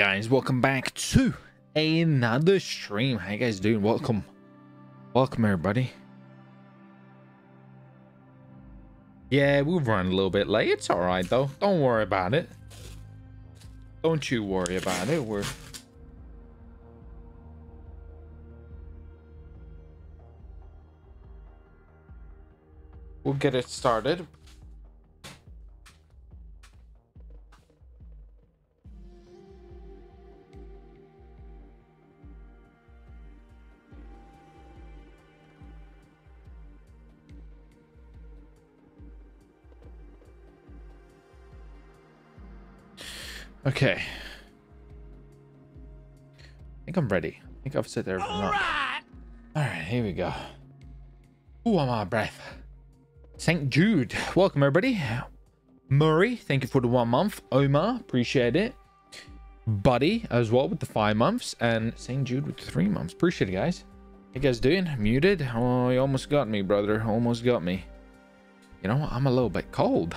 guys? Welcome back to another stream. How you guys doing? Welcome, welcome, everybody. Yeah, we've run a little bit late. It's all right though. Don't worry about it. Don't you worry about it. We're we'll get it started. Okay. I think I'm ready. I think I've said everything up. All right, here we go. Ooh, I'm out of breath. St. Jude, welcome everybody. Murray, thank you for the one month. Omar, appreciate it. Buddy as well with the five months, and St. Jude with three months. Appreciate it, guys. How you guys doing? Muted? Oh, you almost got me, brother. Almost got me. You know, I'm a little bit cold.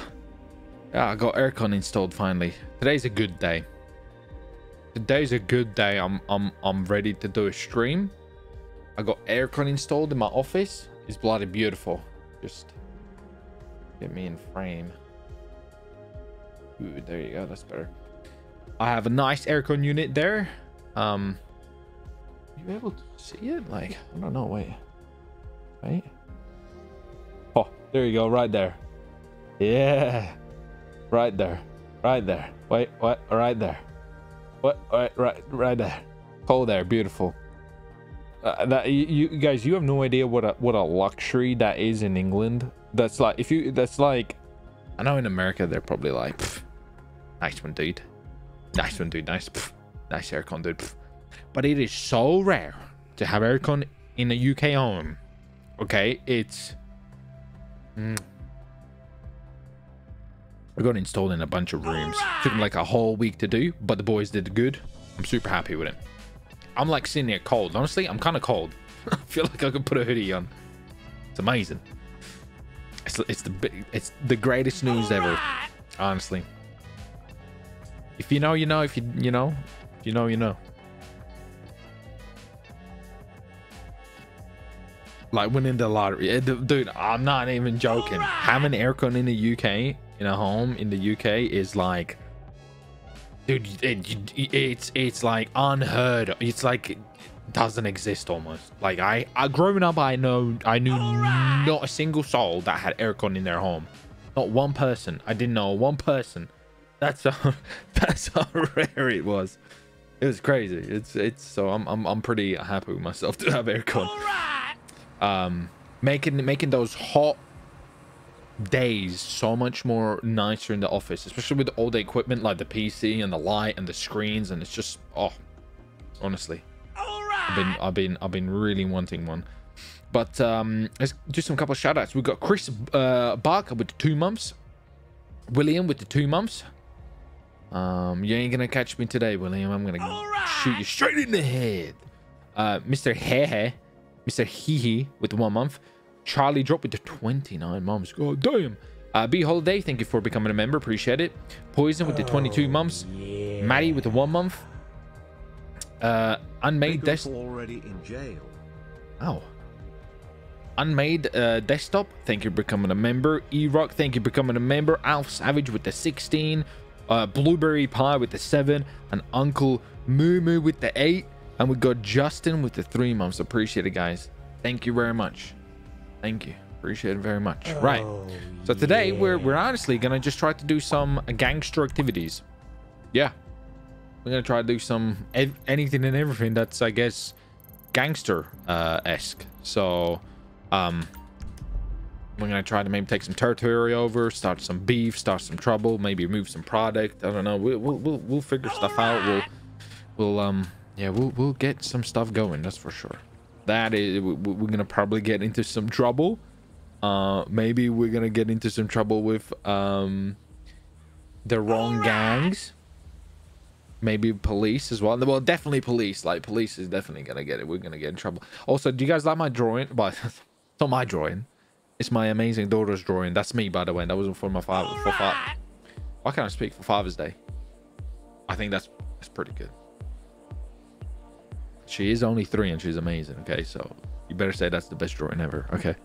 Yeah, I got aircon installed finally. Today's a good day. Today's a good day. I'm I'm I'm ready to do a stream. I got aircon installed in my office. It's bloody beautiful. Just get me in frame. Ooh, there you go. That's better. I have a nice aircon unit there. Um, are you able to see it? Like, I don't know. Wait, wait. Oh, there you go. Right there. Yeah. Right there. Right there. Wait, what? Right there. What? Right, right, right there. Oh, there. Beautiful. Uh, that you, you guys, you have no idea what a what a luxury that is in England. That's like if you. That's like, I know in America they're probably like, nice one, dude. Nice one, dude. Nice, pff, nice aircon, dude. Pff. But it is so rare to have aircon in a UK home. Okay, it's. Mm, I got installed in a bunch of rooms. Right. Took me like a whole week to do, but the boys did good. I'm super happy with it. I'm like sitting here cold. Honestly, I'm kind of cold. I feel like I could put a hoodie on. It's amazing. It's, it's the it's the greatest news right. ever. Honestly. If you know, you know. If you you know, if you know, you know. Like winning the lottery, eh, dude. I'm not even joking. Right. Having aircon in the UK in a home in the UK is like, dude, it, it's it's like unheard. It's like it doesn't exist almost. Like I, I growing up, I know I knew right. not a single soul that had aircon in their home. Not one person. I didn't know one person. That's how that's how rare it was. It was crazy. It's it's so I'm I'm I'm pretty happy with myself to have aircon. Right. Um, making making those hot days so much more nicer in the office especially with all the equipment like the pc and the light and the screens and it's just oh honestly. I've been i've been i've been really wanting one. But um let's do some couple shout outs we've got chris uh barker with the two months. William with the two months. Um you ain't gonna catch me today william. I'm gonna right. shoot you straight in the head. Uh mr Hehe, mr Hehe with one month Charlie dropped with the 29 months. God damn. Uh, B Holiday, thank you for becoming a member. Appreciate it. Poison with the 22 months. Yeah. Maddie with the one month. Uh, unmade desktop. already in jail. Oh. Unmade uh, desktop. Thank you for becoming a member. E-Rock, thank you for becoming a member. Alf Savage with the 16. Uh, Blueberry Pie with the 7. And Uncle Moo Moo with the 8. And we got Justin with the 3 months. Appreciate it, guys. Thank you very much. Thank you. Appreciate it very much. Oh, right. So today yeah. we're we're honestly gonna just try to do some gangster activities. Yeah. We're gonna try to do some anything and everything that's I guess gangster uh esque. So um we're gonna try to maybe take some territory over, start some beef, start some trouble, maybe move some product. I don't know. We'll we'll we'll, we'll figure stuff out. We'll we'll um yeah we'll we'll get some stuff going. That's for sure that is we're gonna probably get into some trouble. Uh maybe we're gonna get into some trouble with um the wrong right. gangs. Maybe police as well. Well definitely police. Like police is definitely gonna get it. We're gonna get in trouble. Also do you guys like my drawing? But it's not my drawing. It's my amazing daughter's drawing. That's me by the way. That wasn't for my father for father Why can't I speak for Father's Day? I think that's that's pretty good. She is only three and she's amazing. Okay, so you better say that's the best drawing ever. Okay.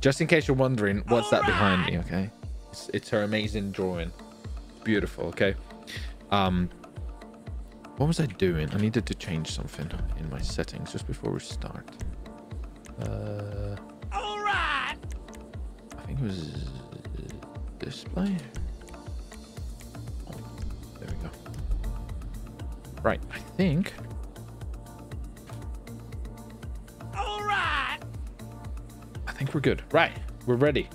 Just in case you're wondering, what's that behind me? Okay. It's, it's her amazing drawing. Beautiful. Okay. Um, what was I doing? I needed to change something in my settings just before we start. Uh, All right. I think it was display. Oh, there we go. Right. I think think we're good. Right. We're ready.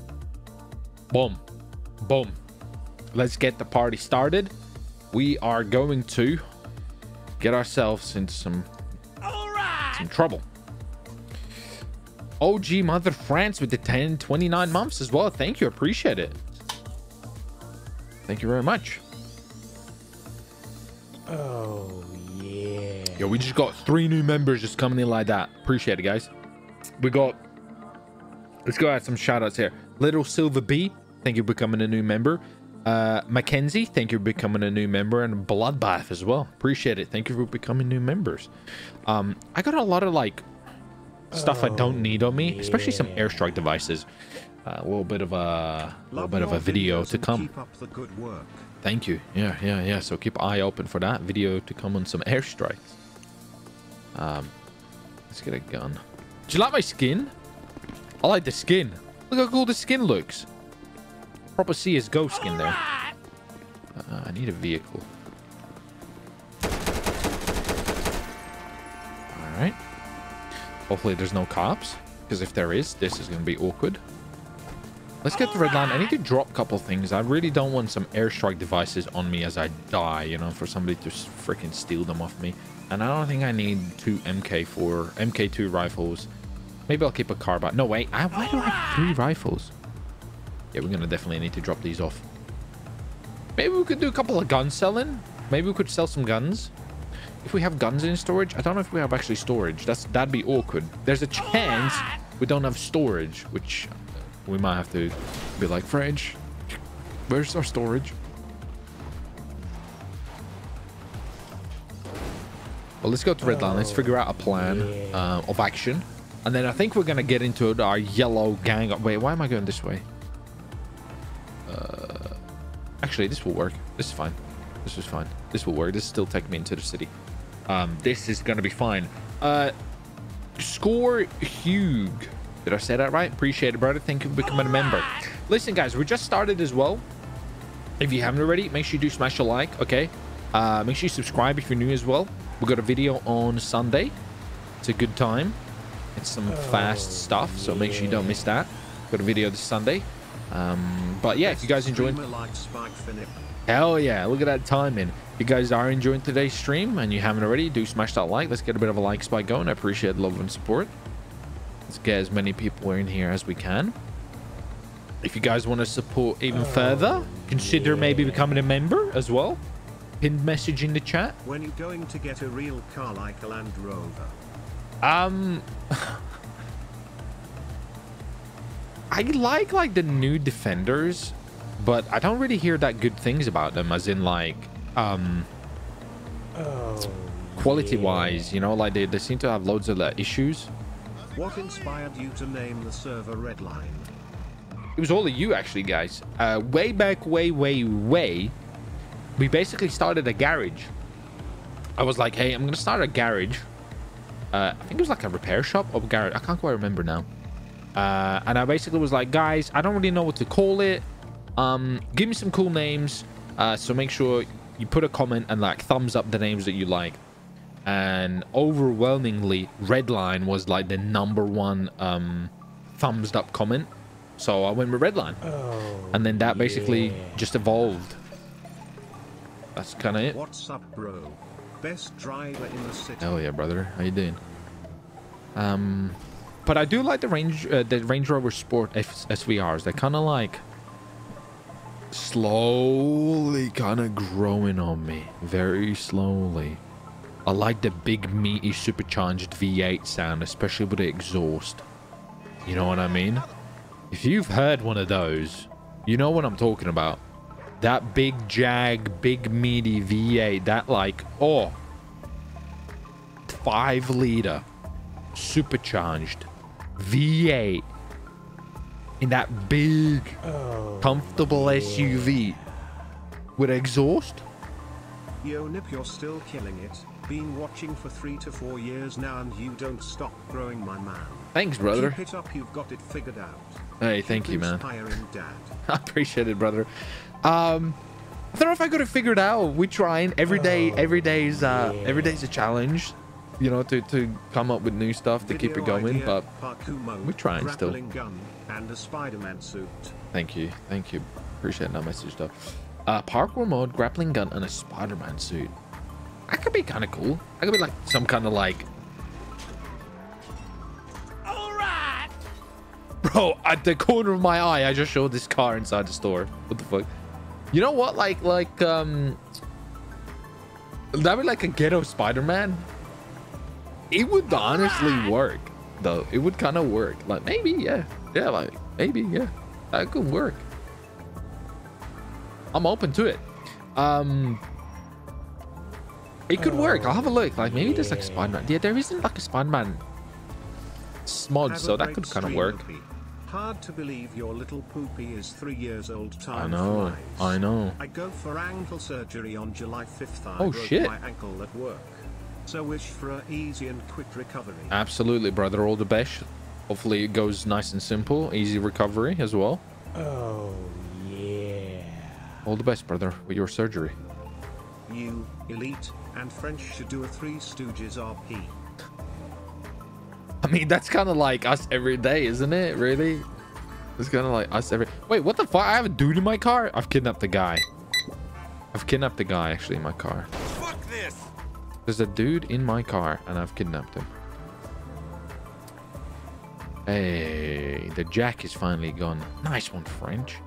Boom. Boom. Let's get the party started. We are going to get ourselves into some, some trouble. OG Mother France with the 10, 29 months as well. Thank you. Appreciate it. Thank you very much. Oh, yeah. Yo, we just got three new members just coming in like that. Appreciate it, guys. We got Let's go add some shout outs here. Little Silver B, thank you for becoming a new member. Uh, Mackenzie, thank you for becoming a new member. And Bloodbath as well. Appreciate it. Thank you for becoming new members. Um, I got a lot of like stuff oh, I don't need on me, especially some airstrike devices. Uh, a little bit of a, a little bit of a video to come. Thank you. Yeah, yeah, yeah. So keep eye open for that video to come on some airstrikes. Um, let's get a gun. Do you like my skin? I like the skin. Look how cool the skin looks. Proper CSGO skin there. Uh, I need a vehicle. Alright. Hopefully there's no cops. Because if there is, this is going to be awkward. Let's get the red line. I need to drop a couple things. I really don't want some airstrike devices on me as I die, you know, for somebody to freaking steal them off me. And I don't think I need two MK4, MK2 rifles. Maybe I'll keep a carbine. No, wait. I, why do I have three rifles? Yeah, we're going to definitely need to drop these off. Maybe we could do a couple of gun selling. Maybe we could sell some guns. If we have guns in storage. I don't know if we have actually storage. That's That'd be awkward. There's a chance we don't have storage, which we might have to be like, Fridge, where's our storage? Well, let's go to Redline. Let's figure out a plan uh, of action. And then I think we're going to get into our yellow gang. Wait, why am I going this way? Uh, actually, this will work. This is fine. This is fine. This will work. This still take me into the city. Um, this is going to be fine. Uh, Score Hugh. Did I say that right? Appreciate it, brother. Thank you for becoming a member. Listen, guys, we just started as well. If you haven't already, make sure you do smash a like, okay? Uh, make sure you subscribe if you're new as well. We got a video on Sunday. It's a good time. It's some fast stuff, so make sure you don't miss that. Got a video this Sunday. Um, but yeah, if you guys enjoyed... Hell yeah, look at that timing. If you guys are enjoying today's stream and you haven't already, do smash that like. Let's get a bit of a like spike going. I appreciate the love and support. Let's get as many people in here as we can. If you guys want to support even oh, further, consider yeah. maybe becoming a member as well. Pinned message in the chat. When you going to get a real car like a Land Rover? Um, I like like the new defenders, but I don't really hear that good things about them. As in like, um, oh, quality yeah. wise, you know, like they they seem to have loads of uh, issues. What inspired you to name the server Redline? It was all of you actually, guys. Uh, way back, way, way, way. We basically started a garage. I was like, hey, I'm gonna start a garage uh, I think it was like a repair shop or garage. I can't quite remember now. Uh, and I basically was like, guys, I don't really know what to call it. Um, give me some cool names. Uh, so make sure you put a comment and like thumbs up the names that you like. And overwhelmingly, Redline was like the number one um, thumbs up comment. So I went with Redline. Oh, and then that basically yeah. just evolved. That's kind of it. What's up, bro? Best driver in the city. Hell yeah, brother. How you doing? Um, but I do like the Range, uh, the Range Rover Sport F SVRs. They're kind of like slowly kind of growing on me. Very slowly. I like the big, meaty, supercharged V8 sound, especially with the exhaust. You know what I mean? If you've heard one of those, you know what I'm talking about. That big Jag, big meaty V8, that like, oh, five liter supercharged V8 in that big, oh, comfortable SUV with exhaust. Yo Nip, you're still killing it. Been watching for three to four years now and you don't stop growing, my man. Thanks, brother. Keep it up, you've got it figured out. Hey, thank Keep you, man. Dad. I appreciate it, brother. Um, I don't know if I could have figured out. We're trying every day. Every day's uh, every day's a challenge. You know, to to come up with new stuff to keep it going. idea, But parkour mode, we're trying still. gun, and a Spider-Man suit. thank you, thank you. Appreciate that message though. Uh, parkour mode, grappling gun, and a Spider-Man suit. That could be kind of cool. That could be like some kind of like. All right. Bro, at the corner of my eye, I just showed this car inside the store. What the fuck? You know what? Like, like, um, that would like a ghetto Spider-Man. It would honestly work, though. It would kind of work. Like, maybe, yeah, yeah, like maybe, yeah, that could work. I'm open to it. Um, it could work. I'll have a look. Like, maybe there's like Spider-Man. Yeah, there isn't like a Spider-Man mod, so that could kind of work. Loopy. Hard to believe your little poopy is three years old. I know. flies. I know. I go for ankle surgery on July 5th. I Oh, broke shit. my ankle at work. So wish for a easy and quick recovery. Absolutely, brother. All the best. Hopefully, it goes nice and simple. Easy recovery as well. Oh, yeah. All the best, brother, with your surgery. You, Elite, and French should do a Three Stooges RP. I mean, that's kind of like us every day, isn't it? Really? It's kind of like us every. Wait, what the fuck? I have a dude in my car. I've kidnapped the guy. I've kidnapped the guy actually in my car. Fuck this. There's a dude in my car, and I've kidnapped him. Hey, the jack is finally gone. Nice one, French.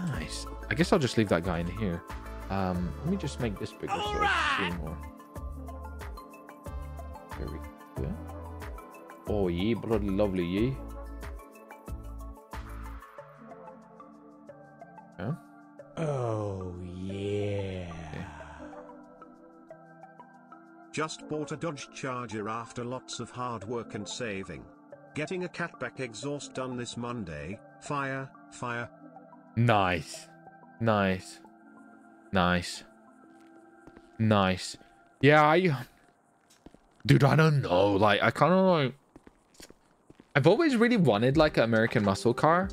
Nice. I guess I'll just leave that guy in here. Um, let me just make this bigger so I can see more. There we go. Oh, yeah, bloody lovely, yeah. Yeah. Oh, yeah. Just bought a Dodge Charger after lots of hard work and saving. Getting a catback exhaust done this Monday. Fire, fire. Nice. Nice. Nice. Nice. Yeah, I Dude, I don't know. Like I kind of like I've always really wanted like an American muscle car.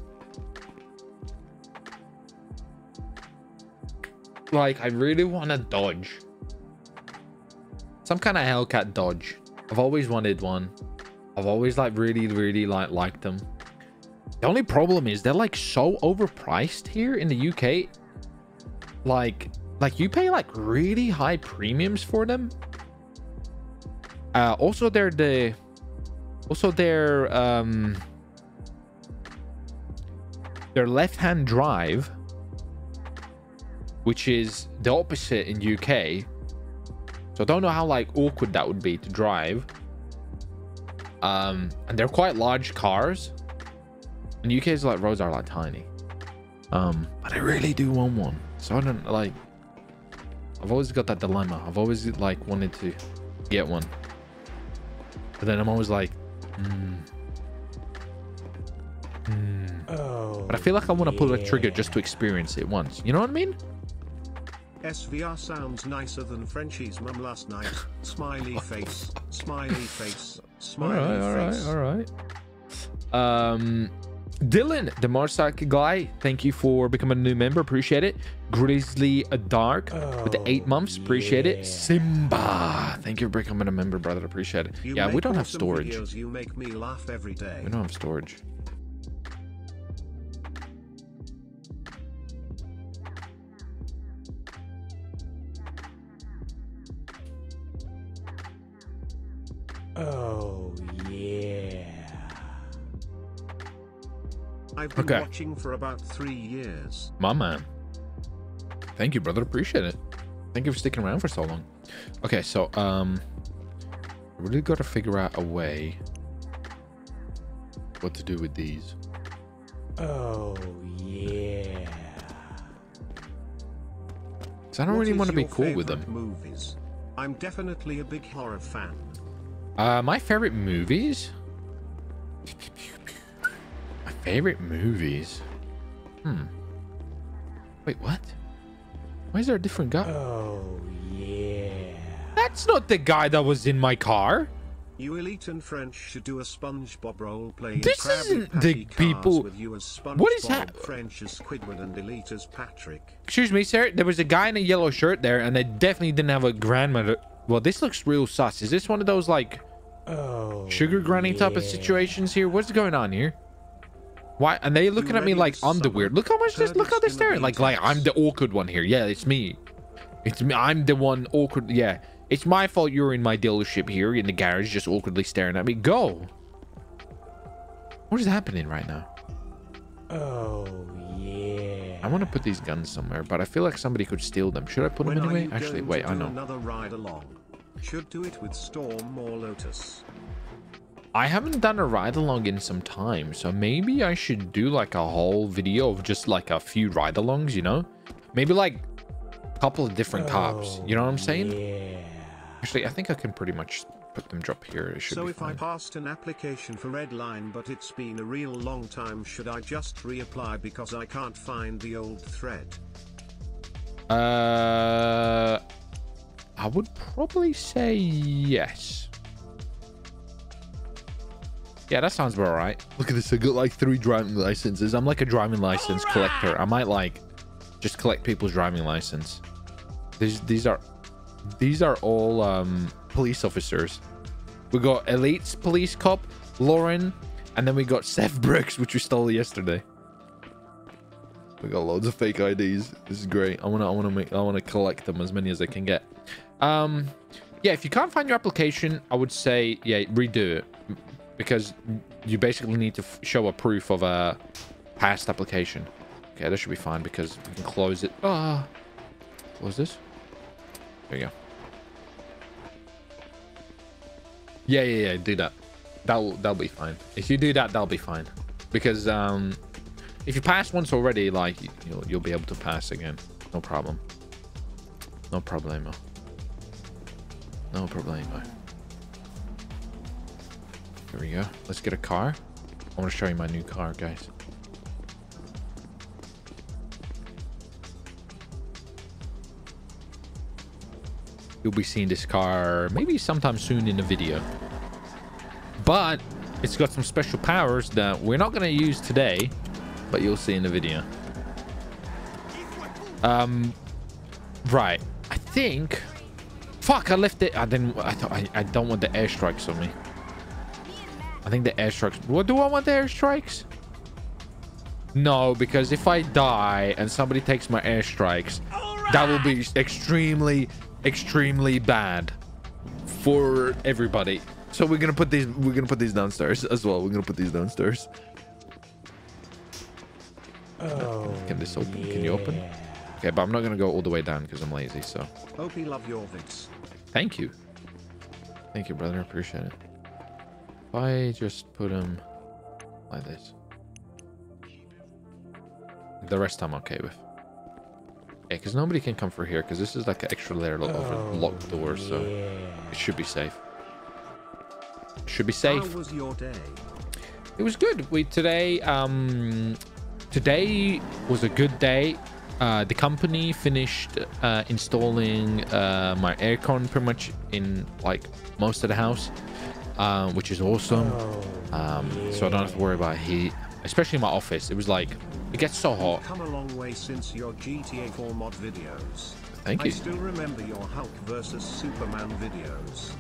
Like I really want a Dodge. Some kind of Hellcat Dodge. I've always wanted one. I've always like really really like liked them. The only problem is they're like so overpriced here in the UK. Like, like you pay like really high premiums for them. Uh, also, they're the, also they're um, they're left-hand drive, which is the opposite in UK. So I don't know how like awkward that would be to drive. Um, and they're quite large cars. And UK's like roads are like tiny. Um, but I really do want one. So I don't like. I've always got that dilemma. I've always like wanted to get one, but then I'm always like, hmm. Hmm. Oh. But I feel like I want to pull a trigger just to experience it once. You know what I mean? SVR sounds nicer than Frenchie's mum last night. Smiley face, smiley face, All smiley right, all right, face. all right. Um, Dylan, the Marsak guy, thank you for becoming a new member. Appreciate it. Grizzly Dark with the eight oh, months. Appreciate it. Simba, thank you for becoming a member, brother. Appreciate it. You yeah, we don't have storage. Videos. You make me laugh every day. We don't have storage. Oh, yeah. I've been Okay. watching for about three years. My man. Thank you, brother. Appreciate it. Thank you for sticking around for so long. Okay, so um, I really got to figure out a way what to do with these. Oh, yeah. 'Cause I don't What really want to be cool with them. Movies. I'm definitely a big horror fan. Uh, my favorite movies. My favorite movies. Hmm. Wait, what? Why is there a different guy? Oh, yeah. That's not the guy that was in my car. You elite and French should do a SpongeBob role play. This isn't the people- With you as SpongeBob, What is that? French as Squidward and elite as Patrick. Excuse me, sir. There was a guy in a yellow shirt there, and they definitely didn't have a grandmother. Well, this looks real sus. Is this one of those like Oh. sugar granny type of situations here? What's going on here? Why? And they're looking at me like I'm the weird. Look how much this. Look how they're staring. Like like I'm the awkward one here. Yeah, it's me. It's me. I'm the one awkward. Yeah, it's my fault. You're in my dealership here in the garage, just awkwardly staring at me. Go. What is happening right now? Oh, yeah. I want to put these guns somewhere, but I feel like somebody could steal them. Should I put When them anyway? Actually, wait. I know. Another ride along. Should do it with Storm or Lotus. I haven't done a ride along in some time, so maybe I should do like a whole video of just like a few ride alongs, you know? Maybe like a couple of different cops. You know what I'm saying? Yeah. Actually, I think I can pretty much put them drop here. It should So be if I passed an application for Redline but it's been a real long time should I just reapply because I can't find the old thread? Uh, I would probably say yes. Yeah, that sounds about right. Look at this. I got like three driving licenses. I'm like a driving license collector. I might like just collect people's driving license. These these are these are all um police officers. We got Elite's police cop, Lauren, and then we got Seth Brooks, which we stole yesterday. We got loads of fake IDs. This is great. I wanna I wanna make I wanna collect them as many as I can get. Um yeah, if you can't find your application, I would say yeah, redo it. Because you basically need to show a proof of a past application. Okay, that should be fine because we can close it. Ah, close this. There you go. Yeah, yeah, yeah. Do that. That'll that'll be fine. If you do that, that'll be fine. Because um, if you pass once already, like you- you'll you'll be able to pass again. No problem. No problemo. No problemo. There we go. Let's get a car. I want to show you my new car, guys. You'll be seeing this car maybe sometime soon in the video. But it's got some special powers that we're not going to use today, but you'll see in the video. Um, right. I think... Fuck, I left it. I didn't... I, I, I don't want the airstrikes on me. I think the airstrikes... What do I want the airstrikes? No, because if I die and somebody takes my airstrikes, that will be extremely, extremely bad for everybody. So we're gonna put these. We're gonna put these downstairs as well. We're gonna put these downstairs. Oh, Can this open? Can you open? Okay, but I'm not gonna go all the way down because I'm lazy. So Hope you love your vids. thank you, thank you, brother. I appreciate it. If I just put them like this, the rest I'm okay with. Yeah, because nobody can come through here because this is like an extra layer of Oh, locked doors, so yeah. it should be safe. Should be How safe. was your day? It was good. We today um today was a good day. Uh, the company finished uh, installing uh, my aircon pretty much in like most of the house, uh, which is awesome. Um, so I don't have to worry about heat, especially in my office. It was like it gets so hot. Come a long way since your GTA 4 mod videos. Thank you. I still remember your Hulk versus Superman videos.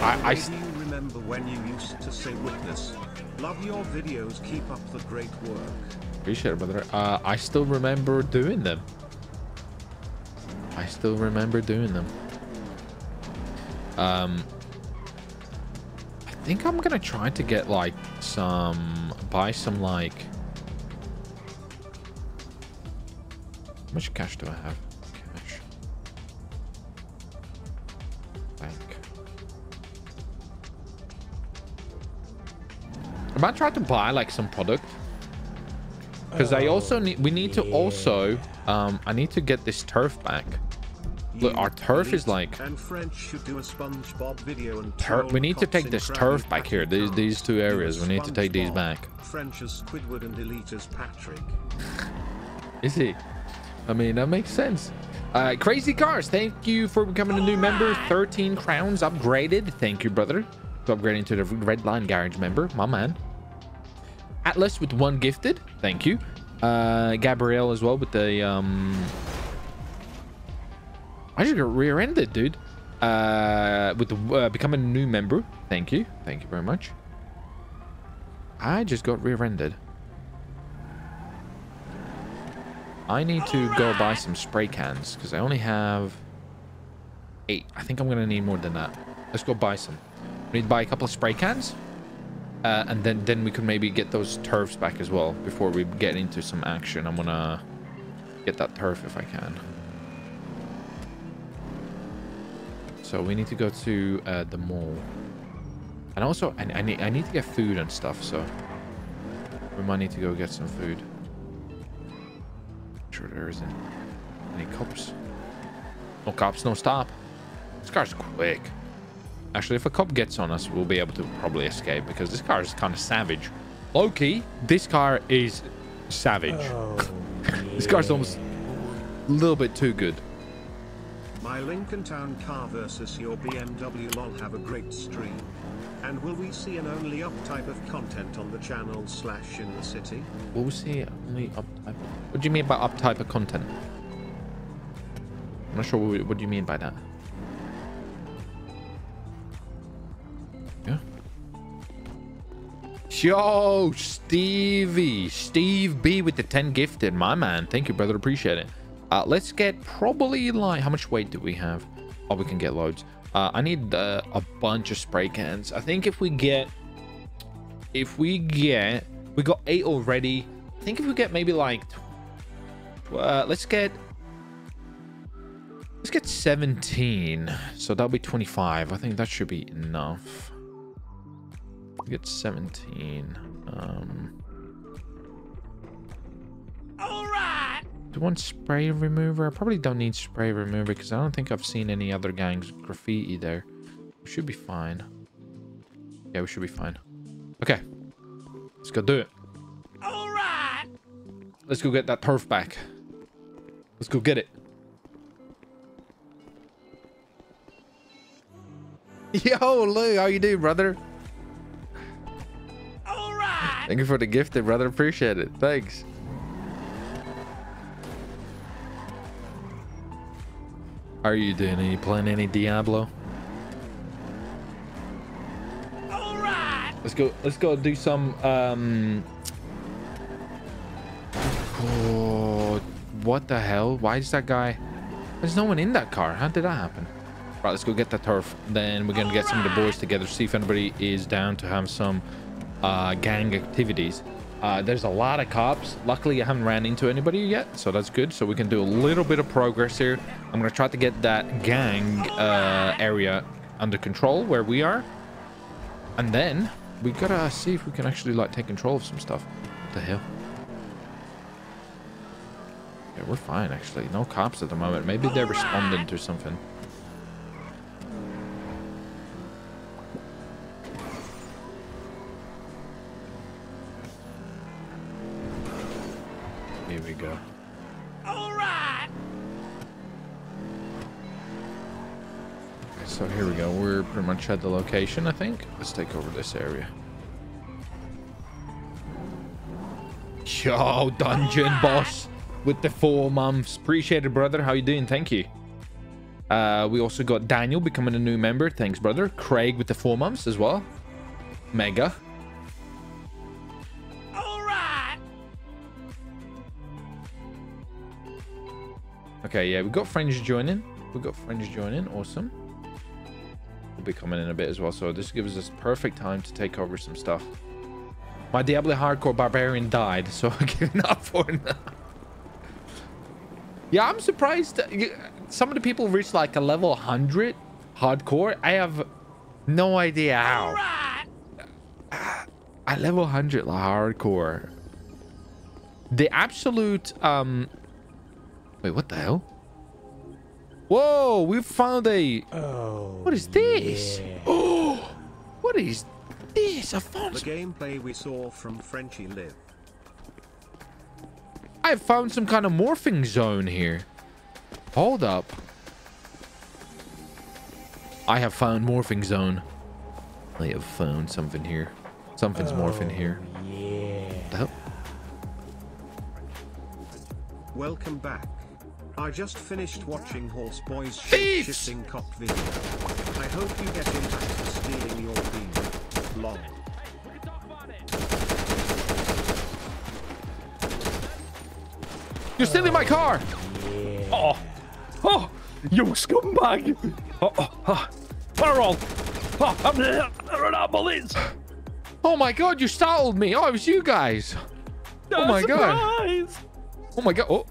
I, I, Maybe remember when you used to say witness. Love your videos, keep up the great work. Appreciate it, brother. Uh, I still remember doing them. I still remember doing them. Um, think I'm gonna try to get like some, buy some like. How much cash do I have? Cash. Bank. I might try to buy like some product because I also need we need to also um I need to get this turf back Look, our turf is like- And French should do a SpongeBob video and Tur- we need to take this turf back here. These these two cars. Do a areas. We need to take these back. French as Squidward and Elite as Patrick. Is he? I mean, that makes sense. Uh, Crazy Cars, thank you for becoming a new member. 13 crowns upgraded. Thank you, brother. To upgrading to the Red Line Garage member. My man. Atlas with one gifted. Thank you. Uh, Gabrielle as well with the... um. I just got rear-ended, dude. Uh, with the uh, becoming a new member. Thank you. Thank you very much. I just got rear-ended. I need to go buy some spray cans because I only have eight. I think I'm going to need more than that. Let's go buy some. We need to buy a couple of spray cans. Uh, and then, then we could maybe get those turfs back as well before we get into some action. I'm going to get that turf if I can. So we need to go to uh, the mall. And also, I, I, need, I need to get food and stuff, so we might need to go get some food sure there isn't any cops. No cops, no stop. This car's quick. Actually, if a cop gets on us, we'll be able to probably escape because this car is kind of savage. Low-key, this car is savage. Oh, This car's almost a little bit too good. My Lincoln Town car versus your BMW lol have a great stream. And will we see an only up type of content on the channel slash in the city? Was see only up type? What do you mean by up type of content? I'm not sure what, what do you mean by that. Yeah. Yo, Stevie, Steve B with the 10 gifted, my man. Thank you, brother. Appreciate it. Uh, let's get probably like how much weight do we have? Oh, we can get loads. Uh, I need uh, a bunch of spray cans. I think if we get, if we get, we got eight already. I think if we get maybe like, uh, let's get, let's get 17. So that'll be 25. I think that should be enough. We get 17. Um, do one spray remover? I probably don't need spray remover because I don't think I've seen any other gangs graffiti there. We should be fine. Yeah, we should be fine. Okay. Let's go do it. All right. Let's go get that turf back. Let's go get it. Yo, Lou, how you doing, brother? All right. Thank you for the gift, brother. Appreciate it. Thanks. How are you doing? Are you playing any Diablo? All right. Let's go. Let's go do some. Um. Oh, what the hell? Why is that guy? There's no one in that car. How did that happen? Right, let's go get that turf. Then we're gonna get some of the boys together, see if anybody is down to have some uh, gang activities. Uh, there's a lot of cops. Luckily, I haven't ran into anybody yet, so that's good. So we can do a little bit of progress here. I'm gonna try to get that gang uh, area under control where we are, and then we gotta see if we can actually like take control of some stuff. What the hell? Yeah, we're fine actually. No cops at the moment. Maybe they're responding to something. Go. Okay, so here we go. We're pretty much at the location, I think. Let's take over this area. Yo, dungeon boss with the four months. Appreciate it, brother. How you doing? Thank you. Uh, we also got Daniel becoming a new member. Thanks, brother. Craig with the four months as well. Mega. Okay, yeah, we've got Fringe joining. We've got Fringe joining. Awesome. We'll be coming in a bit as well. So this gives us perfect time to take over some stuff. My Diablo Hardcore Barbarian died, so I'm giving up for now. Yeah, I'm surprised. Some of the people reached like a level 100 hardcore. I have no idea how. At level 100 like, hardcore. The absolute um Wait, what the hell? Whoa, we found a. Oh. What is this? yeah. Oh, what is this? I found. The gameplay we saw from Frenchy Live. I found some kind of morphing zone here. Hold up. I have found morphing zone. I have found something here. Something's oh, morphing here. Yeah. What the hell? Welcome back. I just finished watching Horse Boy's shifting cock video. I hope you get him back for stealing your bean. Lol. You're stealing my car. Oh, oh, you scumbag! Oh, oh, oh. Barrel! Oh, I'm there! I run out of bullets! Oh my god, you startled me. Oh, it was you guys. Oh, oh my god. Oh my god. Oh.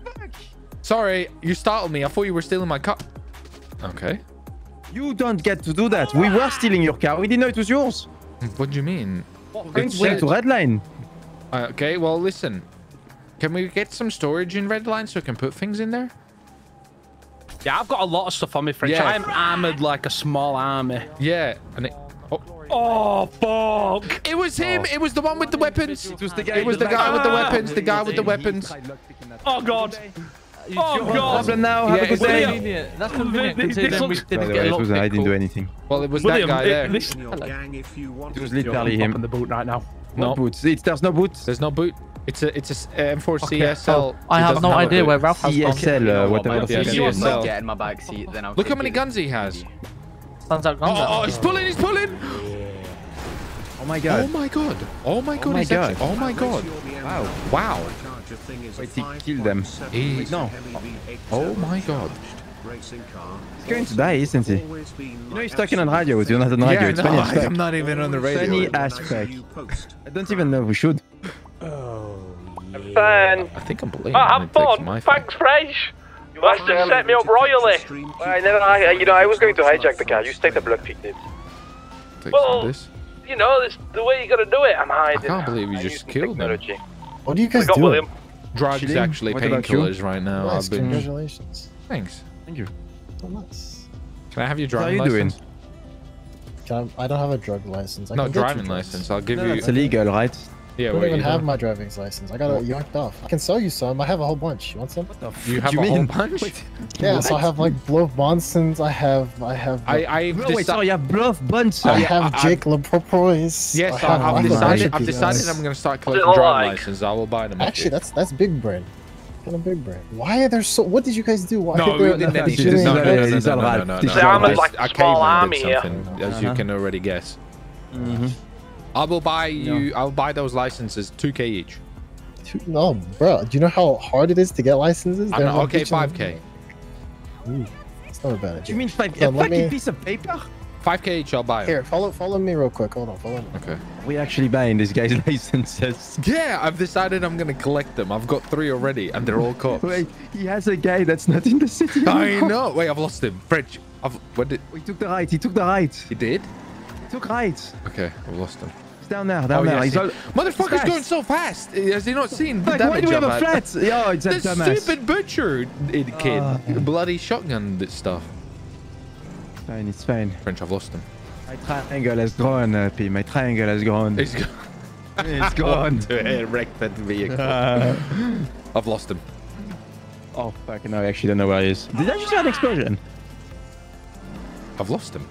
Sorry, you startled me. I thought you were stealing my car. Okay. You don't get to do that. We were stealing your car. We didn't know it was yours. What do you mean? Going It to said- to Redline. Uh, okay, well, listen. Can we get some storage in Redline so I can put things in there? Yeah, I've got a lot of stuff on me, French. Yeah. I'm armored like a small army. Yeah. And it, oh, Oh, fuck! it was him. It was the one with the weapons. It was the guy. It was the guy with the weapons. The guy with the weapons. Oh, God! You Oh, sure? No God. problem now. Have Yeah, a good it's day. convenient. That's convenient This- this considering we didn't By the get way, it was, I didn't do anything. Well, it was William, that guy it- there. this- gang if you want It was literally him. Open the boot right now. No. No boots. It's, there's no boots. There's no boot. It's a it's a s- M4 Okay, CSL. I have no a idea where Ralph has gone. CSL, uh, whatever the Yeah, fuck. CSL. You want to get in my back seat, then I'll Look how many guns he has. Sounds like Oh, guns. oh, he's pulling. He's pulling. Oh my god. Oh my god. Oh my god. Oh my God. Oh my god. Wow. Wow. Wait, he killed them. He- No. Oh my god. Racing car. He's going to die, isn't he? Always You know he's talking on radio. You're not on radio. Yeah, it's no, funny I'm not even on the radio. Funny Funny as fuck. I don't even know if we should. Oh, yeah. Fine. I think I'm playing. Ah, have fun. Thanks, Fresh. You must have set me up royally. I never, I, you know, I was going to hijack the car. You take the blood pick, dude. Well- this. You know, this the way you gotta do it. I'm hiding. I can't believe you I'm just killed him. technology. What are you guys got doing? William. Drugs Chilling. actually What about you? painkillers right now. Nice, I've been. congratulations. Thanks. Thank you. Nice. Can I have your driving How are driving you doing? license? Can I, I don't have a drug license. I No, can get you driving license. I'll give No, you. that's illegal, right? Yeah, I don't even you have have. my driving license. I got it yanked off. I can sell you some. I have a whole bunch. You want some? What the f You have you a whole mean? bunch. Yeah, so I have like Blove Bonsons. I have, I have, I I No, wait, deci- sorry, you have bluff buns. I have I- Jake LePropois. Yes, I have I, I've decided. I've decided guys. I'm gonna start collecting Little driving like- licenses. I will buy them. Actually, that's that's big brain. Kind of big brain. Why are there so? What did you guys do? Why No, are we there? didn't no, need to. it's No, just- no, no, it's no, all no, no, right. no, no, It's no. all I- right. like I a small caveman army did here. something, as you Uh-huh. can already guess. Mhm. I will buy you. I'll buy those licenses, 2k each. No, bro. Do you know how hard it is to get licenses? I'm They're not, okay, 5k. Ooh, it's not a bad Do you mean five, So a fucking me- piece of paper? 5k each. I'll buy 'em. Here, follow follow me real quick. Hold on, follow me. Okay. We actually buying this guy's licenses. Yeah, I've decided I'm gonna collect them. I've got three already, and they're all cops. Wait, he has a guy that's not in the city. I know. Wait, I've lost him. French. I've. What did He took the right. He took the right. he did? He took right. Okay, I've lost him. He's down there. Down Oh, there. yes, He's he- Motherfucker's fast. going so fast. Has he not seen the Like, why do we have a flat? Yeah, it's a dumbass. stupid butcher kid, Ah. bloody shotgun stuff. Fine, it's fine. French, I've lost him. My triangle has grown, uh, P. My triangle has grown. He's gone. It's gone. to wreck that vehicle. Uh, I've lost him. oh, fuck. No, I actually don't know where he is. Did I just hear an explosion? I've lost him.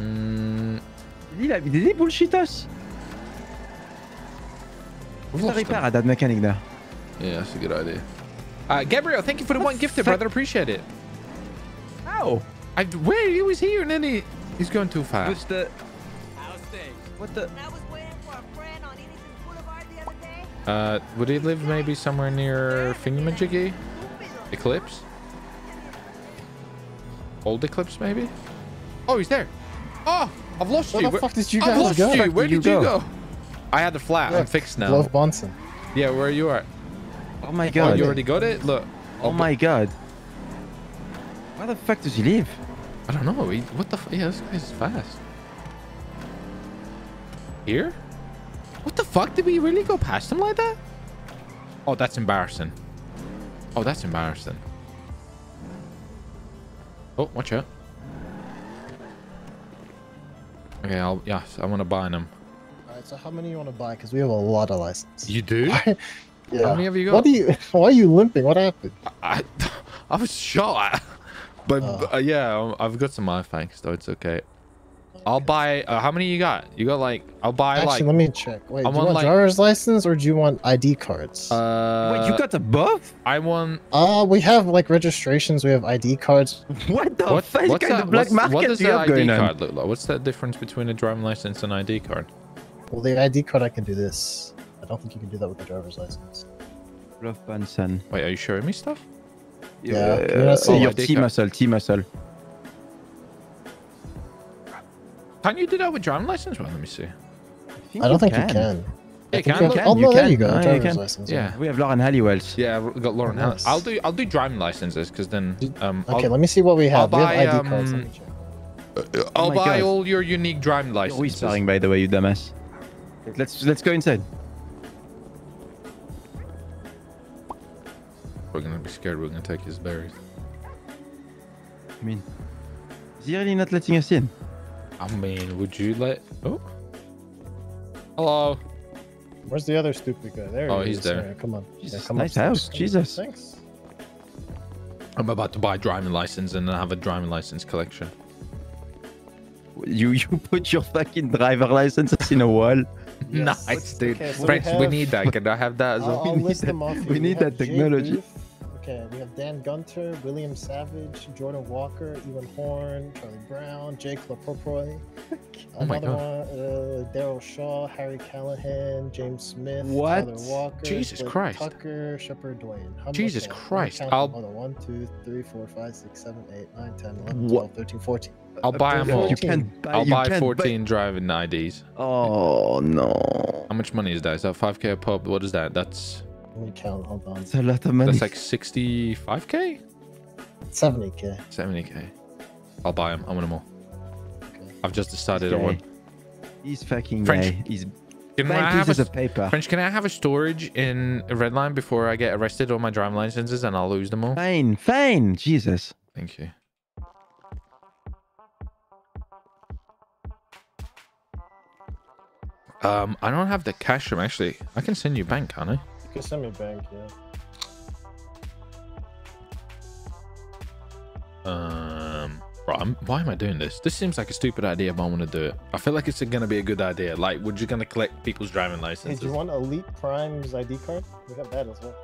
Mm, Did he, like, did he bullshit us? I've Who's the lost repair him. at that mechanic there? Yeah, that's a good idea. Uh, Gabriel, thank you for the What one the gifted, fuck? brother. Appreciate it. How? I where he was here and then he he's going too fast. What's the... What the... I was waiting for a friend on Edison Boulevard the other day. Uh, would he live maybe somewhere near Thingamajiggy? Eclipse? Old Eclipse, maybe? Oh, he's there. Oh, I've lost Where you. the Where- fuck did you I've guys lost go? you. Where Where did did you you go? go? I had the flat. I'm fixed now. Love Bonson. Yeah, where are you at? Oh my Oh, god. you already got it? Look. Oh my god. Where the fuck does he live? I don't know. He, what the? fuck? yeah, this guy's fast. Here? What the fuck? Did we really go past him like that? Oh, that's embarrassing. Oh, that's embarrassing. Oh, watch out. Okay, I'll yes, I want to buy them. Alright, so how many you want to buy? Because we have a lot of licenses. You do? yeah. How many have you got? What do you? Why are you limping? What happened? I, I was shot. But Oh. uh, yeah, um, I've got some artifacts, though it's okay. I'll buy. Uh, how many you got? You got like. I'll buy Actually, like. let me check. Wait, I do you want, want like- driver's license or do you want ID cards? Uh, Wait, you got the buff? I want. Uh, we have like registrations. We have ID cards. What the What, fuck what's kind that, of black what's, what market does do you the have ID going on? card look like? What's the difference between a driving license and ID card? Well, the ID card I can do this. I don't think you can do that with the driver's license. Love Benson. Wait, are you showing me stuff? Yeah, can you not see oh, your ID T card. muscle, T muscle. Can you do that with driving license? Well, let me see. I don't think you can. Yeah, I think can you look. oh, no, there can. you go. Ah, you can. license. Yeah. We have Lauren Halliwell's. Yeah, we've got Lauren. Oh, Hall- nice. I'll do. I'll do driving licenses because then. Um, Okay, I'll, let me see what we I'll have. We have ID cards. Um, me. I'll my buy God. all your unique driving You're licenses. whispering, by the way, you dumbass. Let's let's go inside. We're gonna be scared. We're gonna take his berries. I mean, is he really not letting us in? I mean, would you let? Oh. Hello. Where's the other stupid guy? There Oh, he he's is. there. Alright, come on. Jesus, come nice upstairs. house. Jesus. Thanks. I'm about to buy a driving license and then have a driving license collection. You you put your fucking driver licenses in a wall. Yes. Nice, dude. Okay, so we French, we, have- need that. Can I have that as I'll, well? I'll We need list that- them off. we need have that Jay technology. Booth. Okay, we have Dan Gunter, William Savage, Jordan Walker, Ewan Horn, Charlie Brown, Jake LaPorpoy. Oh Another God. one, uh, Daryl Shaw, Harry Callahan, James Smith, What? Tyler Walker, Jesus Blake Christ. Tucker, Shepard Dwayne. How Jesus Christ, I'll- them. Hold on. 1, 2, 3, 4, 5, 6, 7, 8, 9, 10, 11, What? 13, 14. I'll buy them all. You 14. can't buy. I'll you buy can't 14 driving IDs. Oh no, How much money is that? Is that 5k a pop? What is that? That's Let me count. Hold on. it's a lot of money. that's like 65k, 70k. 70k. I'll buy them. I want them all. Okay. I've just decided I Guy. want. He's fucking French. gay. He's Can I have a of paper. French? Can I have a storage in Redline before I get arrested on my driving licenses and I'll lose them all? Fine, fine. Jesus. Thank you. Um, I don't have the cash room actually. I can send you bank, can't I? You can send me bank, yeah. Um, bro, I'm, why am I doing this? This seems like a stupid idea, but I want to do it. I feel like it's gonna be a good idea. Like, would you just gonna collect people's driving Hey, licenses. do you want Elite Prime's ID card? We have that as well.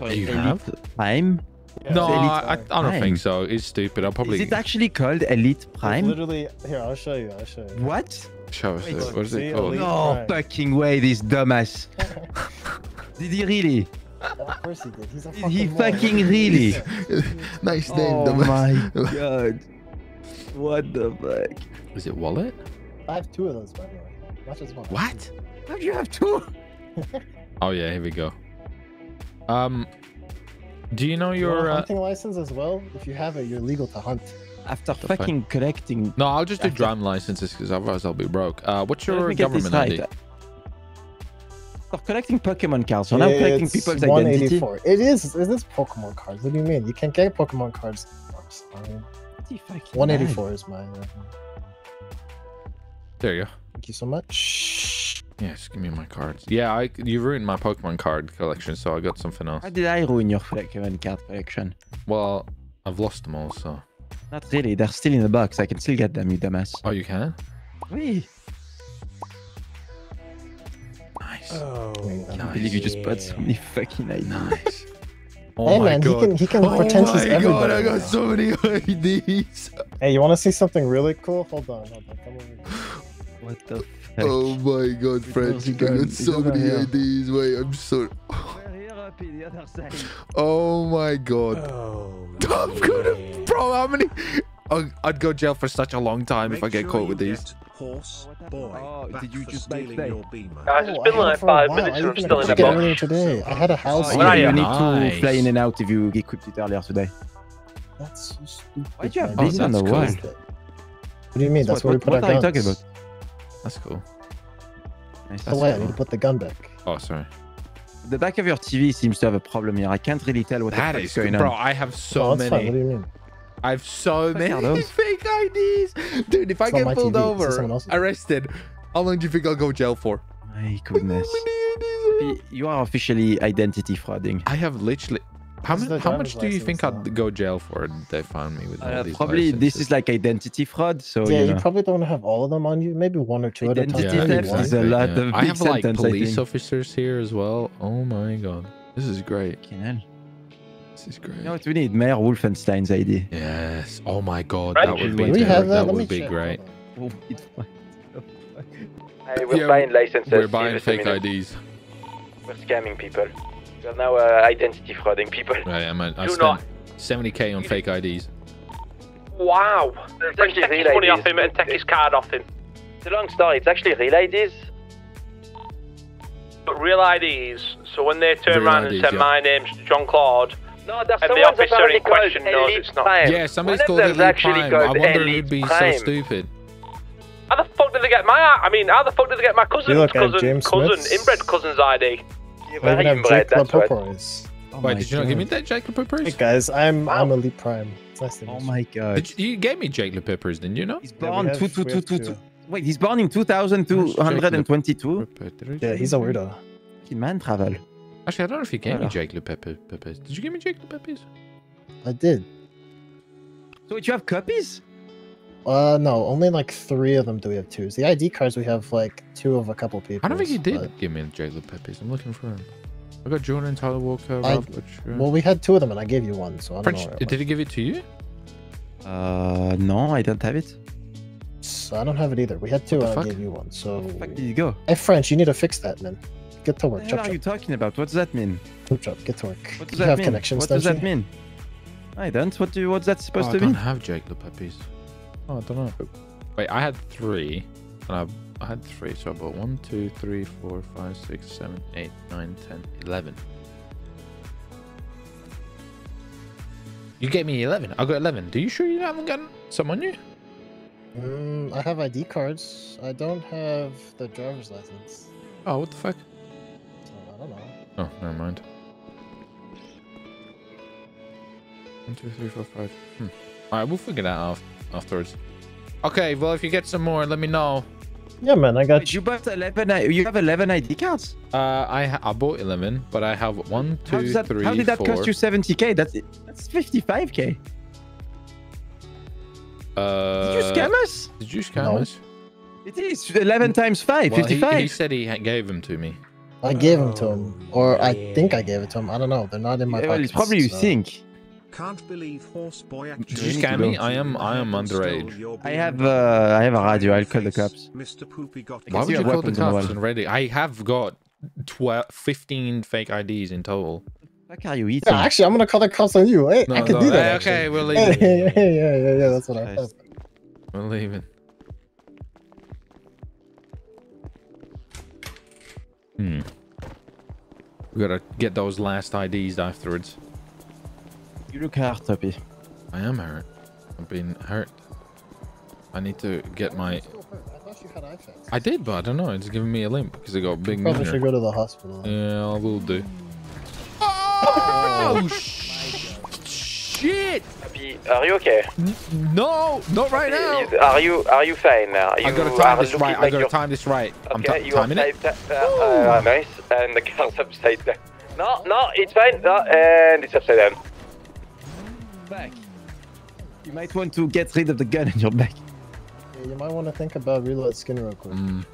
Do you Elite have? Prime? Yeah, no, Elite I, I, I don't Prime. think so. It's stupid. I'll probably Is it actually called Elite Prime? It's Prime? literally here. I'll show you. I'll show you. What? show us. Wait, it. What is it called? No Prime. fucking way, this dumbass. Did he really? of course he did. He's a Did fucking. he moron. fucking really? nice name, Oh my god. What the fuck? Is it wallet? I have two of those, by the way. Not just one. What? How do you have two? Oh yeah, here we go. Um, do you know You want your? a Uh, hunting license as well? If you have it, you're legal to hunt. After fuck? fucking collecting. no, I'll just do After- driving licenses because otherwise I'll be broke. Uh, what's your me get this government ID? Right. After collecting Pokemon cards, so now collecting It's people's identity. 184. It is. It is Pokemon cards. What do you mean? You can get Pokemon cards. I mean, What the fucking 184 is mine. There you go. Thank you so much. Yes, give me my cards. Yeah, I you ruined my Pokemon card collection, so I got something else. How did I ruin your Pokemon card collection? Well, I've lost them all, so. Not really. They're still in the box. I can still get them, you dumbass. Oh, you can? Oui. Oh, I can't believe you just bought so many fucking IDs. Nice. Oh hey my man, god. he can he can oh pretend he's my god. I got now. so many IDs. Hey, you want to see something really cool? Hold on, hold on. Come over. here. What the oh fuck? Oh my god, French, French, I I got got so so many many IDs. IDs. Wait, I'm so. We're here up in the other side. Oh my god. Oh, I'm gonna. Bro, how many? I'd I'd go jail for such a long time if I get sure caught with these. Get Horse boy. Oh, back did you just buy stealing today? your beamer. Uh, it's Oh, been I like it for a five minutes I and I'm even still in the picked box. earlier today. I had a house. Oh, Oh, yeah, yeah, you need nice. to fly in and out if you equipped it earlier today. That's so stupid. Why'd you have man. this Oh, on the that's wall? What do you mean? That's what, where we what, put what our are you talking about? That's cool. Nice. Oh wait, I need to put the gun back. Oh, sorry. The back of your TV seems to have a problem here. I can't really tell what That the is fuck's going bro. on. I have so oh, that's fine. What do many. you mean? I have so many fake IDs, dude. If I It's not get pulled TV, it's just someone over, arrested, how long do you think I'll go jail for? My goodness. You are officially identity frauding. I have literally. How, This is mu- the how much do you think license, I'd go jail for? if They found me with all Uh, these probably this is like identity fraud. So yeah, you you probably don't have all of them on you. Maybe one or two at a time. Identity Yeah, maybe theft one. is a lot of I big have sentence, I police officers here as well. Oh my god, this is great. Fucking hell. This is great. You know what we need? Mayor Wolfenstein's ID. Yes. Oh my god, Right. that would be. Do we have that? that would be check. great. Hey, we're Yeah, buying licenses. We're buying fake. IDs. We're scamming people. We're now uh, identity frauding people. Right, I'm a, I Do spent not- 70k on fake IDs. Wow. It's Take actually his real money IDs. off him and take his card off him. It's a long story. It's actually real IDs. But real IDs, so when they turn Real around IDs, and say, yeah. my name's John Claude, No, there's And the someone's officer in question called knows it's not. Prime. Yeah, somebody's One called them's Elite actually Prime. I wonder Elite who'd be so stupid. how the fuck did they get my? I mean, how the fuck did they get my cousin's You cousin, James cousin, Smith's- inbred cousin's ID? Yeah, I very even have inbred, Jake that's right. Lapoporis. Oh Wait, my did you not give me God. that Jacob Hey Peppers? guys, I'm Wow. I'm Elite Prime. It's nice to meet Oh my god. Did you, you gave me Jacob Peppers, didn't you know? He's born have- two, two, have two, two. two. Wait, he's born in 2222. Yeah, he's a weirdo. Fucking man travel. Actually, I don't know if you gave me Jake Jacob Pepper, Peppers. Did you give me Jacob Peppers? I did. So wait, you have copies? Uh, no, only like three of them do we have twos. The ID cards we have like two of a couple people. I don't think you did give me Jacob Peppers. I'm looking for him. I got Jordan, and Tyler Walker, I- Ralph Butcher. Well, we had two of them, and I gave you one, so I don't French, know. It did he give it to you? Uh, no, I don't have it. was. I don't have it either. We had two, What the and I gave you one. So, Where the fuck did it go? hey, French, you need to fix that, man. Get to work. What the hell Chop, are you talking about? What does that mean? chop, chop. Get to work. What does you that have mean? connections, what does don't that you? mean? I don't. What do you, what's that supposed oh, I don't mean? have Jacob Peppers. Oh, I don't know. Wait, I had three. And I, I had three, so I bought one, two, three, four, five, six, seven, eight, nine, ten, eleven. You gave me 11. I got 11. Do you sure you haven't gotten some on you? Mm, I have ID cards. I don't have the driver's license. Oh, what the fuck? Oh, never mind. One, two, three, four, five. Hmm. All right, we'll figure that out afterwards. Okay, well, if you get some more, let me know. Yeah, man, I got Wait, you bought 11. You have 11 ID cards. Uh, I ha- I bought 11, but I have one, How, two, does that, three, how did that four. cost you 70k? That's that's 55k. Uh, Did you scam us? Did you scam No. us? It is 11 times 5, Well, he, 55. he said he gave them to me. I gave them to him, or I think I gave it to him. I don't know. They're not in my Yeah, pockets. well, it's probably you so- think. Can't believe Horseboy Did actually. you need to scam me? I am I am underage. I have uh, I have a radio. I'll call the cops. Mr. Poopy got Why would you call the weapons on the cops already? I have got 12, 15 fake IDs in total. What are you eating? Yeah, actually, I'm gonna call the cops on you. Hey, I No, can no, do that. hey, okay, we're Hey, leaving. hey, hey, yeah, yeah, yeah. That's what I Christ. thought. We're leaving. Hmm. We gotta get those last IDs afterwards. You look hard, Toppy. I am hurt. I've been hurt. I need to get my. I thought you had iFix. I did, but I don't know. It's giving me a limp because I got a big Probably should go to the hospital. Yeah, I will do. Oh, sh- shit! Happy, Are you okay? No, not right now. Is- Are you are you fine now? You I gotta time this looking right. I like gotta time this right. I'm Okay, ti- you are timing it. safe. Uh, uh, nice. And the car's upside down. No, no, it's fine. No, and it's upside down. Back. You might want to get rid of the gun in your back. Yeah, you might want to think about reload skin real quick. Mm.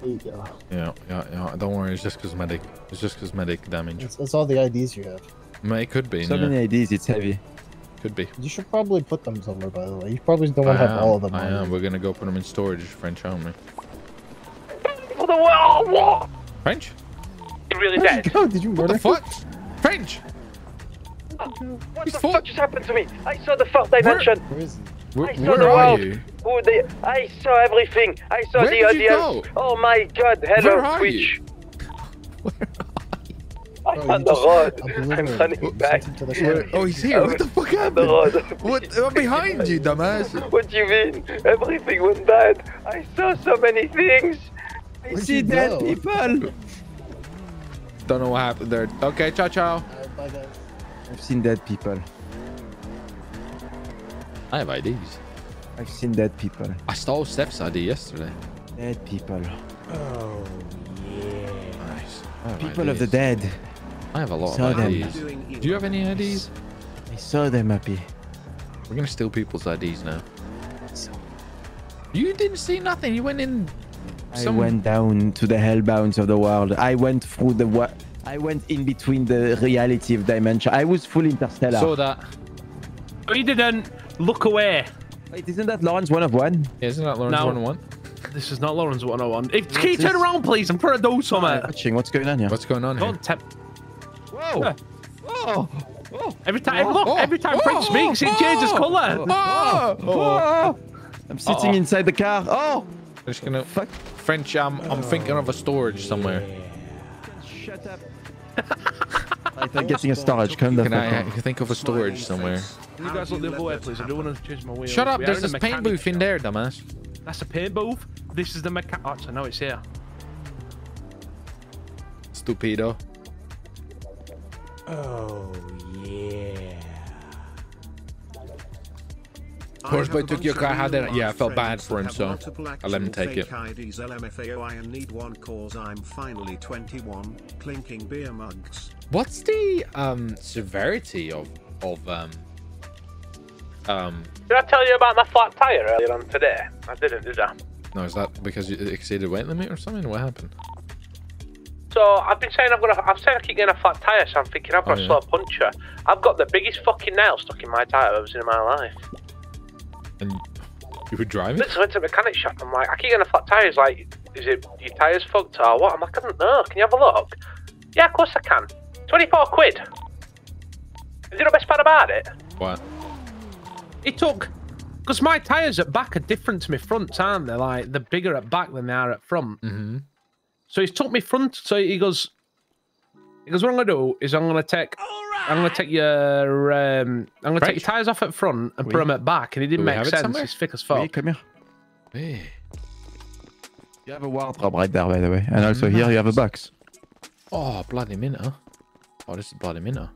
There you go. Yeah, yeah, yeah. Don't worry. It's just cosmetic. It's just cosmetic damage. It's, it's all the IDs you have. May- It could be. So yeah. many IDs, it's heavy. Could be. You should probably put them somewhere, by the way. You probably don't want to have all of them. I on am. We're gonna go put them in storage. French only. For the world, what? French? He really Where'd dead. you go? Did you What murder the fuck? French? What He's the full- fuck just happened to me? I saw the fourth dimension. Where is he? Where, I saw where the are world. you? Oh, the, I saw everything. I saw Where the did audience. Oh my god, hello, Where are Twitch. Where I'm Bro, on the just- road. I believe I'm running You back. to the shadow. Oh, he's here. What the fuck The happened? road. What? I'm behind you, dumbass. What do you mean? Everything went bad. I saw so many things. I Where'd see dead go? people. Don't know what happened there. Okay, ciao, ciao. Alright, bye guys. I've seen dead people. I have IDs. I've seen dead people. I stole Steph's ID yesterday. Dead people. Oh, yeah. Nice. I have People of the dead. I have a lot Saw of them. IDs. Do you have any IDs? I saw them, Happy. We're gonna steal people's IDs now. You didn't see nothing. You went in. I went down to the hellbounds of the world. I went through the wa- I went in between the reality of dimension. I was full interstellar. Saw that. We didn't look away. Wait, isn't that Lawrence one of one? Yeah, isn't that Lawrence No. one oh one? This is not Lawrence 101. If, can you this? turn around, please? I'm trying to do something. Uh, Watching, what's going on here? What's going on here? Don't temp. Whoa! Oh! Oh! Every time, look, oh, every time French oh, speaks, it changes oh, colour. Oh! Oh! I'm sitting Uh-oh. inside the car. Oh! I'm just gonna Fuck! French. I'm I'm thinking of a storage somewhere. Shut up! right, I'm getting a storage. Come Can I, I think of a storage somewhere? Can you guys look the other way, please? I don't want to change my wheels. Shut up! We There's a this paint booth in there, dumbass. That's a paint booth. This is the mechanic. Oh, so now it's here. Stupido. Horse boy took your car, had it- yeah, I felt bad for him, so I let him take it. IDs, LMFAO, I need one cause I'm finally 21, clinking beer mugs. What's the um severity of of um um? Did I tell you about my flat tire earlier on today? I didn't, did I? No, is that because you exceeded weight limit or something? What happened? So I've been saying I've got a, I'm saying I keep getting a flat tire, so I'm thinking I've got Oh, a yeah. slow puncher. I've got the biggest fucking nail stuck in my tire I've ever seen in my life. And you were driving? Literally went to the mechanic shop. I'm like, I keep getting a flat tire. He's like, is it your tires fucked or what? I'm like, I don't know. Can you have a look? Yeah, of course I can. 24 quid. Is you know the best part about it? What? It took because my tyres at back are different to my fronts, aren't they? Like they're bigger at back than they are at front. Mm-hmm. So he's took me front. So he goes, he goes, what I'm gonna do is I'm gonna take, I'm gonna take your, um, I'm gonna take your tyres off at front and put them at back, and it didn't make have it sense. somewhere? It's thick as Hey, fuck. come here. Hey. You have a wardrobe right there, by the way. And also here you have a box. Oh, bloody minnow. Oh, this is bloody minnow.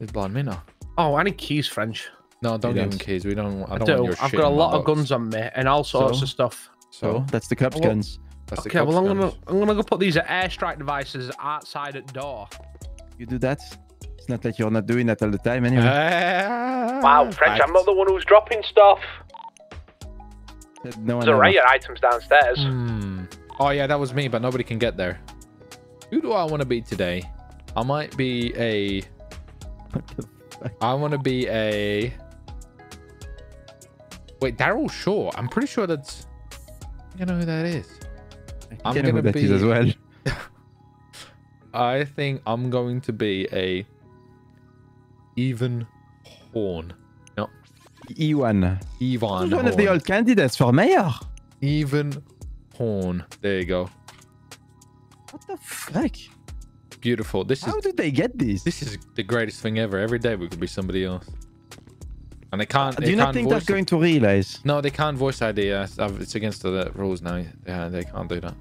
This is bloody minnow. Oh, I need keys, French. No, don't give him keys. We don't. I I don't do. want your I've shit got a in my lot of guns on me and all sorts So? of stuff. So that's the cops' Well- guns. That's the Okay, well I'm gonna. I'm gonna go put these airstrike devices outside at door. You do that. It's not like you're not doing that all the time anyway. Wow, French, I'm not the one who's dropping stuff. Said no one There's a ever. array of items downstairs. Hmm. Oh yeah, that was me, but nobody can get there. Who do I want to be today? I might be a. What the fuck? I want to be a. Wait, Daryl Shaw. I'm pretty sure that's. You know who that is? I'm think I who gonna is as be- well. I think I'm going to be a. Even Horn. No, Ewan. Ivan Who's one of the old candidates for mayor? Even Horn. There you go. What the fuck? Beautiful. This is How did they get these? this is the greatest thing ever. Every day we could be somebody else. And they can't. Do you not can't think they're going to realize? No, they can't voice ID. Uh, It's against the rules now. Yeah, they can't do that.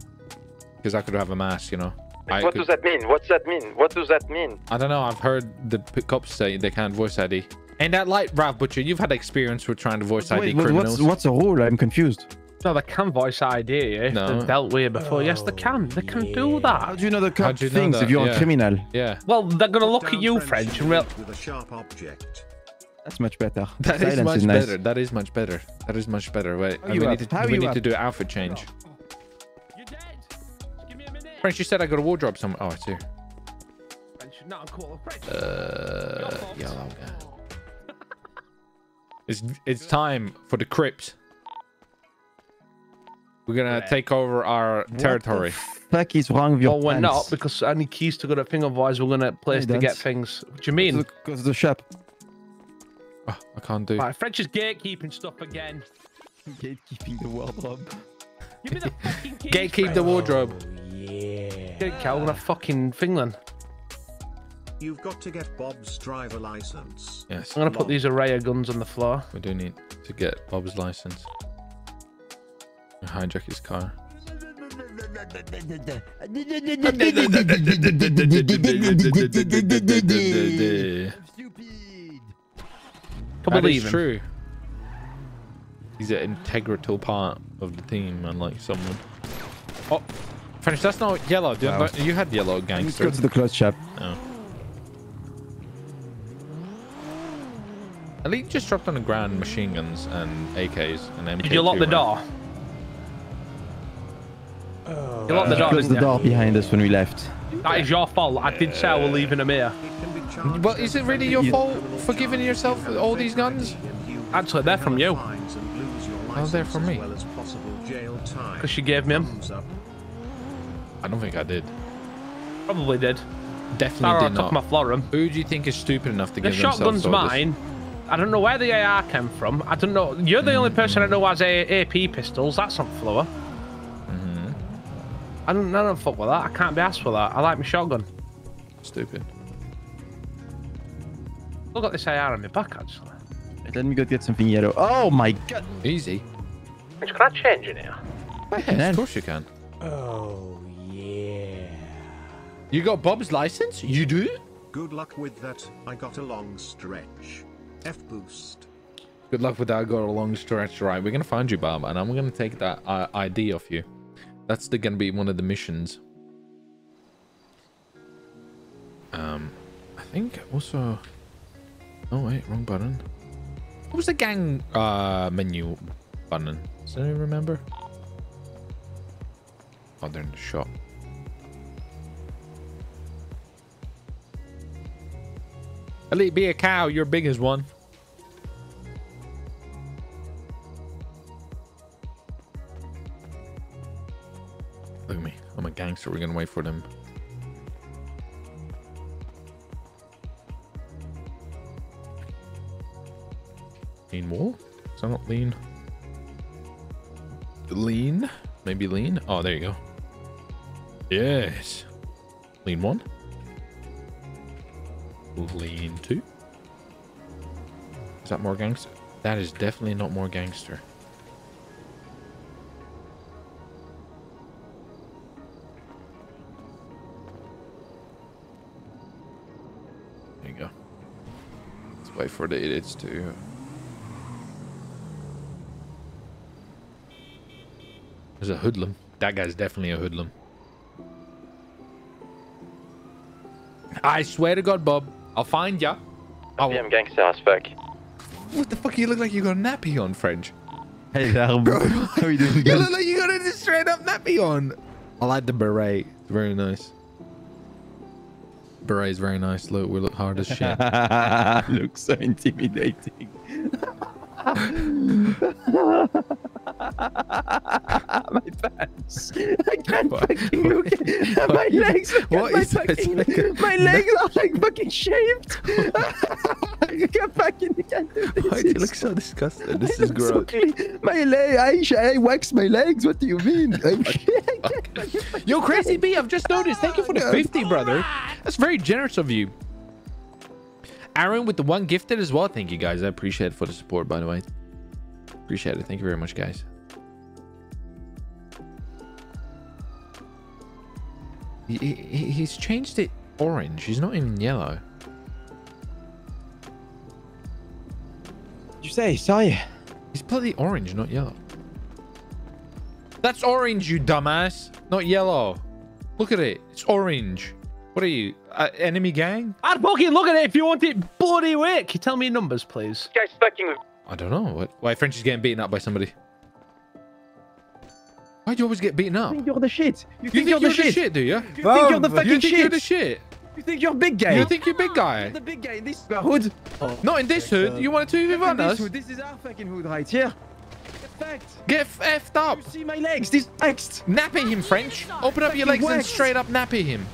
Because I could have a mask, you know. I, What could- does that mean? What's that mean? What does that mean? I don't know. I've heard the cops say they can't voice ID. And that light, Ralph Butcher, you've had experience with trying to voice ID Wait, what- criminals. what's what's the rule? I'm confused. No, they can voice ID if No. they've dealt with it before. Yes, they can. They can do that. How that. do you know the cop do you know thinks that? if you're Yeah. a criminal? Yeah, Well, they're gonna look at you, French French, and real. with a sharp object. That's much better. that is Silence much nice. better. That is much better. That is much better. Wait, How we up? need to, How we need up? to do an outfit change. You're dead. Give me a minute. French, you said I got a wardrobe somewhere. Oh, it's here. French, no, I'm cool. French. Uh, fault. yellow guy. It's it's time for the crypt. We're gonna Yeah. take over our territory. Fuck is wrong with your Well, we're pants? not because I need keys to go to thing. Otherwise, we're gonna place Hey, to get things. What do you mean? Go to the shop. Oh, I can't do. Right, French is gatekeeping stuff again. Gatekeeping the wardrobe. Give me the fucking keys. Gatekeep French. the wardrobe. Gate cow, I'm gonna fucking thing then. You've got to get Bob's driver license. Yes, I'm gonna put these array of guns on the floor. we do need to get Bob's license. And hijack his car. Can't That believe is him. true. He's an integral part of the team, unlike someone. Oh, French, that's not yellow. dude. Wow. You had yellow gangster. Let's gangster. go to the clothes shop. Oh. At least just dropped on the ground machine guns and AKs and MK2. Did you lock the right? door? You locked the door, oh. Close didn't the you? door behind us when we left. That is your fault. I did say I was leaving him here. It can be charged Well, is it really your You- fault for giving yourself all these guns? Actually, they're from you. Oh, they're from me. Because you gave them. I don't think I did. Probably did. Definitely Sorry, I did took not. my florum. Who do you think is stupid enough to The give themselves The shotgun's mine. I don't know where the AR came from. I don't know. You're the only person I know has a AP pistols. That's on floor. Mm-hmm. I don't. I don't fuck with that. I can't be asked for that. I like my shotgun. Stupid. Look got this AR on my back actually. Let me go get something yellow. Oh my god. Easy. Can I change in here? Yes, of course you can. Oh, yeah. You got Bob's license? You do? Good luck with that. I got a long stretch. F boost. Good luck with that. I got a long stretch. Right, we're going to find you, Bob, and I'm going to take that uh, ID off you. That's going to be one of the missions. Um, I think also... Oh, wait, wrong button. What was the gang uh, menu button? Does anyone remember? Oh, they're in the shop. Elite, be a cow. You're big as one. Look at me. I'm a gangster. We're gonna wait for them. Lean wall? Is that not lean? Lean? Maybe lean? Oh, there you go. Yes. Lean one. Lean two. Is that more gangster? That is definitely not more gangster. There you go. Let's wait for the idiots to. There's a hoodlum. That guy's definitely a hoodlum. I swear to God, Bob, I'll find ya. I will- PM gangster aspect. What the fuck? You look like you got a nappy on, French. Hey, Darb. How are you doing? You look like you got a straight up nappy on. I like the beret. It's very nice. Beret's very nice. Look, we look hard as shit. Looks so intimidating. my pants. I can't fucking look at my legs. What my is fucking, my legs are like fucking shaved. I can't fucking I can't do this. Why do you look so disgusted? This I is so gross. clean. My leg, I, I wax my legs. What do you mean? I can't fucking- Yo, Crazy B, I've just noticed. Thank you for the 50, brother. That's very generous of you. Aaron with the one gifted as well. Thank you, guys. I appreciate it for the support, by the way. Appreciate it. Thank you very much, guys. He, he- he's changed it orange. He's not even yellow. What'd you say? Sorry. He's bloody orange, not yellow. That's orange, you dumbass. Not yellow. Look at it. It's orange. What are you? Uh, enemy gang? I'd fucking look at it if you want it bloody away. Can you tell me your numbers, please? Guys fucking I don't know. What? Why French is getting beaten up by somebody? Why do you always get beaten up? You think you're the shit. You You think, you're, the, shit. do you? You think you're the fucking you think shit. you're the shit? You think you're big guy. You think you're big guy? You're the big guy in this hood. Not in this hood. You want to two Look v one this us? hood. This is our fucking hood right here. Get fact. Get f- effed up. You see my legs? This waxed. Nappy him, French. Open up your legs and straight up nappy him.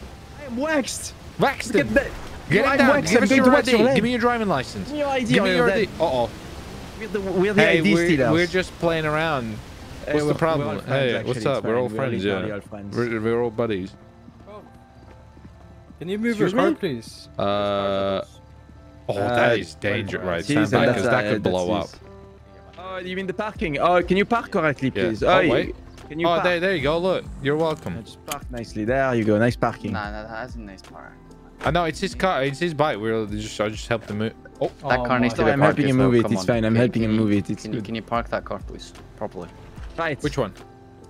I am waxed. Wax Look him. that. Get I'm it down. waxed. Give us your ID. your. Give me your driving license. Give me your ID. Give me your ID. Uh oh. We're the, we're the Hey, ID we're, stealers. we're just playing around. Hey, What's we're- the problem? friends, hey, actually, what's up? We're fine. all friends, literally yeah. all friends. We're, we're all buddies. Can you move Excuse your car, please? Uh, oh, Uh, that is dangerous, right? Stand back, because that uh, could blow up. Oh, you mean the parking? Oh, can you park correctly, Yeah. please? Oh, wait. Can you Oh, park? there, there you go. Look, you're welcome. Just park nicely. There you go. Nice parking. Nah, nah, that's a nice car. I know it's his car. It's his bike. We're just I just helped him move. Oh, That car needs to be I'm parked helping him move it. It's fine. I'm Can- helping can him you- move it. It's Can good. can you park that car, please, properly? Right. which one?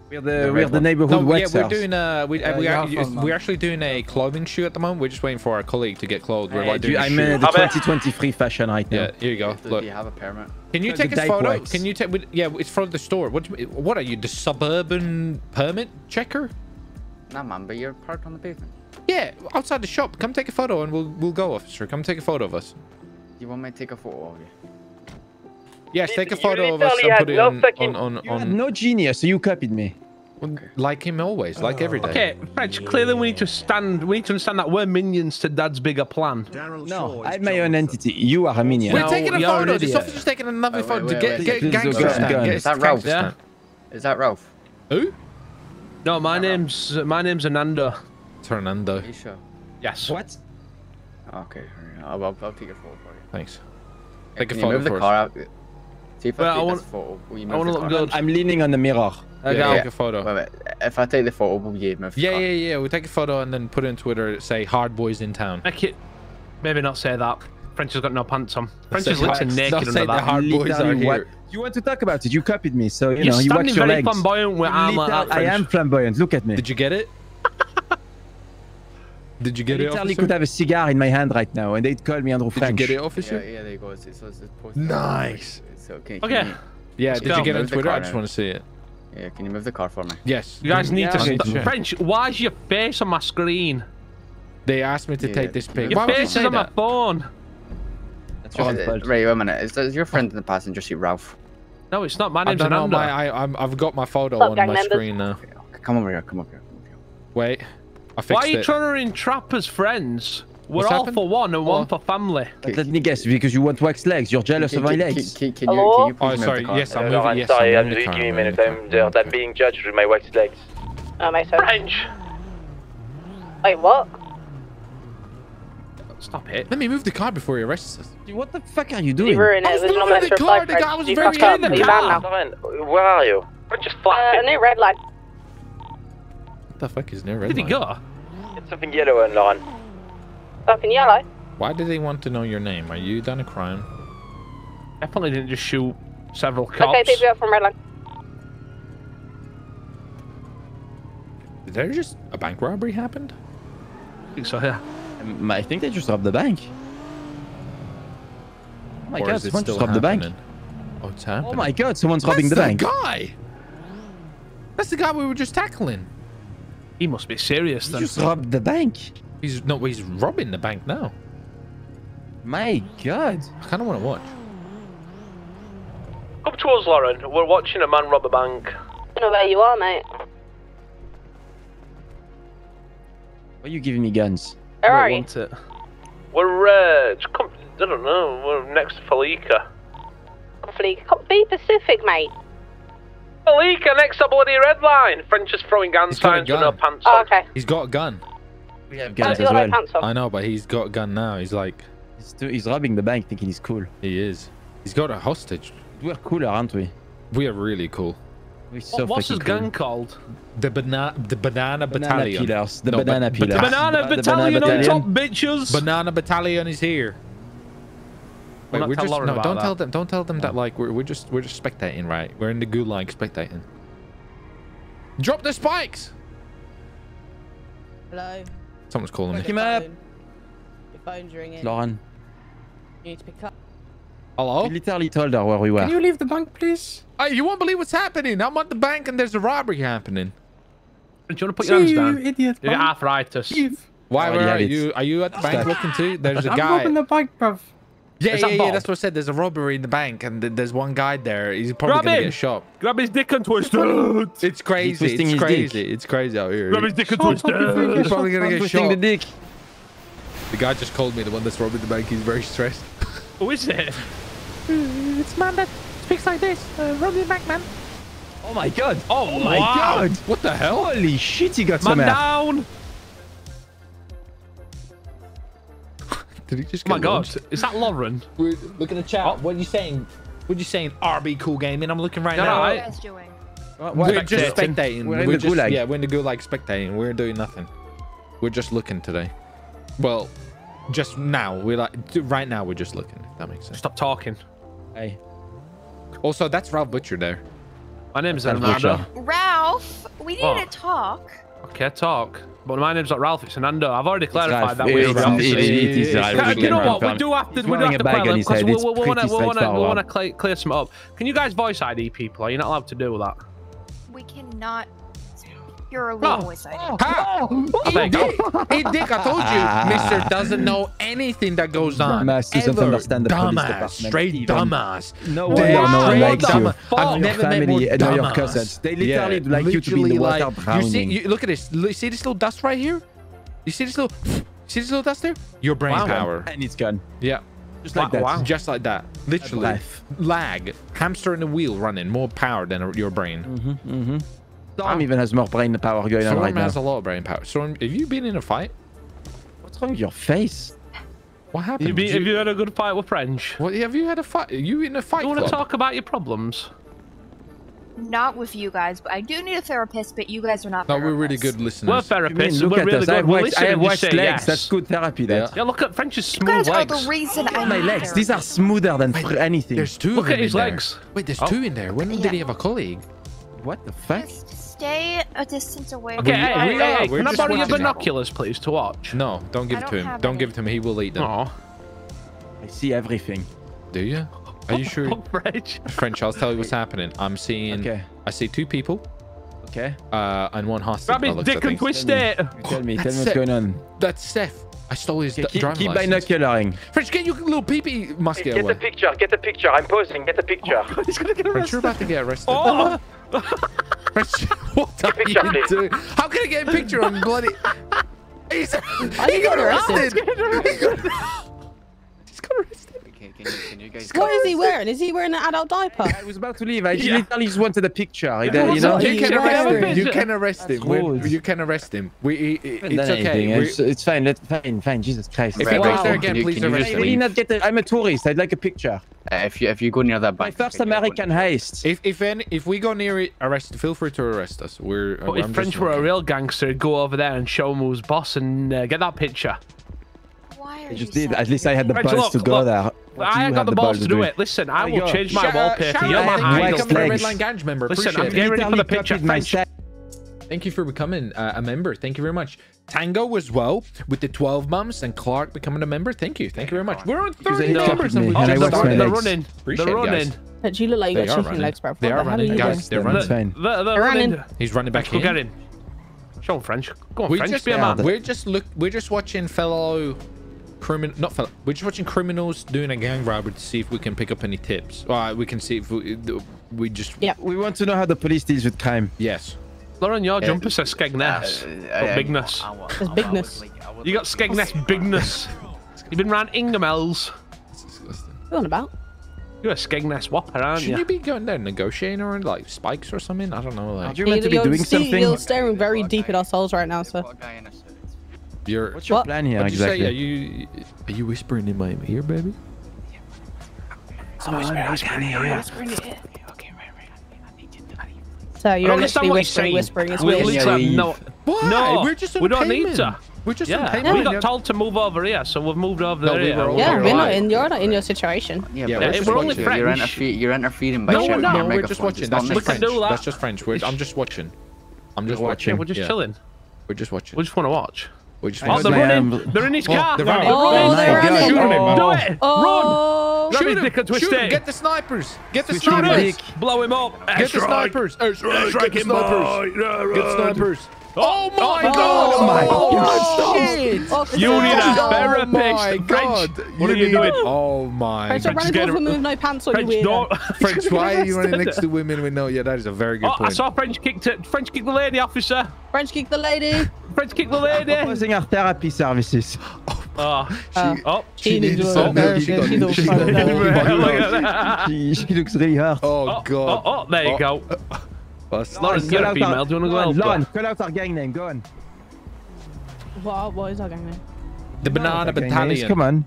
We're the, The we're red the one. neighborhood No, yeah, we're doing uh, we, uh, we are, fun, we're actually doing a clothing shoot at the moment. We're just waiting for our colleague to get clothes. We're Hey, like doing you- a I'm shoot. the 2023 fashion right now. Yeah, here you go. Do, Look, do you have a permit? Can you the take a photo? wax. Can you take? Yeah, it's from the store. What? do you- What are you, the suburban permit checker? Nah, man, but you're parked on the pavement. Yeah, outside the shop. Come take a photo and we'll we'll go, officer. Come take a photo of us. You want me to take a photo of you? Yes, take a photo of us and put it no on, fucking- on, on, You had on, no genius, so you copied me. Like him always, like every day. Okay, French. Clearly, we need to stand. We need to understand that we're minions to Dad's bigger plan. No, I is have my own Jonathan. entity. You are a minion. We're No, taking a you're an photo. This idiot. officer's taking another Wait, photo wait, to wait, get wait. get Please gangster go, go, stand. go. Get Is that Ralph? gangster stand. Is that Ralph? Who? No, my name's my name's Ananda. Fernando. Are you sure? Yes. What? Oh, okay, I'll, I'll, I'll take a photo for you. Thanks. Yeah, Take a can photo you move the for us. car out? See if Well, I I take want- this photo. I want to look good. I'm leaning on the mirror. Yeah, Okay. take a photo. Wait, wait. If I take the photo, we'll you move the Yeah, car? yeah, yeah. We'll take a photo and then put it on Twitter. Say hard boys in town. Make it. Maybe not say that. French has got no pants on. French's Say lips are hard- naked under say the that. hard boys are here. You want to talk about it? You copied me, so you You're know you wax standing your very legs. flamboyant with arm like I am flamboyant. Look at me. Did you get it? Did you I get it, literally officer? could have a cigar in my hand right now, and they'd call me Andrew Did you get it, officer? yeah, there you go. It's, it's, it's. Nice. It's okay. Okay. Yeah, did you get it on Twitter? I just want to see it. Yeah, can you move the car for me? Yes. You guys need Yeah, to I need French, why is your face on my screen? They asked me to Yeah, take this picture. pic. know- Why Your you face is on my phone. That's your Uh, fault. Wait a minute. Is, is your friend in the passenger seat, Ralph? No, it's not. My I name's don't know. My, I, I'm, I've got my photo What's on my members? screen now. Okay, okay, Come over here. Come over here. Come over here. Wait, I fixed Why are you it. trying to entrap us friends? We're What's all happened? for one and Hello? one for family. Let me guess, because you want wax legs. You're jealous Can- of my legs. Can, can, can you, Hello? please Oh, sorry. Yes, I'm Uh, moving. Yes, sorry, I'm I'm, moving the give me a I'm minute. I'm, uh, I'm being judged with my waxed legs. Oh, makes sense. French! Wait, what? Stop it. Let me move the car before he arrests us. What the fuck are you You doing? ruined I it. was There's not no the car, the guy was very fucked up. in the Are you car. banned where are you? French just Uh, flapping. new red light. What the fuck is near red Did he go? Get something yellow in line. Something yellow. Why do they want to know your name? Are you done a crime? Definitely didn't just shoot several Okay, cops. pick me up from red line. Did there just a bank robbery happened? I think so, yeah. Um, I think they just robbed the bank. Oh my Or god, is it someone just robbed the bank. Oh, it's happening. Oh my god, someone's robbing the That's bank. guy. That's the guy we were just tackling. He must be serious He then. just robbed the bank. He's no, he's robbing the bank now. My god. I kind of want to watch. Come to us, Lauren. We're watching a man rob a bank. I don't know where you are, mate. Why are you giving me guns? Where Don't are you? want it. We're, uh, come, I don't know, we're next to Fleeca. Fleek. Come- Be Pacific, mate. Fleeca, next to bloody red line. French is throwing gun He's got a signs with no gun. pants Oh, okay. He's got a gun. We have guns as well. I know, but he's got a gun now. He's like, He's, too, he's robbing the bank thinking he's cool. he is. He's got a hostage. We're cooler, aren't we? We are really cool. So What- what's his fucking cool. gang called? The banana, the banana, Banana battalion. pillars. The No, banana but- pillars. The Banana The Battalion on top, bitches! Banana battalion is here. We'll Wait, not we're tell just no. Don't that. tell them. Don't tell them that. Like we're we're just we're just spectating, right? We're in the gulag spectating. Drop the spikes. Hello. Someone's calling Where's me. Him your up. phone? Your phone's ringing. Lauren, You need to pick up. Hello. we literally told her where we were. Can you leave the bank, please? Hey, you won't believe what's happening. I'm at the bank and there's a robbery happening. Do you want to put See your hands you, down? idiot. You got man. arthritis. Leave. Why? already Where had are it. you? Are you at the bank looking too? There's a I'm guy. robbing the bank, bruv. Yeah, yeah, yeah. That's what I said. There's a robbery in the bank, and th- there's one guy there. He's probably Grab gonna him. get shot. Grab his dick and twist it. It's crazy. twisting It's his crazy. dick. It's crazy out here. Grab his dick and twist it. He's probably gonna get Twisting shot. the dick. The guy just called me. The one that's robbing the bank. He's very stressed. Who is it? It's man that speaks like this. Uh, rob the bank, man. Oh my god. Oh, my wow. god. What the hell? Holy shit, he got Man some air. down. Did he just Oh get my god. launched? Is that Lauren? We're looking at chat. Oh. What are you saying? What are you saying? RB Cool Gaming. I'm looking right Yeah, now. right. you guys doing? What- We're just Spectating. spectating. We're in the just, gulag. Yeah, we're in the gulag spectating. We're doing nothing. We're just looking today. Well, just now. We're like right now. We're just looking. If that makes sense. Stop talking. Hey. Also, that's Ralph Butcher there. My name is Ralph. Butcher. Ralph, we need Oh. to talk. Okay, talk. But my name's not Ralph, it's Hernando. I've already Ralph. clarified that It we're is- Ralph. it is- it is Yeah, You know what? We do have to, we do wearing have to bag quell on him his because head. we It's want to we pretty want to clear, clear some up. Can you guys voice ID people? Are you not allowed to do that? We cannot. You're illegal Oh. voice ID. Ha! There you go. Hey, Dick, I told you, Mister doesn't know anything that goes on. Dumbass doesn't Ever. understand the police dumbass, department. straight Even. dumbass. No They wonder no are one straight likes you. I've Your never met more and all your dumbass. cousins. They literally Yeah, like you to be in the literally water like- drowning. You see, you, look at this. Look, see this little dust right here? You see this little, see this little dust there? Your brain Wow. power. and it's gone. Yeah. Just like that. Wow. Just like that. Literally. life. Lag. Hamster in the wheel running. More power than your brain. Mm-hmm, mm-hmm. Storm even has more brain power going on Storm right now. Storm has a lot of brain power. Storm, have you been in a fight? What's wrong with your face? What happened? You be, Did have you had a good fight with French? What, have you had a fight? Are you in a fight You want to talk about your problems? Not with you guys, but I do need a therapist. But you guys are not. No, we're really good listeners. We're listeners. You mean, therapists. look We're at really us. good. I have We'll watched, listen I have and watched legs. yes. That's good therapy. That. Yeah, look at French's You smooth guys are legs. the reason I My need legs. These are smoother than fr- anything. There's two Look of them at his in there. legs. Wait, there's Oh. two in there. When did he have a colleague? What the fuck? Just stay a distance away. Okay, from hey, hey, we hey, are. hey, We're can I just borrow your watching it. binoculars, please, to watch? No, don't give I it to him. Don't any. give it to him. He will eat them. Oh, I see everything. Do you? Are you sure? fuck French. French, I'll tell you what's happening. I'm seeing. Okay. I see two people, Okay. uh, and one hostage. Grab by his dick and things. twist Tell me. it. Tell me. Tell me what's going on. That's Seth. I stole his Okay, d- keep, driving keep license. binocularing. French, get your little peepee musket Get away. the away. picture, get the picture. I'm posing, get the picture. He's gonna get arrested. French, you're about to get arrested. Oh, French, what are you doing? How can I get a picture on bloody? He's, he got got arrested? arrested. He got, he's got arrested. Okay, can you, can you guys... What is he wearing? Is he wearing an adult diaper? I was about to leave. I Yeah. literally just wanted a picture. I- Yeah, you know? what's? You can arrest him. You can arrest him. We're- You can arrest him. We, he- he- it's okay. anything. It's, it's fine. Let, fine, fine. Jesus Christ. If Right, he right, goes there can again, you- please can you arrest just I him. really leave? not get. A, I'm a tourist. I'd like a picture. Uh, if you if you go near that My bank, first American heist. If if any if we go near it, arrest. Feel free to arrest us. We're. But I'm if French were a real gangster, go over there and show him who's boss and uh, get that picture. Why are I just you did. At least I had the French, balls look, to go look. there. What I you got have the balls to do do it. Listen, I will change my Shout- wallpaper. You're my thank you Wax for idol. coming to legs. Redline Gange member. Listen, I'm getting ready for the Literally picture. copied my French. set. Thank you for becoming uh, a member. Thank you very much. Tango as well with the 12 months and Clark becoming a member. Thank you. Thank you very much. We're on 30 No. members and we And just watched started. They're running. Appreciate They're running. Don't you look like you They got are chicken running. legs, bro? They are running. Guys, they're running. They're, they're They're running. running. He's running back Go in. get him. Show him French. Go on, We French. just, Be a man. we're just look. We're just watching fellow criminal. Not fellow. We're just watching criminals doing a gang robbery to see if we can pick up any tips. Well, we can see if we, we just. Yeah. We want to know how the police deals with crime. Yes. Lauren, your jumper says Skegness. Uh, Got bigness. There's bigness. You got Skegness bigness. You've been round Ingoldmells. That's disgusting. What on about? You're a Skegness whopper, aren't Shouldn't you? you be going there negotiating or like spikes or something? I don't know. Like You're meant to be doing see- something. you're staring very deep at our souls right now, sir. You're. What's your What? plan here What'd you say? Are exactly? you are you whispering in my ear, baby? So I you're don't understand literally what he's whispering, saying. whispering. We weird. literally have no. Why? No, we're just on we don't payment. need to. We're just on Yeah, payment. we got told to move over here, so we've moved over No, there. we were Yeah, we're not in. You're not in your situation. Yeah, Yeah, we're it's just what watching. you- You're, French. interfe- you're interfering by No, shouting not. your No, we're megaphone. just watching. That's just French. that. That's just French. We're, I'm just watching. I'm just watching. Yeah, we're just chilling. We're just watching. We just want to watch. We're just I Oh, got they're running. um, They're in his Oh, car. they're running. Oh, Oh they're my God. running. Shoot him. Oh. Do it. Run. Oh, Grab Shoot his him. dick and twist Shoot him. Get the snipers. Get the Switch snipers. Blow him up. Get the snipers. Get the Strike him, boy. snipers. Get the snipers. Oh my Oh, god! oh my Oh, God. shit! You need a Oh therapist. my French, god! What are you need- doing? Oh my French, I'm god! running get towards with no pants on, French, weirdo. don't. French, why are you running next to women we know? Yeah, that is a very good Oh, I saw French kick to French kick the lady officer. French kick the lady. French kick the lady. Proposing our therapy services. Oh, Uh, oh. She needs needs some help. She She find needs out. some Look at that. she, she looks really hurt. Oh Oh, god! oh, oh, there you go. Bust. Lauren, Call you're a out female. our- Do you want to go help? Lauren, her? call out our gang name. Go on. What, what is our gang name? The banana Our names, battalion. Come on.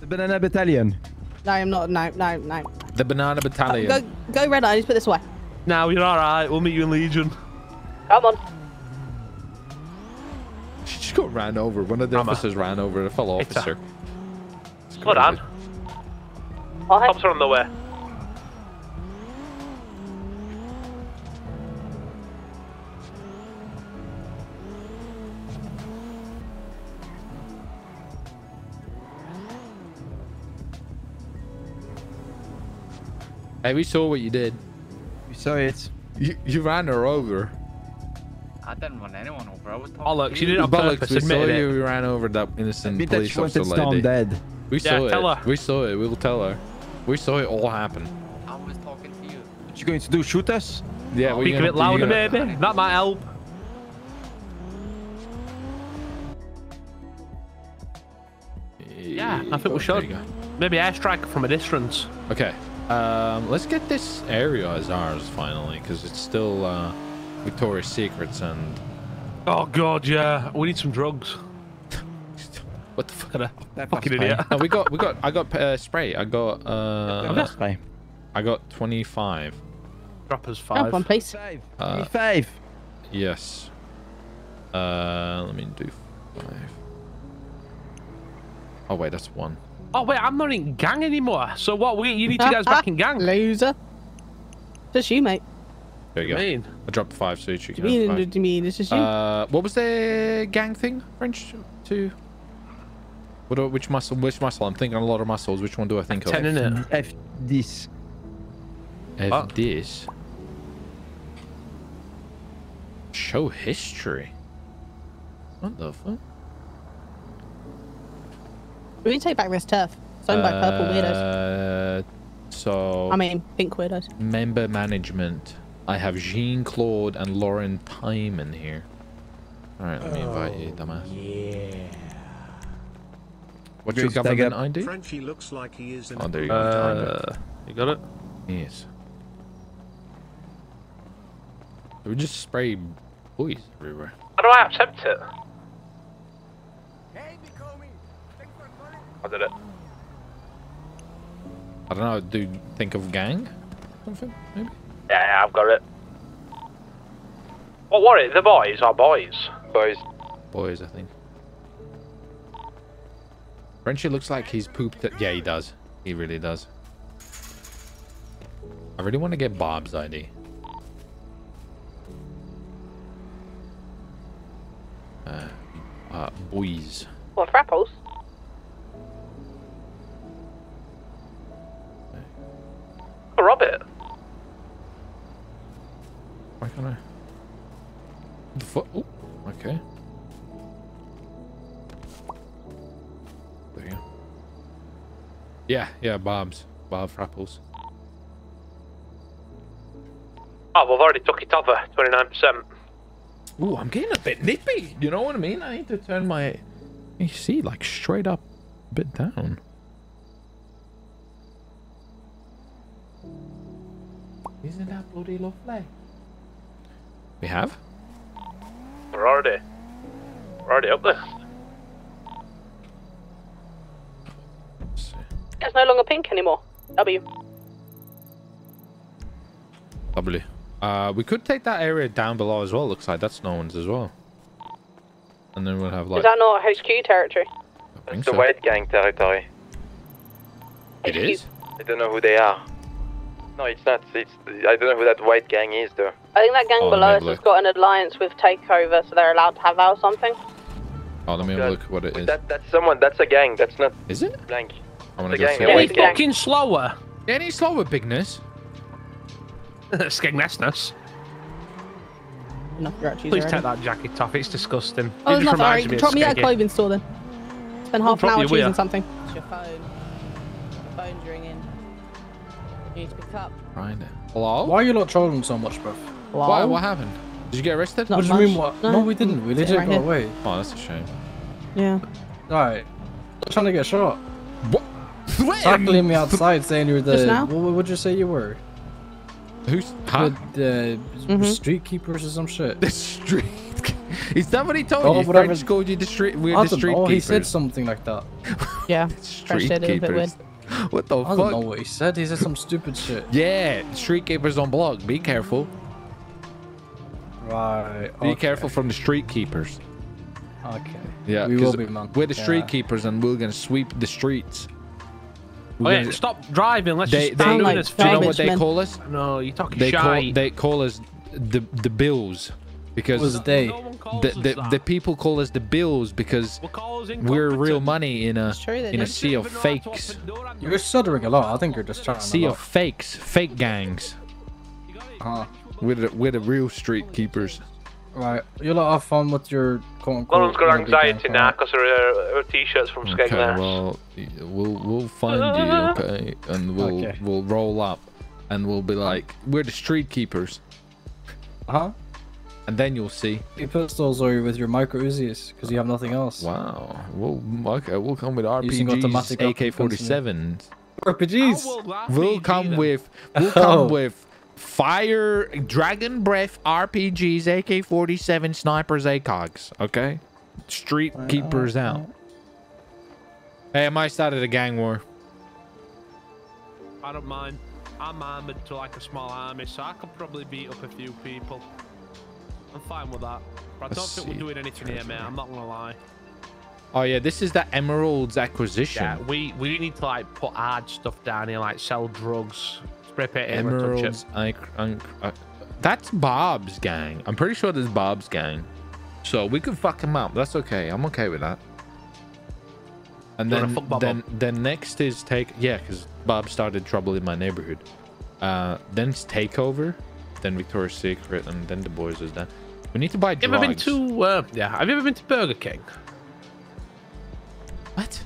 The banana battalion. No, I'm not. No, no, no. The banana Uh, battalion. go, go, red eye. Just put this away. No, you're all right. We'll meet you in Legion. Come on. She just got ran over. One of the Mama. officers ran over a fellow It's a- officer. Hold on. Cops are on the way. Hey, we saw what you did. We saw it. You, you ran her over. I didn't run anyone over. I was talking. Oh, look, to she you. did it on Bollocks, purpose. we saw Admitted you. We ran over that innocent Admit that police she officer wanted Storm lady. dead. We Yeah, saw tell it. her. We saw it. We'll tell her. We saw it all happen. I was talking to you. What you going to do? Shoot us? Yeah, Speak a bit louder, maybe. That might help. Eh, yeah, I think we should. Maybe airstrike from a distance. Okay. Um, let's get this area as ours finally, because it's still uh, Victoria's Secrets and Oh god, yeah. We need some drugs. what the fuck? Are That fucking idiot. no, we got we got I got uh, spray. I got uh, That's fine. I got twenty five. Drop us Help five. one, please. Five. Uh, five. Yes. Uh, let me do five. Oh wait, that's one. Oh wait, I'm not in gang anymore. So what? We you need to get us back in gang. Loser. Just you, mate. There you go. Mean. I dropped five, so you can Do you have mean, five. do you mean it's just you? Uh, what was the gang thing? French to. What? Which muscle? Which muscle? I'm thinking a lot of muscles. Which one do I think Ten of? in it. F this. F Oh. this. Show history. What the fuck? We can take back this turf. It's owned by purple weirdos. Uh, so I mean, pink weirdos. member management. I have Jean Claude and Lauren Pyman here. All right, let me invite you, dumbass. Yeah. What's your Grace, tag government up. ID? Frenchie looks like he is in Oh, there you go. Uh, you got it. Yes. We just spray boys everywhere. How do I accept it? I did it. I don't know. Do you think of gang? Something maybe. Yeah, yeah, I've got it. What were it? The boys are boys? Boys. Boys, I think. Frenchie looks like he's pooped. It. Yeah, he does. He really does. I really want to get Bob's ID. Uh, uh, boys. What, Frapples? Rob it. Why can't I? The foot. Oh, okay. There you go. Yeah, yeah, Bob's. Bob Frapples. Oh, we've already took it over. 29%. Ooh, I'm getting a bit nippy. You know what I mean? I need to turn my AC like straight up a bit down. Bloody lovely? We have? We're already. We're already up there. It's no longer pink anymore. W. W. Uh, we could take that area down below as well. Looks like that's no one's as well. And then we'll have like. Is that not HQ territory? I think It's the so. white gang territory. It is. I don't know who they are. No, it's not. It's I don't know who that white gang is though. I think that gang Oh, below let us me has look. got an alliance with Takeover, so they're allowed to have that or something. Oh, let me have a look what it is. That that's someone. That's a gang. That's not. Is it? Blank. I want the to go gang. see Yeah, what it's it gang. Fucking slower. Any slower, bigness? Skegnessness. Enough of your actually Please already. take that jacket off. It's disgusting. Oh, it there's just nothing. Alright, reminds me of drop me at a Skeggy. clothing store then. Spend half an drop hour you where? choosing something. It's your phone. You need to pick up. Right. Hello? Why are you not trolling so much, bro? Why? What happened? Did you get arrested? What do you mean what? No, we didn't. We legit right got here. away. Oh, that's a shame. Yeah. Alright. I'm trying to get shot. What? Tackling me outside saying you were Just the. now? What would you say you were? Who's huh? The, the Mhm. street keepers or some shit. The street. Is that what he told Oh, you? whatever. French called you the street. We're the street know. He said something like that. Yeah. street said it a bit keepers. what the I fuck? don't know what he said. He said some stupid shit. Yeah, street keepers on block. Be careful. Right. Be okay. careful from the street keepers. Okay. Yeah, We will 'cause be, man. We're the street Yeah. keepers, and we're gonna sweep the streets. We're Oh, yeah, gonna- stop driving. Let's They, just they, stand do you know what they call us? No, you're talking They call they call us the the bills because What was they? the, the, the people call us the bills because we're real money in a in a sea of fakes. You're stuttering a lot. I think you're just trying Sea of fakes, fake gangs. Uh, We're the, we're the real street keepers. right. You lot have fun with your quote unquote. Lauren's got anxiety now because her, her, her t-shirt's from Okay, Skegness. well, we'll we'll find you, okay, and we'll Okay. we'll roll up, and we'll be like, we're the street keepers, Huh? And then you'll see. You pistols or with your micro Uzis because you have nothing else. Wow. We'll okay. We'll come with RPGs, AK-47s. RPGs. We'll come with we'll come Oh. with fire dragon breath RPGs, AK-47 snipers, ACOGs. Okay, street keepers out. Hey, I might started a gang war. I don't mind. I'm armored to like a small army, so I could probably beat up a few people. I'm fine with that. But I don't Let's think see. we're doing anything here, man. I'm not gonna lie. Oh yeah, this is the Emeralds acquisition. Yeah, we we need to like put hard stuff down here, like sell drugs, paint it. Emeralds. I, I, I, that's Bob's gang. I'm pretty sure that's Bob's gang. So we could fuck him up. That's okay. I'm okay with that. And You then, then, up? then next is take. Yeah, because Bob started trouble in my neighborhood. Uh, then it's takeover, then Victoria's Secret, and then the boys is done. We need to buy You drugs. ever been to? Uh, yeah, have you ever been to Burger King? What?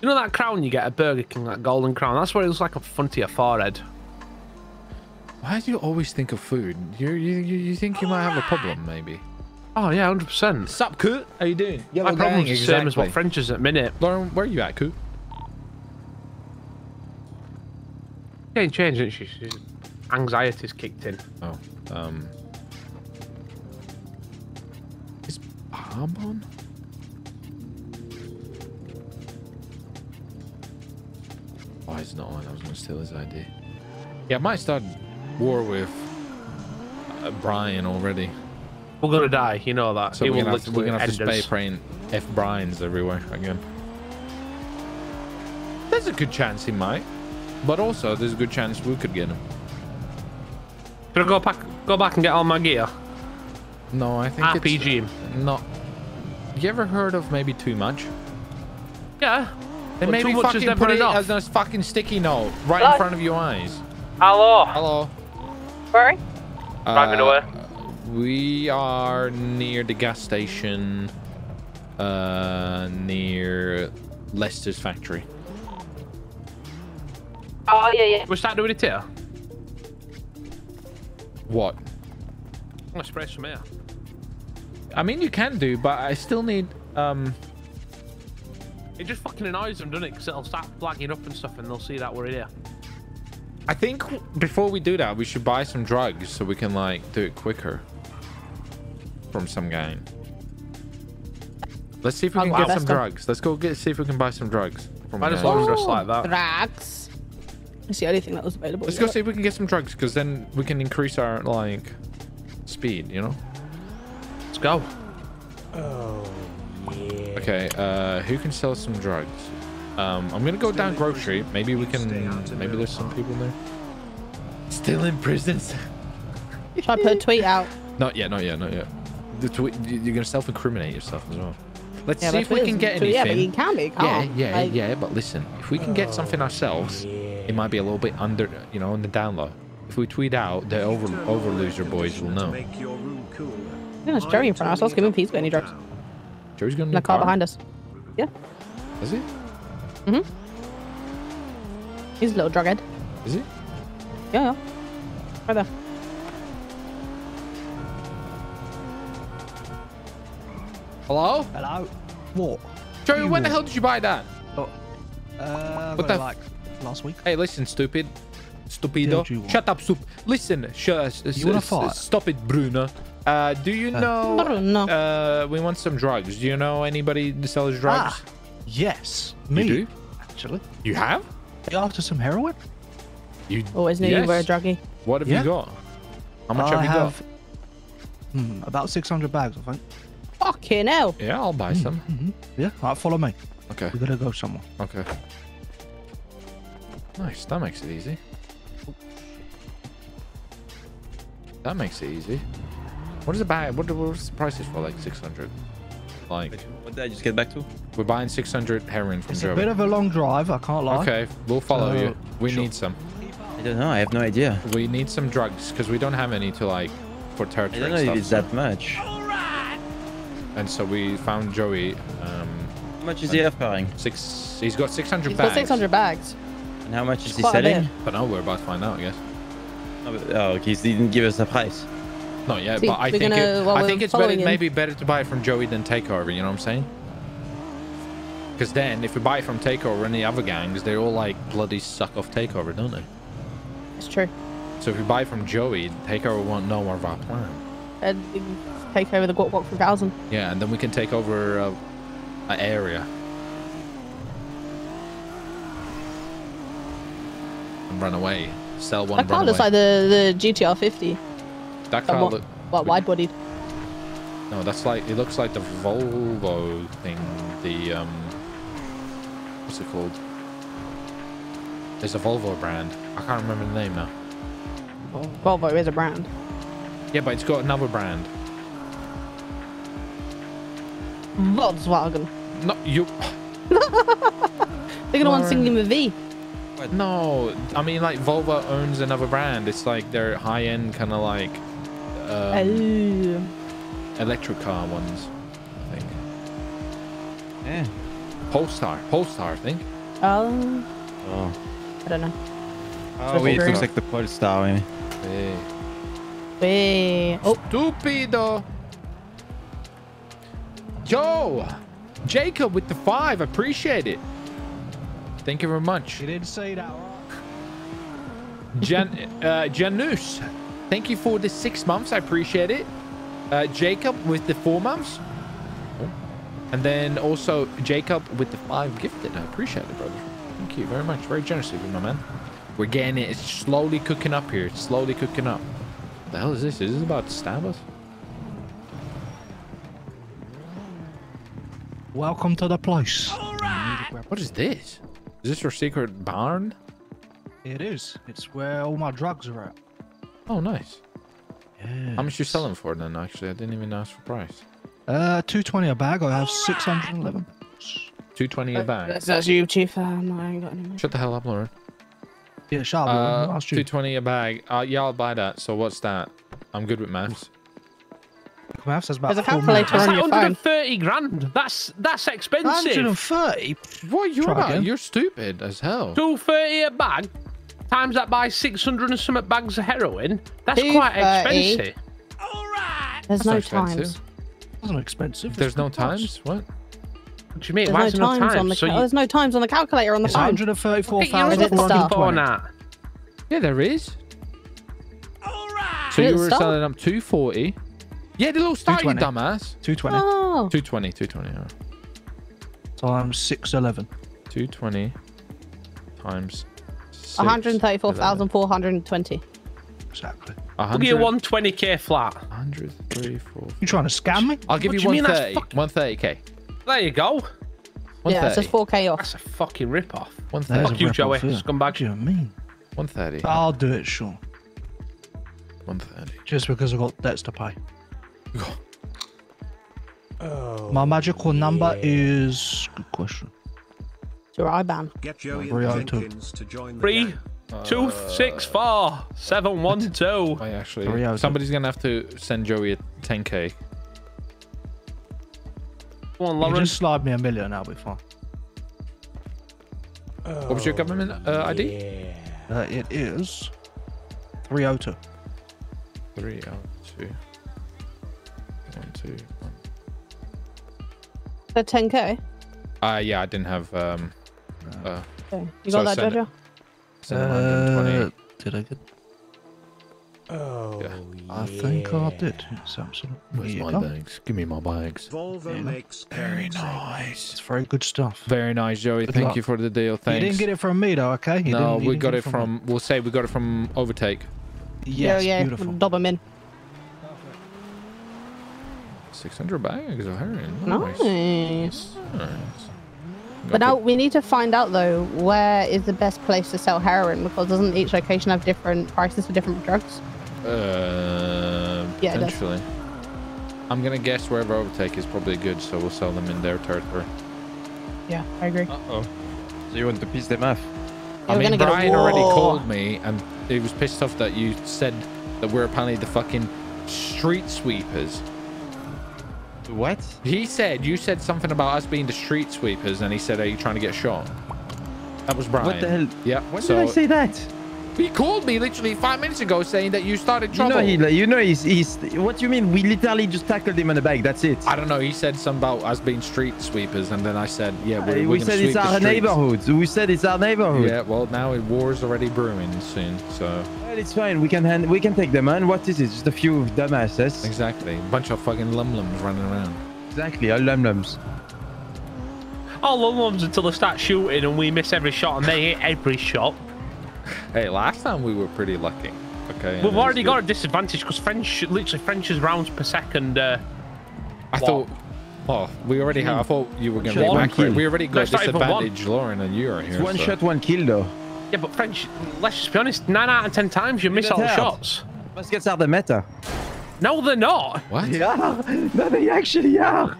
You know that crown you get at Burger King, that golden crown? That's what it looks like up front of your forehead. Why do you always think of food? You you you, you think you might have a problem, maybe? Oh yeah, hundred percent. Sup, Coot? How you doing? My problem's the same as what French is at minute. Lauren, where are you at, Coot? Ain't changed, ain't she? She's, anxiety's kicked in. Oh, um. Is Bob on? Oh, he's not on. I was going to steal his ID. Yeah, I might start war with uh, Brian already. We're gonna die, you know that. So we're gonna, have to, we're gonna have to spray praying F Brian's everywhere again. There's a good chance he might, but also there's a good chance we could get him. Should I go back, go back and get all my gear? No, I think RPG. it's not. You ever heard of maybe too much? Yeah. Then Well, maybe too much is fucking never put it enough. as a fucking sticky note right Hello? in front of your eyes. Hello. Hello. Sorry? Driving Uh, away. We are near the gas station, uh, near Leicester's factory. Oh, yeah, yeah. We start doing it here. What? I'm gonna spray some here. I mean, you can do, but I still need um. It just fucking annoys them, doesn't it? Because it'll start flagging up and stuff, and they'll see that we're here. I think before we do that, we should buy some drugs so we can like do it quicker. From some guy. Let's see if we I'll can get some then. drugs. Let's go get see if we can buy some drugs. From Might a as guy. well dress like that. Drags. It's the only thing that was available. Let's go see if we can get some drugs, because then we can increase our like speed. You know. Let's go. Okay. Uh, who can sell some drugs? Um, I'm gonna go down grocery. Maybe we can. Maybe there's some people there. Still in prisons. Should I put a tweet out? Not yet. Not yet. Not yet. The tweet. You're gonna self-incriminate yourself as well. Let's Yeah, see if we Twitter's- can get Twitter- anything. Yeah, but you can be, Yeah, can't. yeah, Like, yeah. But listen, if we can get something ourselves, it might be a little bit under, you know, on the down low. If we tweet out, the over over loser boys will know. Make your room cooler. There's Jerry in front of us. Let's give him peace. Got any drugs? Joey's gonna In the car behind us. Yeah. Is he? Mhm. He's a little drug head. Is he? Yeah, yeah. Right there. Hello? Hello. What? Joey, You when the hell did you buy that? Uh, What the like last week? Hey, listen, stupid. Stupido. Did you want? Shut up, stup. Listen, sh- s- You wanna s- fight? stop it, Bruno. Uh, do you Uh, know? Bruno. Uh, we want some drugs. Do you know anybody that sells drugs? Ah, yes. You do? actually. You have? Yeah, after some heroin. You Always knew you were a druggie. What have Yeah. you got? How much I have you have, Hmm, about 600 bags, I think. Fucking hell. Yeah, I'll buy some. hmm Yeah, right, follow me. Okay. We gotta go somewhere. Okay. Nice. That makes it easy. That makes it easy. What is it bag? What what's the prices for like 600? Like What did I just get back to? we're buying 600 heroin from It's a bit of a long drive, I can't lie. Okay, we'll follow So, you. We sure. need some. I don't know. I have no idea. We need some drugs because we don't have any to like for I territory don't know and if it's stuff. that much. And so we found Joey. Um, How much is he offering? Six. He's got 600 He's bags. got 600 bags. And how much is he quite a selling? bit. But no, we're about to find out. I guess. Oh, but- oh, okay. He didn't give us a price. Not yet, See, but I think gonna- it, well, I think it's better, him. maybe better to buy it from Joey than Takeover. You know what I'm saying? Because then, if we buy it from Takeover and the other gangs, they all like bloody suck off Takeover, don't they? It's true. So if we buy from Joey, Takeover won't know more of our plan. And take over the Gwok 3000. Yeah, and then we can take over uh, an area. And run away. Sell one, That car looks away. like the, the GTR 50. that car what, look, what wide bodied. No, that's like it looks like the Volvo thing. The um, what's it called? There's a Volvo brand. I can't remember the name now. Volvo is a brand. Yeah, but it's got another brand. Volkswagen. No, you. They're gonna want Lauren. singing with V. No, I mean like Volvo owns another brand. It's like their high-end kind of like um, oh. electric car ones. I think. Yeah. Polestar. Polestar, I think. Oh. Oh. I don't know. Oh, wait, it looks like the Polestar. Maybe. Hey. Wait. Oh. Stupido. Yo, Jacob with the five. Appreciate it. Thank you very much. You didn't say that, Jan, uh, Janus, thank you for the six months. I appreciate it. Uh, Jacob with the four months. And then also Jacob with the five gifted. I appreciate it, brother. Thank you very much. Very generous of you, my man. We're getting it. It's slowly cooking up here. It's slowly cooking up. What the hell is this? Is this about to stab us? Welcome to the place. What is this? Is this your secret barn? It is. It's where all my drugs are at. Oh, nice. How much you selling for then? Actually, I didn't even ask for price. Uh, 220 a bag. I have 611. 220 a bag. That's, that's you, Chief. Um, I ain't got any more. Shut the hell up, Lauren. Yeah, sharp. Uh, Last you. 220 a bag. Uh, yeah, I'll buy that. So what's that? I'm good with maths. Maths has about There's a calculator on your phone. 130 grand. That's that's expensive. 130? What are you Try about? again. You're stupid as hell. 230 a bag. Times that by 600 and some bags of heroin. That's quite 230. expensive. There's That's no expensive. times. Wasn't expensive. There's It's no good price. times? What? What do you mean? There's Why no is there no times on the? So you, there's no times on the calculator on the It's phone. Get your own 134,420. that. Yeah, there is. So Did you were stop? selling them 240. Yeah, the little start, you 220. dumbass. 220 Oh. 220, 220. all right. times 611. 220 times. six, 134,420. Exactly. I'll give you 120k flat. 100, 3, 4. You trying to scam me? I'll give What you you mean that's 130. 130k. There you go. Yeah, it's just 4k off. That's a fucking rip off. There's 130. Fuck you, rip-off Joey. here. Scumbag. What do you mean? 130. I'll do it, sure. 130. Just because I've got debts to pay. Oh, My magical number is. Good question. It's your IBAN. Get Joey Three and oh two. Jenkins to join the Three, gang. two, six, four, seven, one, two. I actually. Three out of Somebody's gonna have to send Joey a 10k. Come on, You Lauren. just slide me a million, I'll be fine. What was your government uh, ID? Uh, it is 302. 302. One, two, one. The 10k. Uh, yeah, I didn't have. um. Uh, Okay. You So got that, send. Jojo? Uh, did I get? Oh, yeah. I think I did. It's absolutely. Where's my bags? Give me my bags. Volvo makes Very nice. It's very good stuff. Very nice, Joey. Good Thank luck. you for the deal. Thanks. You Thanks. didn't get it from me though, okay? You no, didn't- you we didn't got it from. We'll say we got it from Overtake. Yes, yeah, beautiful. Dob them in. Six hundred bags of heroin. Nice. Nice. But now we need to find out though where is the best place to sell heroin because doesn't each location have different prices for different drugs? Uh, Yeah, potentially. I'm gonna guess wherever Overtake is probably good, so we'll sell them in their territory. Yeah, I agree. Oh. So you want to piss them off? I mean, gonna get a Brian already called me, and he was pissed off that you said that we're apparently the fucking street sweepers. What? He said you said something about us being the street sweepers, and he said, "Are you trying to get shot?" That was Brian. What the hell? Yeah. When so did I say that? He called me literally five minutes ago saying that you started You trouble. know, he, you know, he's, he's. What do you mean? We literally just tackled him in the back. That's it. I don't know. He said something about us being street sweepers, and then I said, "Yeah, we're, we we're gonna said sweep it's our streets." neighborhood. We said it's our neighborhood. Yeah. Well, now it war's already brewing soon, so Well, it's fine. We can hand, we can take them man. What is it? Just a few dumbasses. exactly. A bunch of fucking lum-lums running around. Exactly. All lum lums. All the ones until they start shooting and we miss every shot and they hit every shot. Hey, last time we were pretty lucky. Okay. We've already got a disadvantage because French, literally French's rounds per second. Uh, I what? thought. Oh, we already have. I thought you were going to be one accurate. We already got it's not even one. disadvantage, Lauren, and you are here. It's one so- shot, one kill, though. Yeah, but French, let's just be honest, 9 out of 10 times you miss all the hurt. shots. Baskets are the meta. No, they're not. What? Yeah. No, they actually are.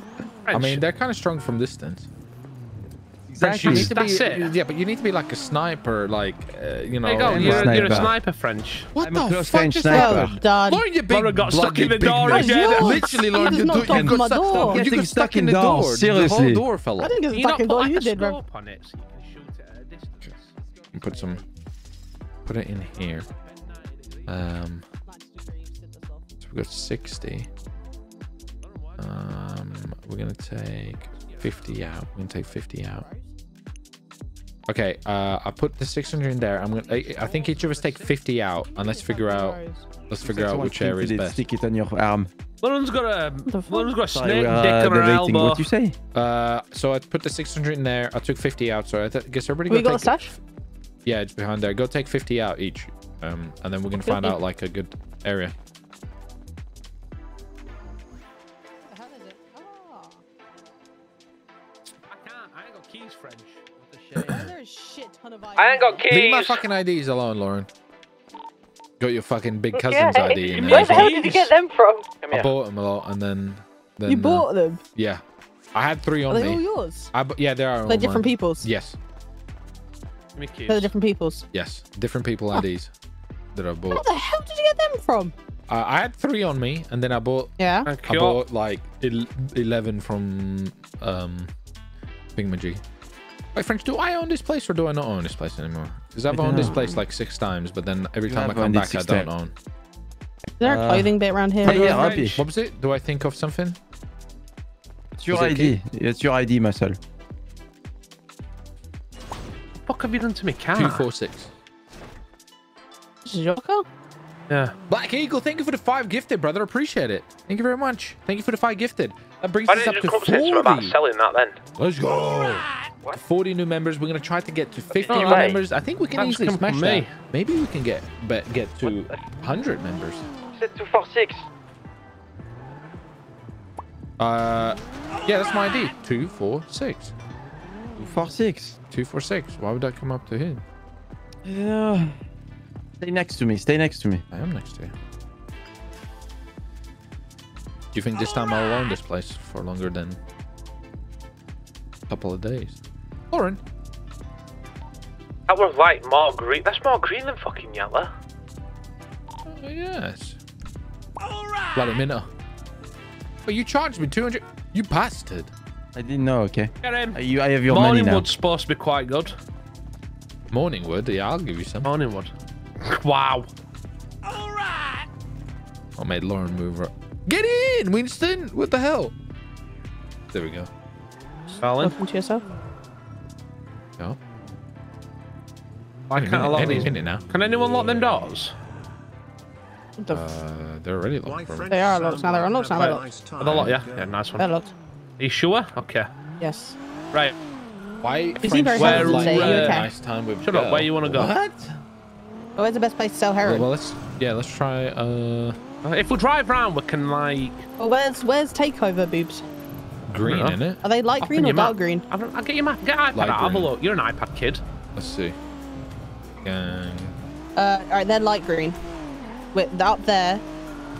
I mean, they're kind of strong from distance. Exactly. You need to That's be, it. Yeah, but you need to be like a sniper, like uh, you know. There you go, I'm a you're, you're a sniper. sniper, French. What I'm the close fuck range sniper. happened? Done. Lauren, you big got stuck in the door again. Literally, You Lauren, just you, knocked do, you off got stuck. door. You Getting got stuck stuck in in the doors, door. The seriously. whole door fell I didn't get stuck in put door. You did, bro. scope on it so you can shoot it at a distance. Put some. Put it in here. Um. So we got 60. Um, we're gonna take 50 out. We're gonna take 50 out. Okay, uh, I put the 600 in there. I'm gonna. I, I think each of us take 50 out, and let's figure out. Let's figure out which area is best. Stick it on your arm. Lauren's got a, Lauren's got a snake we're dick uh, on her elbow. What you say? Uh, so I put the 600 in there. I took 50 out. So I th- guess everybody We got a take. stash? Yeah, it's behind there. Go take 50 out each, um, and then we're gonna find out like a good area. I ain't got Leave my fucking IDs alone, Lauren. Got your fucking big cousin's Okay. ID in there. Where the hell did you get them from? I bought them a lot, and then. then You uh, bought them? yeah, I had three on Are on they me. all yours? I yeah, they are. They're different mine. people's? Yes, Give me keys. They're different people's. yes, different people IDs that I bought. What the hell did you get them from? Uh, I had three on me, and then I bought. Yeah. I bought like el- eleven from um, Thingamajig. Wait, French, do I own this place or do I not own this place anymore? Because I've I owned this place like six times, but then every You time I come back, I don't times. own. Is there a Uh, clothing bit around here? Yeah, yeah, French. rubbish. What was it? Do I think of something? It's your it ID. It's your ID, muscle. What fuck have you done to me car? Two four six. This is your car? Yeah. Black Eagle, thank you for the five gifted, brother. Appreciate it. Thank you very much. Thank you for the five gifted. That brings Why us up to just come say something about selling that then? Let's go. 40 new members. We're gonna try to get to 50 new way. members. I think we can That's easily smash that. Maybe we can get be- get to 100 members. Said 246. Uh, yeah, that's my ID. Two, four, six. Two, four, six. Two, four, six. Why would that come up to him? Yeah. Stay next to me. Stay next to me. I am next to you. Do you think this time I'll own this place for longer than a couple of days? Lauren, That was like more green. That's more green than fucking yellow. Oh, yes. Bloody minute. But you charged me 200. You bastard. I didn't know. Okay. Get him. Uh, you, I have your money now. Morningwood's supposed to be quite good. Morningwood, yeah, I'll give you some. Morningwood. Wow. All right. I made Lauren move her. Get in, Winston. What the hell? There we go. Selling. Welcome to yourself. Why In can't I minute, lock in a these? now. Can anyone lock them doors? The Uh, they're already locked. bro. They are locked now. They're unlocked now. They're locked. Are they locked? Yeah, yeah, nice one. They're locked. Are you sure? Okay. Yes. Right. Why? You seem very Where- like, today. You okay? Nice time with Shut up. Where you want to go? What? Oh, where's the best place to sell Well, heroin? well, let's yeah, let's try. Uh, If we drive round, we can like. Oh, where's where's takeover boobs? green in it. Are they light Open green or your map. dark green? I'll, I'll get your map. Get iPad Light out. Have a look. You're an iPad kid. Let's see. Gang. Uh, all right, they're light green. With up there,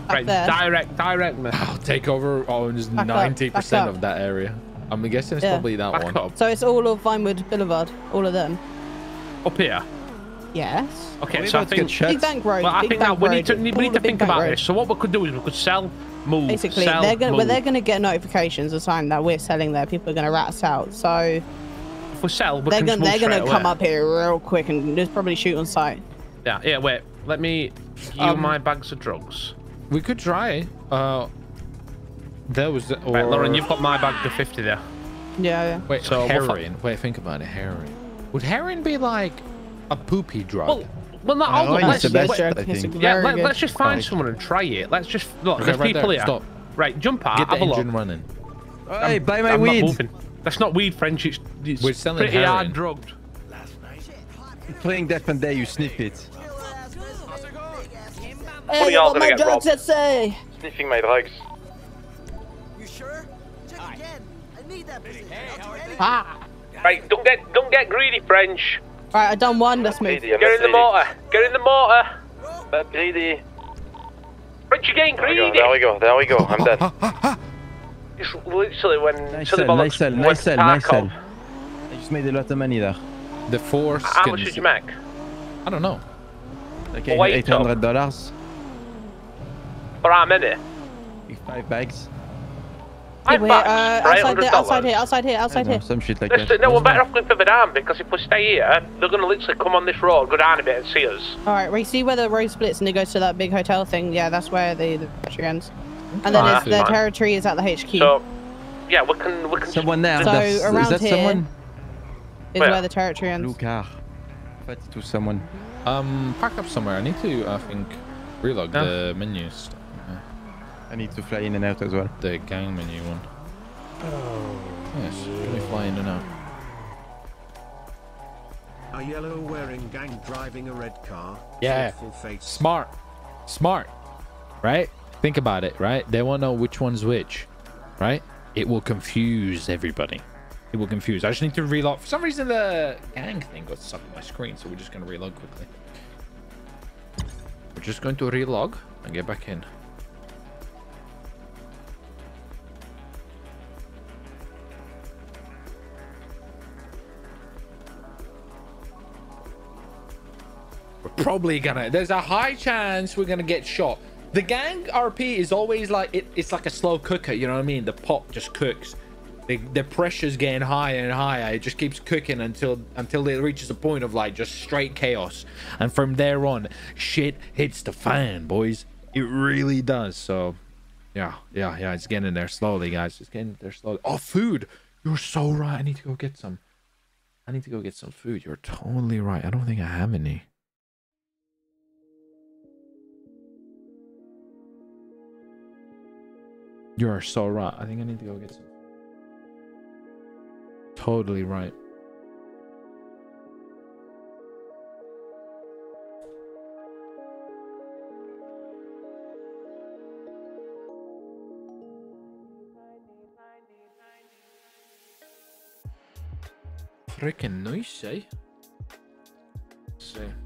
up Right. there. Direct. Direct I'll take over Back up, ninety percent of that area. I'm guessing it's Yeah. probably that Back one. up. So it's all of Vinewood Boulevard, all of them. Up here. Yes. Okay, Are so I about to get think. Big Bank Road. Well, I Big think that we need to we need to think about Road. this. So what we could do is we could sell, move, Basically, sell, they're gonna move. well, they're gonna get notifications a sign that we're selling there. People are gonna rat us out. So If we sell, we they're gonna they're gonna come away. up here real quick and just probably shoot on sight. Yeah, yeah. Wait. Let me give you Um, my bags of drugs. We could try. Uh, there was. The, or... Right, Lauren, you've got my bag of fifty there. Yeah, yeah. Wait, So, so heroin. Wait, think about it. Heroin. Would heroin be like a poopy drug? Well, well, not all. is Let's, the best, wait, I It's think. yeah, let, let's just find Like- someone and try it. Let's just look. Okay, there's right people there, here. stop. Right, jump out. Get the have a look. engine running. Hey, buy my I'm not weed. Moving. That's not weed, French. It's, it's We're selling pretty heroin. hard drugged. Playing Death and Day, you sniff it. What are y'all gonna get robbed? Let's say. Sniffing my drugs. Ah. Right, don't get don't get greedy, French. Right, I done one. Let's move. Get in the not motor. Get in the motor. greedy. Not greedy. French, you're getting There we go, greedy. there we go, there we go. I'm dead. It's literally when Nice Silly sell, Bollocks nice sell, went nice to sell, nice sell. I just made a lot of money there. The four skins. How much did you make? I don't know. Like Wait, eight hundred dollars. For how many? Five bags. Five Wait, bucks uh, for outside there, outside here, outside here, outside don't know, here. some shit like Listen, that. no, we're better off going further down because if we stay here, they're going to literally come on this road, go down a bit and see us. All right, we see where the road splits and it goes to that big hotel thing. Yeah, that's where the, the territory ends. And then Ah, the fine. territory is at the HQ. So, yeah, we can we can. Someone there. So that's, around is that here someone? is where? where the territory ends. Blue car. I thought it was someone. Um, park up somewhere. I need to, I think, relog Yeah. the menus. I need to fly in and out as well. The gang menu one. Oh. Yes, let me fly in and out. A yellow wearing gang driving a red car. Yeah. Faithful face. Smart. Smart. Right? Think about it, right? They won't know which one's which. Right? It will confuse everybody. It will confuse. I just need to relog. For some reason, the gang thing got stuck on my screen, so we're just going to relog quickly. We're just going to relog and get back in. We're probably gonna. There's a high chance we're gonna get shot. The gang RP is always like it, it's like a slow cooker. You know what I mean? The pot just cooks. The, the pressure's getting higher and higher. It just keeps cooking until until it reaches a point of like just straight chaos. And from there on, shit hits the fan, boys. It really does. So, yeah, yeah, yeah. It's getting there slowly, guys. It's getting there slowly. Oh, food. You're so right. I need to go get some. I need to go get some food. You're totally right. I don't think I have any. You are so right. I think I need to go get some. Totally right. Freaking nice, eh? Let's see.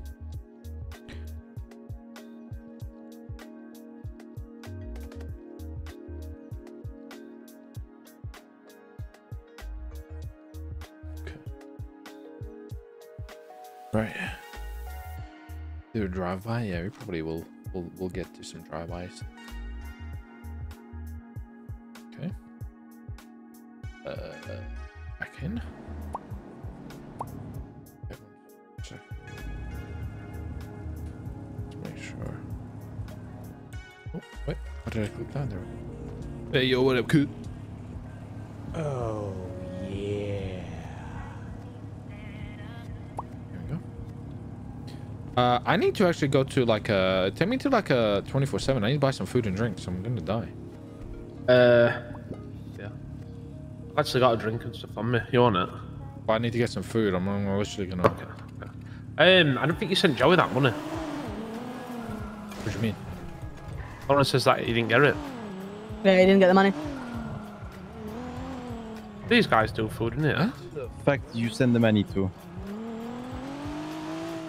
Right. Do a drive-by? Yeah, we probably will. We'll, we'll get to some drive-bys. Okay. Uh, back in. Okay. Let's make sure. Oh, wait. How did I click that? There. we go. Hey, yo, what up, kid? Uh, I need to actually go to like a. Take me to like a 24 7. I need to buy some food and drinks. I'm gonna die. Uh, yeah. I've actually got a drink and stuff on me. You want it? But I need to get some food. I'm, I'm literally gonna. Um, I don't think you sent Joey that money. What do you mean? Lauren says that he didn't get it. Yeah, he didn't get the money. These guys do food, innit? The fact you send the money to.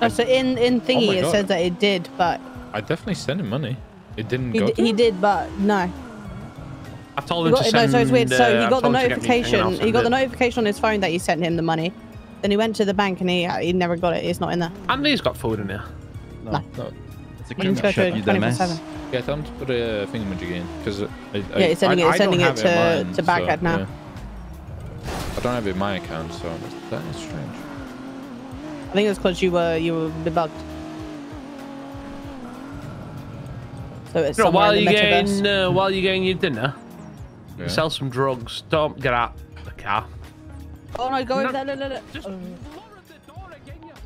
No, so in in thingy my it God. says that it did, but I definitely sent him money. It didn't he, go. to he him? did, but no. I've told He him got, to no, so it's weird. So uh, he I've got the told him to get me a thing and I'll notification. He send got the notification on his phone that you sent him the money. Then he went to the bank and he he never got it. It's not in there. And he's got food in here. No. No. It's a You need to go shop, to you dumbass. Yeah, tell him to put a thingamajig in because I, I, Yeah, he's sending I, it- I sending it to- in mine, to Baghdad so, now. yeah. I don't have it in my account, so that is strange. I think it's because you were you were debugged. So it's You know, while you're the getting uh, while you're getting your dinner, Yeah. sell some drugs. Don't get out the car. Oh no, go over there. Look, look, look. Oh.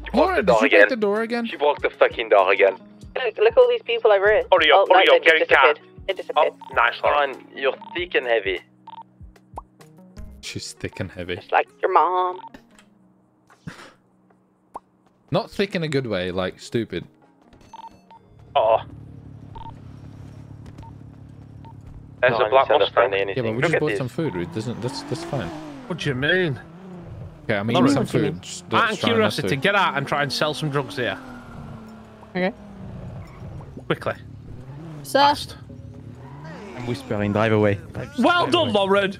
She blocked the door did you again. the door again? She blocked the fucking door again. Look, look all these people over here. Hurry up, oh, hurry no, up, they get just in car. disappeared. Disappeared. Oh, nice, Lauren. Lauren, you're thick and heavy. She's thick and heavy. Just like your mom. Not thick in a good way, like stupid. Oh. There's Lauren, a black you understand Mustang. anything. Yeah, but we Look just bought this. some food. It doesn't. That's that's fine. What do you mean? Okay, I'm eating Lauren, some what do you food. mean? Just Out let's of curiosity, to- get out and try and sell some drugs here. Okay. Quickly. Sir, Fast. I'm whispering, drive away. Well done, Lauren.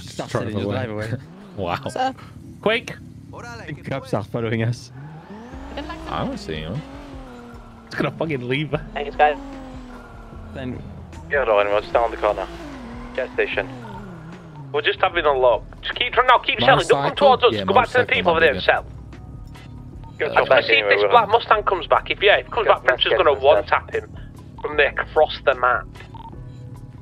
Start Drive telling you, away. drive away. Wow. sir. Quick. The cops are following us. I don't see him. He's gonna fucking leave her. Thanks, guys. Then Yeah, Lauren, we're just down the corner. Gas station. We're just having a look. Just keep trying now. Keep selling. Don't come towards us. Yeah, Go back to the people over there and sell. Go I'm to gonna back see if this black him. Mustang comes back. If yeah, if it comes Go back, back, Prince is get gonna this one tap him from there across the map.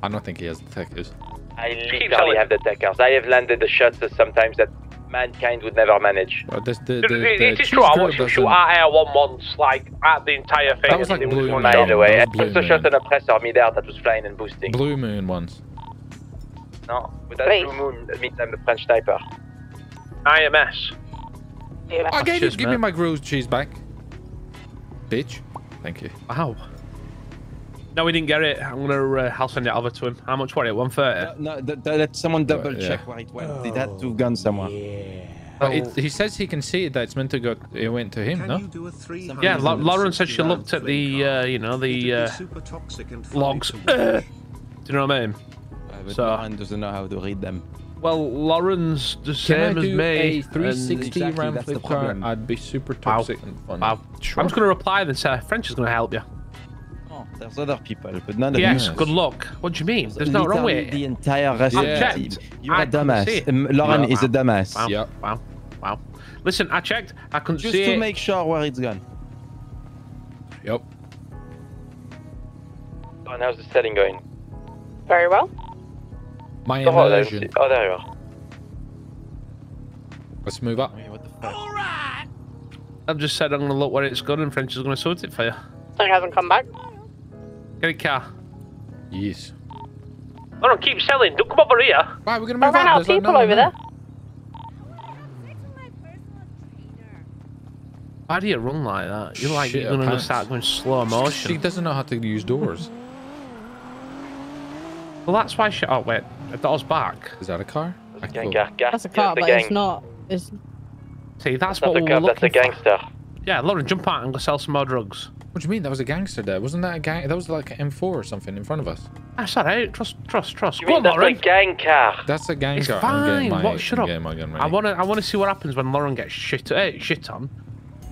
I don't think he has the techers. I literally have the techers. I have landed the shots sometimes that mankind would never manage. But this, the, The, the, the, the it is true. I watched him shoot at Air One once, like at the entire thing. That was like and it Blue Moon. shot. By the that was Blue also shot Moon. an oppressor midair that was flying and boosting. Blue Moon once. No, but that's Wait. Blue Moon, meantime the French sniper. IMS. I gave you, give me my grilled cheese back. Bitch. Thank you. Wow. No, we didn't get it. I'm gonna. Uh, I'll send it over to him. How much was it? One thirty. no, th- th- let someone double yeah. check where it went. It had two guns somewhere. But it, he says he can see that it's meant to go. It went to him, Can no? you do a 300 Yeah, La- Lauren said she looked at the, uh, you know, the uh, toxic logs. Do you know what I mean? Uh, but So- Lauren doesn't know how to read them. Well, Lauren's the Can same I as me. a and- 360 Exactly, round flip car? I'd be super Wow. toxic and fun. Wow. Sure. I'm just gonna reply then say French is gonna help you. Oh, there's other people, but none of Yes, you. good luck. What do you mean? There's no wrong Literally with The entire rest of Yeah. the team. You're I a dumbass. it. Um, Lauren Wow. is a dumbass. Wow. Yep. Wow. Wow. Listen, I checked. I couldn't Just see to it. make sure where it's gone. Yep. And how's the setting going? Very well. My Oh, there you immersion. oh, there you are. Let's move up. Wait, what the fuck? I've just said I'm gonna look where it's gone and French is gonna sort it for you. So he hasn't come back. Get a car. Yes. No, no, keep selling. Don't come over here. Right, we're gonna I move ran up. out of There's people no- over there. Why do you run like that? You're like Shit, you're gonna start going slow motion. She doesn't know how to use doors. Well, that's why she. Oh wait, the door's back. Is that a car? I Gang, cool. gang, gang. That's a Yes, car, the but gang. it's not. It's See, that's That's not what a we're cop, that's a looking for. gangster. Yeah, Lauren, jump out and go sell some more drugs. What do you mean? That was a gangster there. Wasn't that a gang? That was like an M4 or something in front of us. That's alright. Trust, trust, trust. You Go mean on, that's a gang car? That's a gang It's car. I'm fine. my, What? Shut I'm up. getting my gun ready. I wanna, I wanna see what happens when Lauren gets shit, eh, shit on.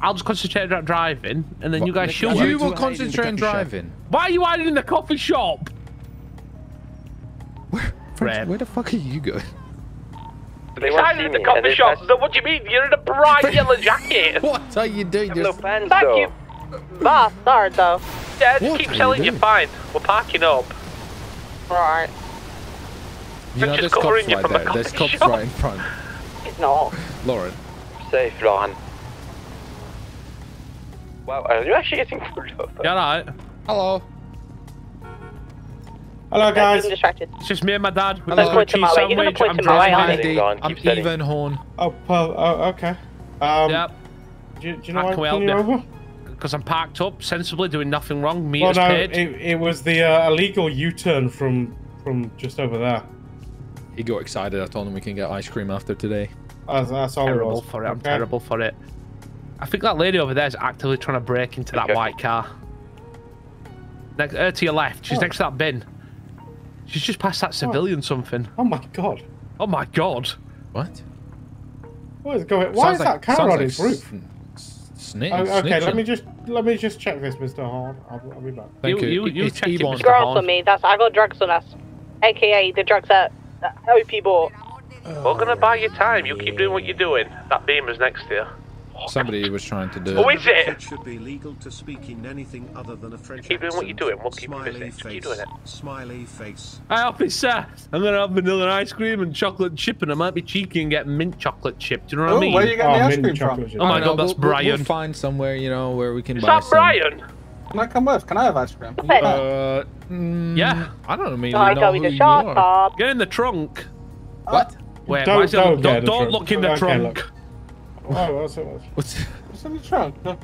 I'll just concentrate on driving, and then you guys shoot. let's. You will hide in the concentrate on coffee shop. driving. Why are you hiding in the coffee shop? French, where the fuck are you going? They He's won't hiding in the coffee shop. So what do you mean? You're in a bright yellow jacket. What are you doing? I have no You're- fans Thank though. you. Bastard, though. Yeah, just What keep are you. You're fine. We're parking up. Right. You know, just there's covering cops you right from a there. There's coffee cops shop. right in front. He's not. Lauren. Safe, Lauren. Wow, are you actually getting pulled over? Yeah, right. Hello. Hello, guys. Being distracted. It's just me and my dad. We're Don't going to to my cheese way. You're gonna sandwich. point I'm to my way, driving. aren't Andy, I'm even horn. Oh, Pearl. Oh, okay. Um, Yep. Do, you- do you know How why I'm help pulling you you? over? Because I'm parked up, sensibly doing nothing wrong. Well, no, paid. it, it was the uh, illegal U-turn from from just over there. He got excited. I told him we can get ice cream after today. That's, that's all it terrible was. for it. I'm terrible for it. I think that lady over there is actively trying to break into that Okay. white car. Next, her to your left. She's Oh. next to that bin. She's just past that civilian something. Oh my god. Oh my god. What? What is going? Why Sounds is like- that car sounds on like its roof? Snitch. Oh, okay, let me just let me just check this, Mr. Horn. I'll, I'll be back. Thank You- you. you- you check it, Ebon. Mr. Girls on me. That's I got drugs on us, aka the drugs that that OP bought. We're gonna buy you time. You keep doing what you're doing. That beamer's next to you. Somebody was trying to do Oh, it. is it? It should be legal to speak in anything other than a French Keep doing what you're doing. We'll keep you Smiley busy. Face. keep doing it. Smiley face. Hi, officer. I'm gonna have vanilla ice cream and chocolate chip, and I might be cheeky and get mint chocolate chip. Do you know what I mean? Where you got Oh, mint chocolate chip. Oh my I know, god, that's we'll- we'll- Brian. We'll find somewhere, you know, where we can Is buy that some. Brian? Can I come with? Can I have ice cream? Uh, mm, Yeah. I don't really I know got me who the you shot, are. Bob. Get in the trunk. What? Wait, Don't- why don't don't, don't, in the trunk. look in the Okay, trunk. Look. Oh, what's it? What's What's? What's in the trunk? No.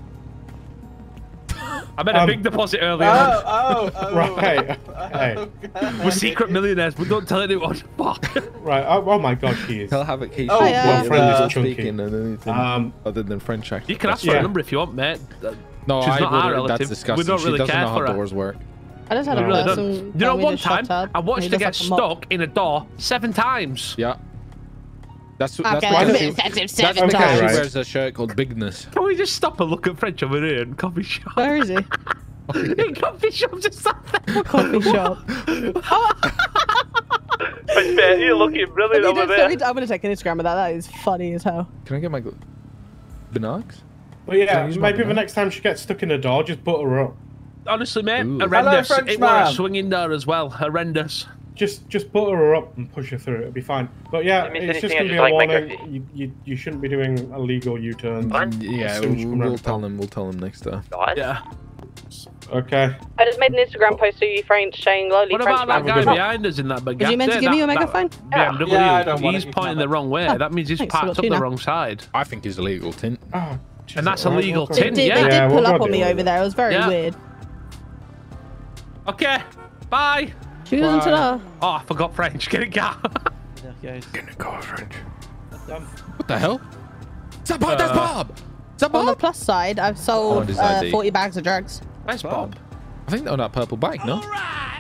I made a Um, big deposit earlier. Oh, oh, oh. Right. Hey. Okay. We're secret millionaires, but don't tell anyone. Fuck. Right. Oh, oh my God, she is. He'll have a case. Oh, yeah. Well, friend uh, is chunky. speaking and anything Um, other than French accent. You can ask for Yeah. a number if you want, mate. No, She's I not our wouldn't. relative. That's disgusting. We don't she really doesn't care know how for her. doors work. I just had You a really person. You know, one time up, I watched he her get like stuck in a door seven times. Yeah. That's Okay, that's that's why a bit she, excessive, that's seven because she wears a shirt called Bigness. Can we just stop and look at French over here in coffee shop? Where is he? in coffee shop, just up there. Coffee shop. But you're looking brilliant over just- there. I'm gonna take an Instagram of that. That is funny as hell. Can I get my gl- binocs? But yeah, Can I use maybe the banana? next time she gets stuck in a door, just put her up. Honestly, mate, Ooh. horrendous. Hello, it was a swinging door as well. Horrendous. Just just put her up and push her through. It'll be fine. But yeah, If you miss it's just gonna be a like warning. You, you you shouldn't be doing illegal U-turns. Yeah, As soon as you we'll, we'll tell corner. him. We'll tell him next time. Yeah. Okay. I just made an Instagram post to you French saying lowly What French about that guy behind us in that bag? Was you meant to give me a megaphone? BMW. Yeah, I don't want he's it. Pointing the wrong way. Oh, that means he's parked up the wrong side. I think he's illegal tint. Oh, And that's Jesus, illegal we'll- They did, yeah. they Yeah, did we'll pull up on me over there. It was very weird. Okay. Bye. She into the. Oh, I forgot French. Get it, out. Get in a car. French. What the hell? Is that Bob? That's Uh, Bob. Is that On the plus side, I've sold his uh, 40 bags of drugs. Nice, Bob. I think on that purple bike. No,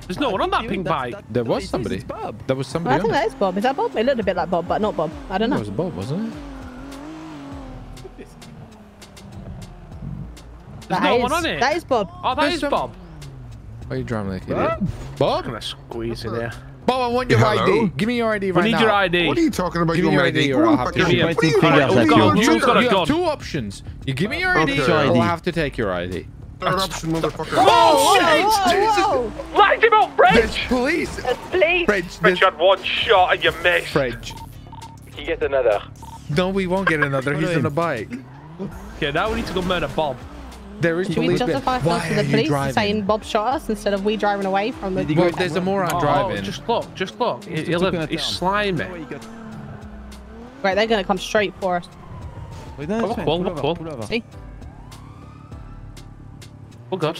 There's no one on that pink bike. there was somebody. Bob. There was Well, somebody I on think it. that is Bob. Is that Bob? It looked a bit like Bob, but not Bob. I don't It know. was Bob, wasn't it? There's That no is- one on it. That is Bob. Oh, that There's is some- Bob. Why are you driving like an Bob? I'm gonna squeeze in here. Bob, I want your Hello? ID. Give me your ID right We right need now. your ID. What are you talking about? Give me your your ID? ID Go or I'll have to Give me a- What are Pointing you fingers talking at about? you. What are You've talking got you have two options. You give me your ID, Your or I'll have to take your ID. Third option, motherfucker. Oh, oh whoa, whoa. Light him up, There's French! police. Please. French. French There's had one shot and you missed. French. You get another. No, we won't get another. He's on a bike. Okay, now we need to go murder Bob. There is Should we police. justify Why ourselves to the police driving? saying Bob shot us instead of we driving away from the. Well, there's a moron Oh, driving. just look, just look. He, just he'll looking have, at he's town. slimy. Right, they're gonna come straight for us. Wait, no, Oh, it's fine. cool, Pull cool. See? Oh God.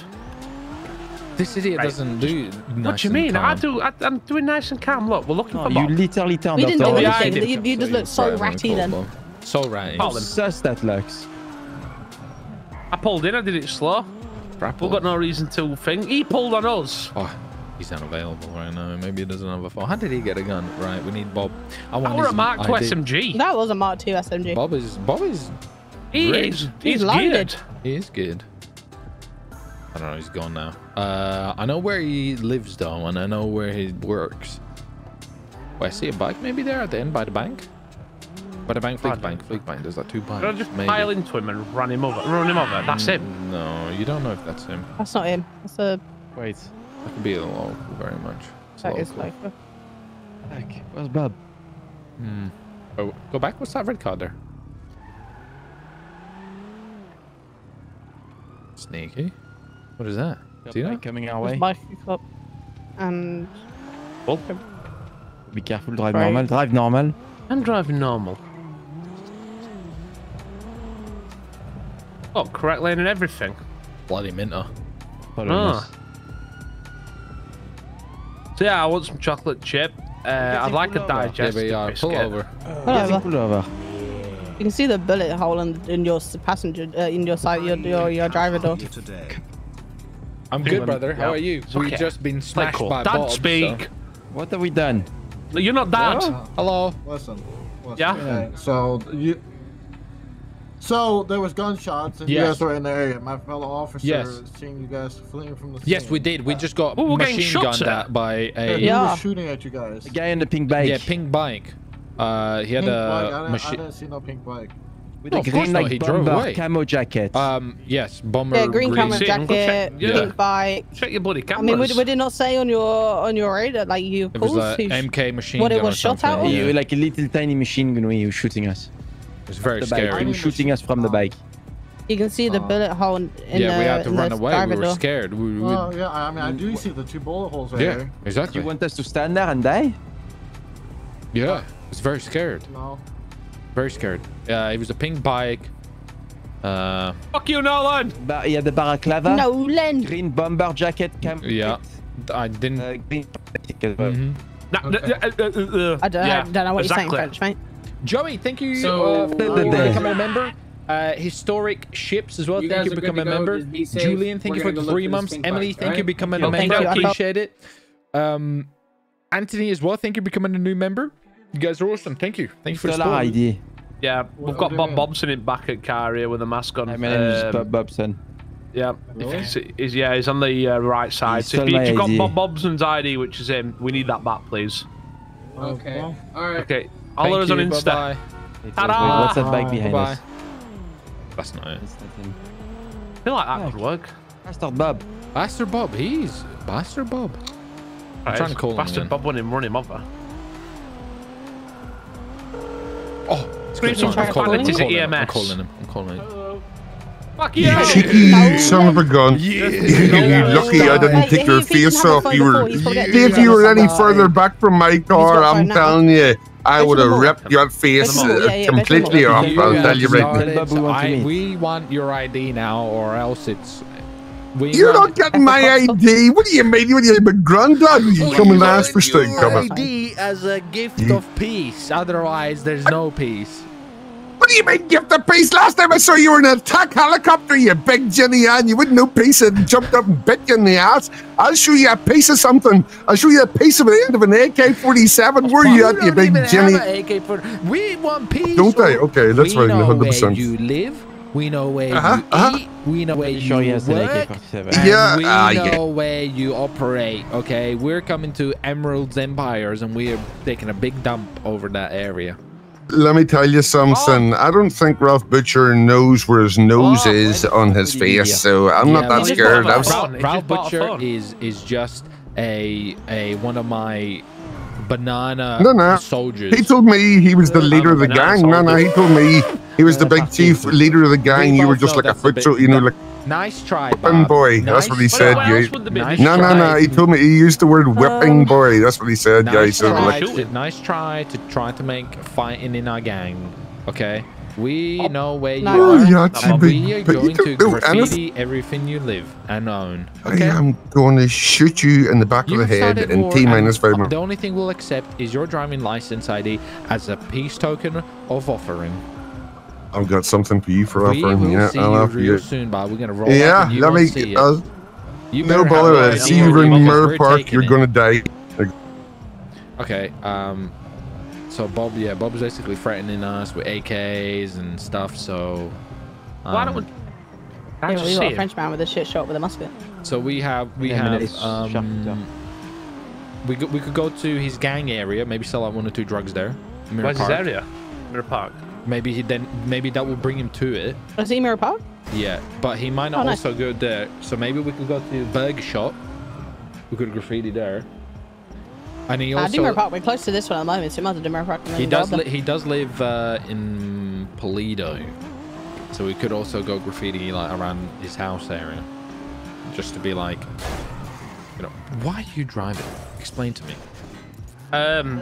This idiot Right. doesn't do. what do you mean? I do. I, I'm doing nice and calm. Look, we're looking No, for you Bob. literally turned We off didn't the do Oh, yeah, lights. I anything. You, you just look so ratty then. So ratty. Call him. Sus that Lux. I pulled in. I did it slow. Grapple. We've got no reason to think. He pulled on us. Oh, he's unavailable right now. Maybe he doesn't have a phone. How did he get a gun? Right, we need Bob. I want I were a Mark II SMG. That was a Mark II SMG. Bob is Bob is He great. is. He's He's loaded. good. He is good. I don't know. He's gone now. Uh, I know where he lives though, and I know where he works. Oh, I see a bike maybe there at the end by the bank. By the bank, Fleeca Right. bank, Fleeca bank. There's like two bikes. Can I just maybe. pile into him and run him over? Run him over. That's him. No, you don't know if that's him. That's not him. That's a. Wait. That could be a local, very much. It's That is local. like. Heck, where's Bob? Hmm. Oh, go back. What's that red card there? sneaky. What is that? Got Do you know? coming our way. bike up. And Be careful, drive Right. normal, drive normal. I'm driving normal. Oh, correct lane and everything. Bloody minter. Follow Ah. So yeah, I want some chocolate chip. Uh, I'd like a pull over. Yeah, digestive but yeah, biscuit. pull over. Pull over. pull over. You can see the bullet hole in, in your passenger, uh, in your side, your your, your driver door. Today. I'm Hang good, on. brother. How are you? It's We've just been Like, smashed cool. by Dad Bob, speak. What have we done? You're not dad. Hello. Listen. listen. Yeah? Okay, so you. So there was gunshots and you guys were in the area. My fellow officer Yes. seen you guys fleeing from the scene. Yes, we did. We just got Oh, machine shot gunned at. at by a he Yeah. was shooting at you guys. The guy on the pink bike. yeah pink bike. Uh, he had Pink bike. I a didn't, I didn't see no pink bike. With No, a of course green like he drove bomber away. camo jacket. Um, yes, bomber. Yeah, green camera see, jacket, check- yeah. pink bike. Check your bloody I mean, would, would it not say on your on your radar like you It was calls a who sh- MK machine what it gun or was shot something. out of? Yeah. like a little tiny machine gun when he was shooting us. It was very The bike. scary. He was shooting us from the bike. You can see the Oh. bullet hole in, in yeah, the we had to run away. We were door. scared. We, we, Well, yeah, I mean, I do see the two bullet holes right yeah, there. exactly. You want us to stand there and die? Yeah, I was very scared. No. Very scared. Yeah, it was a pink bike. Uh, Fuck you, Nolan. Ba- he had the balaclava. Nolan. Green bomber jacket. Cam- yeah, I didn't. Uh, green jacket as well. Nah, uh, uh, uh, uh, I don't, yeah, I don't know what exactly. you're saying, French, mate. Joey, thank you So, uh, for uh, becoming a member. Uh, historic ships as well. You thank you for becoming a member. Be. Julian, thank We're you for the three months. pink Emily, bike, thank you for becoming Yo, a member. you, I appreciate it. Um, Anthony as well. Thank you for becoming a new member. You guys are awesome. Thank you. Thank you for the idea. Yeah, we've got Bob Bobson in back at car here with a mask on. Hi, my name is Um, Bob Bobson. Yeah, if he's, yeah, he's on the uh, right side. He So if, you, my if you've got Bob Bobson's ID, which is him, we need that back, please. Okay. All right. Okay, follow us Thank on you. Insta. Bye-bye. Ta-da! wait, What's that bike behind Bye-bye. us? That's not it. It's not. I feel like that could work. Bastard Bob. Bastard Bob. He's Bastard Bob. I'm trying to call him. Bastard again. Bob wouldn't run him over. Oh, it's Scream good. I'm calling him. I'm calling him. I'm calling him. I'm calling him. Fuck you! Cheeky son of a gun. Yeah. You're lucky I didn't Hey, take he- your if face off. You were. he's probably getting If you were any further back from my car, got a I'm telling you, I would have ripped your face Go to the mall. uh, Yeah, yeah, go to the completely off. I'll tell you right now. We want I- we want your ID now, or else it's. We You're not getting my ID. What do you mean? What are you, my granddad? You come and ask for stuff. ID as a gift of peace. Otherwise, there's no peace. What do you mean gift of peace? Last time I saw you were in an attack helicopter, you big Jenny Ann. You wouldn't know peace and jumped up and bit you in the ass. I'll show you a piece of something. I'll show you a piece of the end of an AK-47. Where are you at, you big even Jenny? have a AK for. We want peace. Don't they? Okay, that's we fine. know 100%. where you live. We know where Uh-huh, you uh-huh. eat. We know where you Sure he has an work. And Yeah, we ah, know yeah. where you operate. Okay, we're coming to Emerald's Empires, and we are taking a big dump over that area. Let me tell you something. Oh. I don't think Ralph Butcher knows where his nose oh, is on his face, so I'm not that scared. bought Ralph, Ralph just bought a Butcher is is just a a one of my banana No, no. soldiers. he told me he was the uh, leader of the banana gang. No, no, he told me he was the big chief leader of the gang. We You were just like a that's the foot big- so you know, like Nice try, whipping Bob. boy. That's what he said, What yeah. else would there be? Nice No, no, no. try. He told me he used the word whipping boy. That's what he said. yeah, he Nice said try, like, to, nice try to try to make fighting in our gang. Okay, we know where you No. are, yeah, and big, we are going to don't know anything. graffiti everything you live and own. Okay? I am going to shoot you in the back of the head started in war, T and minus five The only thing we'll accept is your driving license ID as a peace token of offering. I've got something for you for we offering. will Yeah, see I'll you offer real you. soon, Bob. We're gonna roll Yeah, up and you let me. see it. You no bother. your uh, See you in because Mirror Park. You're it. gonna die. Okay. Um. So Bob, yeah, Bob's basically threatening us with AKs and stuff. So. Um, Why don't we? I Yeah, we see got a him. French man with a shit shot with a musket. So we have we Yeah, have it's shut down. um. We could, we could go to his gang area, maybe sell out one or two drugs there. Mirror Where's his area? Mirror Park. Maybe he then maybe that will bring him to it. I see Mirror Park. Yeah, but he might not Oh, nice. also go there. So maybe we could go to Burger Shop. We could graffiti there. And he Uh, also Dimmer Park. We're close to this one at the moment, so we might as well Park. he does li- he does live uh, in Paleto. So we could also go graffiti like around his house area, just to be like, you know, why are you driving? Explain to me. Um,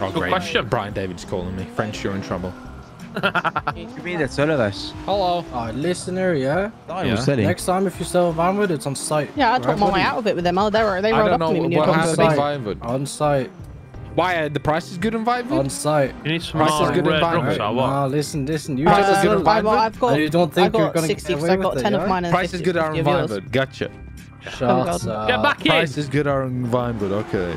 Oh, Good great. question. Brian David's calling me. French, you're in trouble. You mean that's all of us? Hello. Alright, listener, yeah? I was saying. Next time if you sell Vinewood, it's on site. Yeah, I right, took my way out of it with them. Oh, they were they rolled don't up to me when you what were happened talking in to me. Vinewood. On site. Why uh, the price is good in Vinewood? On site. You need some Price is good in red Vinewood. drugs? Nah, listen, listen. You Price is good in sell- I've, I've got, you don't think I got you're gonna 60 get because away I got 10 it, of mine and Price is good in of. Vinewood. Gotcha. Shut up. Get back in. Price is good in Vinewood. Okay.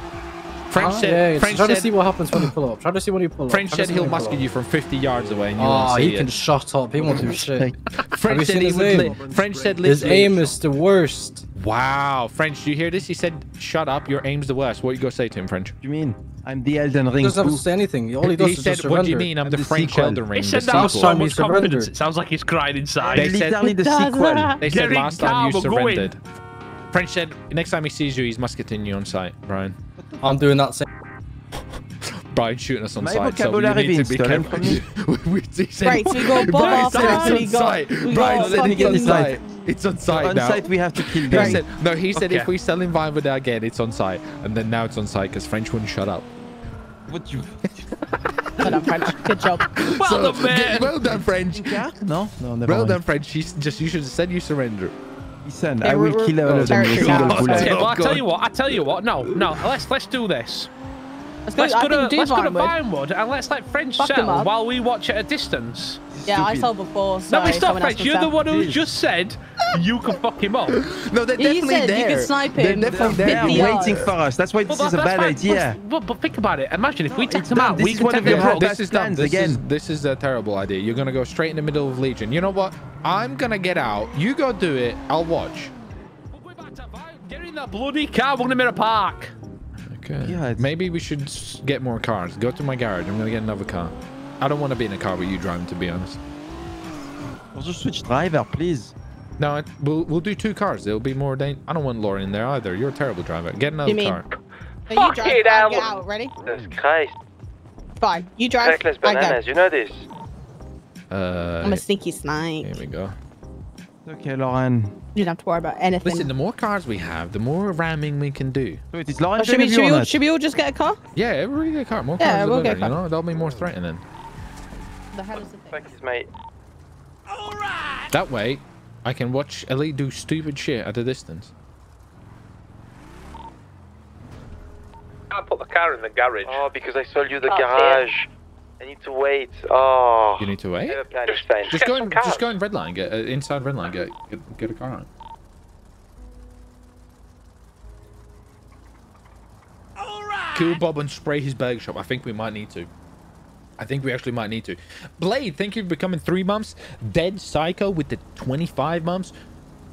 French Ah, said. yeah, yeah, French try to see what happens when you pull up. Try to see when you pull up. French said he'll when you musket you from 50 yards away, and you Oh, won't see he can it. shut up. He won't do shit. French said seen he his would. aim? French said His aim is the worst. Wow, French, do you hear this? He said, "Shut up, your aim's the worst." What you go say to him, French? What do you mean? I'm the Elden He Ring. doesn't have fool. to say anything. All he does he is said, just "What do you mean? I'm I'm the, the French sequel. Elden Ring." He the said that with so time he much confidence. surrendered. It sounds like he's crying inside. They It's said- literally the sequel. They said last time you calm, going. surrendered. French said, "Next time he sees you, he's musketing you on sight." Brian, I'm doing that same. Brian shooting us on My sight. So you vocabulary need to be careful. from We- he said- Right, so we got Bob Brian off said and it's we on got- sight. we Brian said it's fucking- on sight. It's on sight On now. site, we have to kill He them. said, no, he said if we sell in Vinewood again, it's on site. And then now it's on site because French wouldn't shut up. What you? Shut up, French. Good job. Well So, done, man. get- well done, French. No, no, never Well mind. done, French. He's just you should have said you surrender. Listen, Yeah, I will kill all of them with a territory single now. bullet. Okay, well, I God. tell you what. I tell you what. No, no. Let's let's do this. Let's go, Let's go to think let's go to Vinewood. Vinewood and let's let French Fuck 'em sell while we watch at a distance. Yeah, I Stupid. sold before. So no, but stop, someone French. You're the one who Please. just said you can fuck him up. No, they're Yeah, you definitely said you there. could snipe They're definitely from They there. are waiting for us. That's why this Well, is a bad fine, idea. But, but think about it. Imagine if we take them out, This we is can one take of your them best out. This is dumb. plans This again. is this is a terrible idea. You're gonna go straight in the middle of Legion. You know what? I'm gonna get out. You go do it. I'll watch. We're back to Get in that bloody car. We're gonna park. Okay. Yeah, it's- Maybe we should get more cars. Go to my garage. I'm gonna get another car. I don't want to be in a car with you driving, to be honest. We'll just switch driver, please. No, it, we'll we'll do two cars. It'll be more. Dan- I don't want Lauren in there either. You're a terrible driver. Get another You mean- car. So you Fuck drive, it, I Al. get out. Ready? Jesus Christ. Fine. You drive. Reckless I go. bananas, you know this. Uh, I'm a sneaky snake. here we go. Okay, Lauren. You don't have to worry about anything. Listen, the more cars we have, the more ramming we can do. Wait, is Lauren Oh, should, we, should, we all, should we all just get a car? Yeah, everybody get a car. More Yeah, cars, the we'll better. get a You car. know, that'll be more threatening. The hell is the thing? Thanks, mate. That way, I can watch Elite do stupid shit at a distance. Can't put the car in the garage. Oh, because I sold you the Can't see garage. I need to wait. Oh. You need to wait. Never plan is fine. Just go in, just go in Redline. Get uh, inside Redline. Get, get get a car on. Kill Bob and spray his bag shop. I think we might need to. I think we actually might need to. Blade, thank you for becoming three months. Dead Psycho with the 25 months.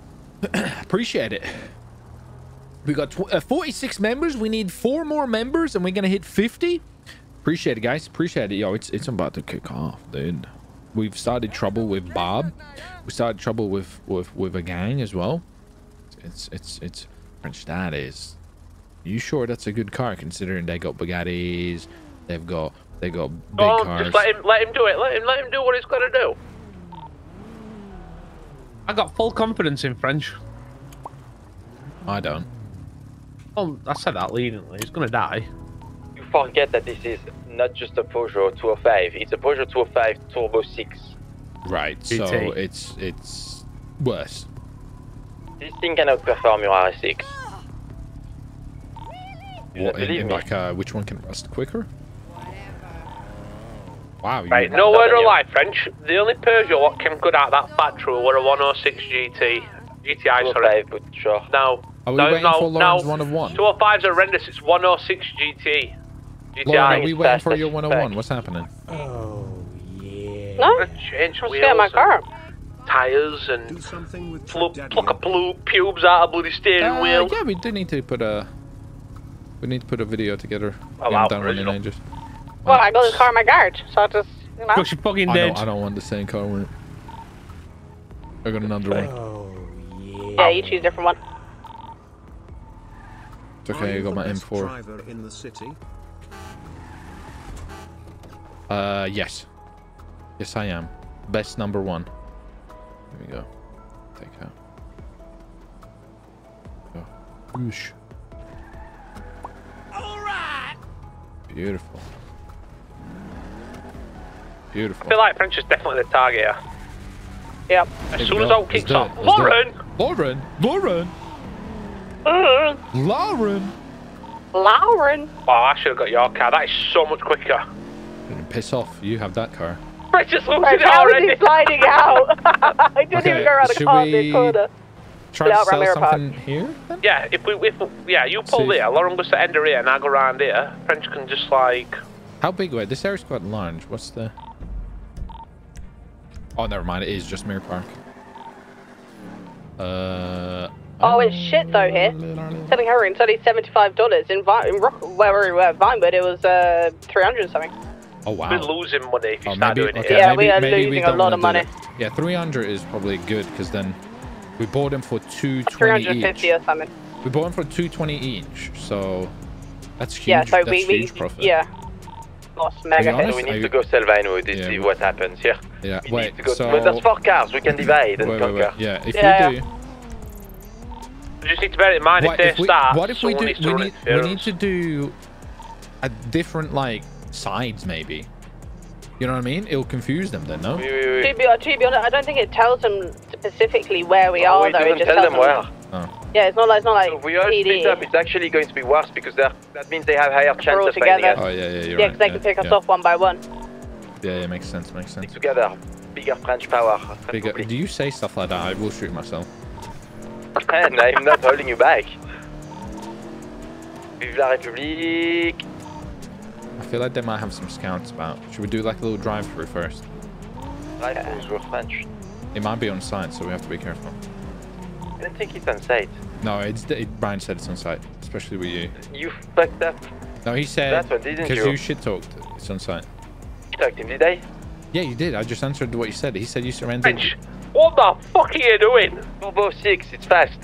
Appreciate it. We got tw- uh, 46 members. We need four more members, and we're gonna hit 50. Appreciate it, guys. Appreciate it. Yo, it's it's about to kick off, dude. We've started trouble with Bob. We started trouble with with with a gang as well. It's it's it's French. That is. You sure that's a good car considering they got Bugattis, they've got they got big Oh, cars. just let him let him do it. Let him let him do what he's got to do. I got full confidence in French. I don't. Oh, I said that leniently. He's gonna die. You forget that this is not just a Peugeot 205. It's a Peugeot 205 Turbo 6. Right. So GT. it's it's worse. This thing can outperform your RS6. What, in, believe in me? like uh, which one can rust quicker? Wow. Right, no word of lie, French. The only Peugeot what came good out of that factory were a 106 GT. GTI, sorry. but sure. No. Are we no, waiting no, for Lauren's no. one of one? 205's horrendous. It's 106 GT. GTI. Lauren, are we waiting for your 101? What's happening? No? Change Let's wheels get my car. Tires and pluck, pluck a blue pubes out of bloody steering Uh, wheel. yeah, we do need to put a. We need to put a video together. Oh, We wow, done in original. ages. Well, I got this car in my garage, so I just, you know. Because you're fucking I dead. don't, I don't want the same car. with- I got another one. Yeah, you choose a different one. It's okay. I got my M4. Uh, yes. Yes, I am. best number one. Here we go. Take out. Go. Whoosh. All right. Beautiful. Beautiful. I feel like French is definitely the target here. Yep. As soon we as go. all Let's kicks do off. it. Let's do it. Lauren! Lauren! Lauren! Lauren! Lauren. Oh, I should have got your car. That is so much quicker. Piss off. You have that car. French is losing French, it already. he sliding out? I didn't Okay, even go around the should car, we the corner. Try to sell Ramiro Park. something here? Yeah, if we, if yeah, you pull See. there, Lauren goes to end her here, and I go round here. French can just like. How big? Wait, this area's quite large. What's the... Oh, never mind. It is just Mirror Park. Uh... Oh, it's shit though here. Selling heroin, it's only seventy-five dollars in, Vi- in Rock, where we were at Vinewood. It was uh three hundred something. Oh, wow. We're losing money if you Oh, start maybe, doing okay, it. Yeah, maybe, we are maybe losing a lot of money. that. Yeah, 300 is probably good because then we bought them for Three 220 hundred each. or something. We bought them for 220 each, so that's huge. Yeah, so that's we, we huge profit. yeah. Lost mega honest, we Are need you- to go sell Vinewood and Yeah, see what happens here. Yeah, We wait, need to go, so... but there's four cars. We can divide and wait, wait, conquer. wait. Yeah, if Yeah, we yeah. do... You just need to bear it in mind What if if they we, start. what if we do? We need, we need to do a different, like, sides, maybe. You know what I mean? It'll confuse them then, no? To be, to be honest, I don't think it tells them specifically where we oh, are Oh, it though. It doesn't just tell tells them where. Oh. Yeah, it's not like it's not like We all split PD. up. It's actually going to be worse because that means they have higher chance all of finding together. us. Oh, yeah, yeah, you're yeah, right. because they can pick us off one by one. Yeah, yeah, makes sense, makes sense. Together, bigger French power. Bigger, do you say stuff like that? I will shoot myself. And I'm not holding you back. Vive la République. I feel like they might have some scouts about. Should we do like a little drive-through first? Rifles were French. It might be on site, so we have to be careful. I don't think it's on site. No, it's it, Brian said it's on site, especially with you. You fucked up. No, he said That's what, didn't because you? you shit talked. It's on site. You talked to him, did I? Yeah, you did. I just answered what you said. He said you surrendered. French, what the fuck are you doing? Turbo 6, it's fast.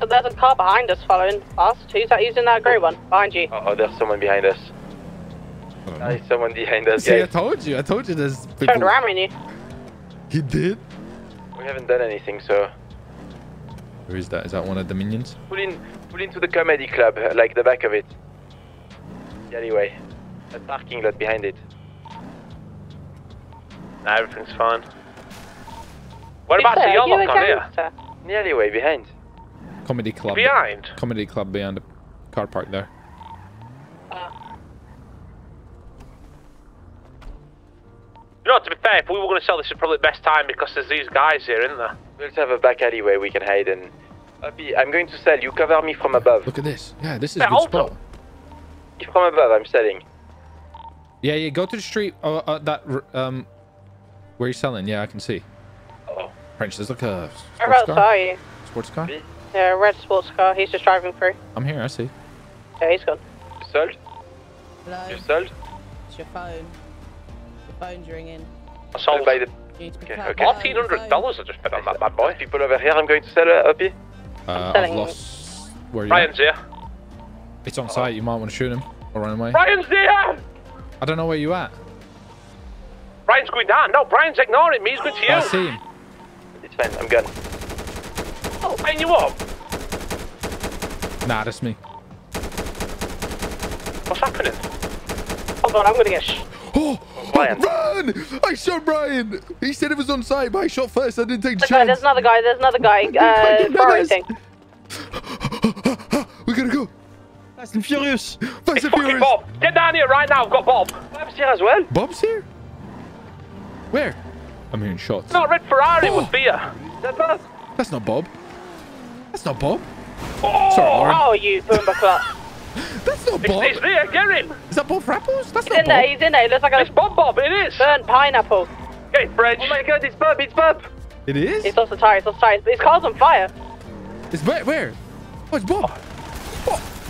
So there's a car behind us following us. Who's that using that grey one? Behind you. Oh, there's someone behind us. There is someone behind us, See, I told you. I told you there's Turned people. around on you. He did. We haven't done anything, so Where is that? Is that one of the minions? pull in, pull into the comedy club, uh, like the back of it. The alleyway. That parking lot behind it. Nah, everything's fine. Whereabouts are Are y'all you a look on here? gangster? In the alleyway behind. Comedy club. Behind? Comedy club behind the car park there. You know, to be fair, if we were going to sell this, is probably the best time because there's these guys here, isn't there? We also have a back alleyway we can hide and... Uppy, I'm going to sell. You cover me from above. Look at this. Yeah, this is Hey, a good Alto. spot. From above, I'm selling. Yeah, yeah. Go to the street. Oh, uh, that um, where you selling? Yeah, I can see. Oh. French. There's like a sports Whereabouts car. are you? Sports car. Yeah, red sports car. He's just driving through. I'm here. I see. Yeah, he's gone. You sold? Hello. You sold? It's your phone. Your phone's ringing. I sold by the... You need to pick Okay, okay. the Fourteen hundred dollars I just spent on that bad Boy, boy. people over here, I'm going to sell uh, Uppy. Uh, I'm selling- lost. Where are you? Ryan's here. at? It's on site. You might want to shoot him or run away. Ryan's here! I don't know where you at. Brian's going down. No, Brian's ignoring me. He's going to you. I see him. It's fine, I'm gone. Oh, lighting you up. Nah, that's me. What's happening? Hold on, I'm gonna get. Sh- Oh, Brian. run! I shot Brian. He said it was on site, but I shot first. I didn't take the there's, there's another guy. There's another guy. Uh, Fucking forward menace. thing. we gotta go. Fast and Furious. Fast It's and fucking Furious. Bob. Get down here right now. I've got Bob. Bob's here as well. Bob's here. Where? I'm hearing shots. Not red Ferrari Oh. with beer. That's Bob. That's not Bob. That's not Bob. Oh, Sorry, Lauren. Oh, you boomba clot. That's not It's, Bob. it's there. Get him. Is that Bob Frapples? That's He's not in there. He's in there. He looks like a... It's a Bob Bob. It is. burnt pineapple. Get it, French. Oh my god, it's Bob, it's Bob. It is? He's lost the it's Lost the tires. His car's on fire. It's where? Where? Oh, it's Bob.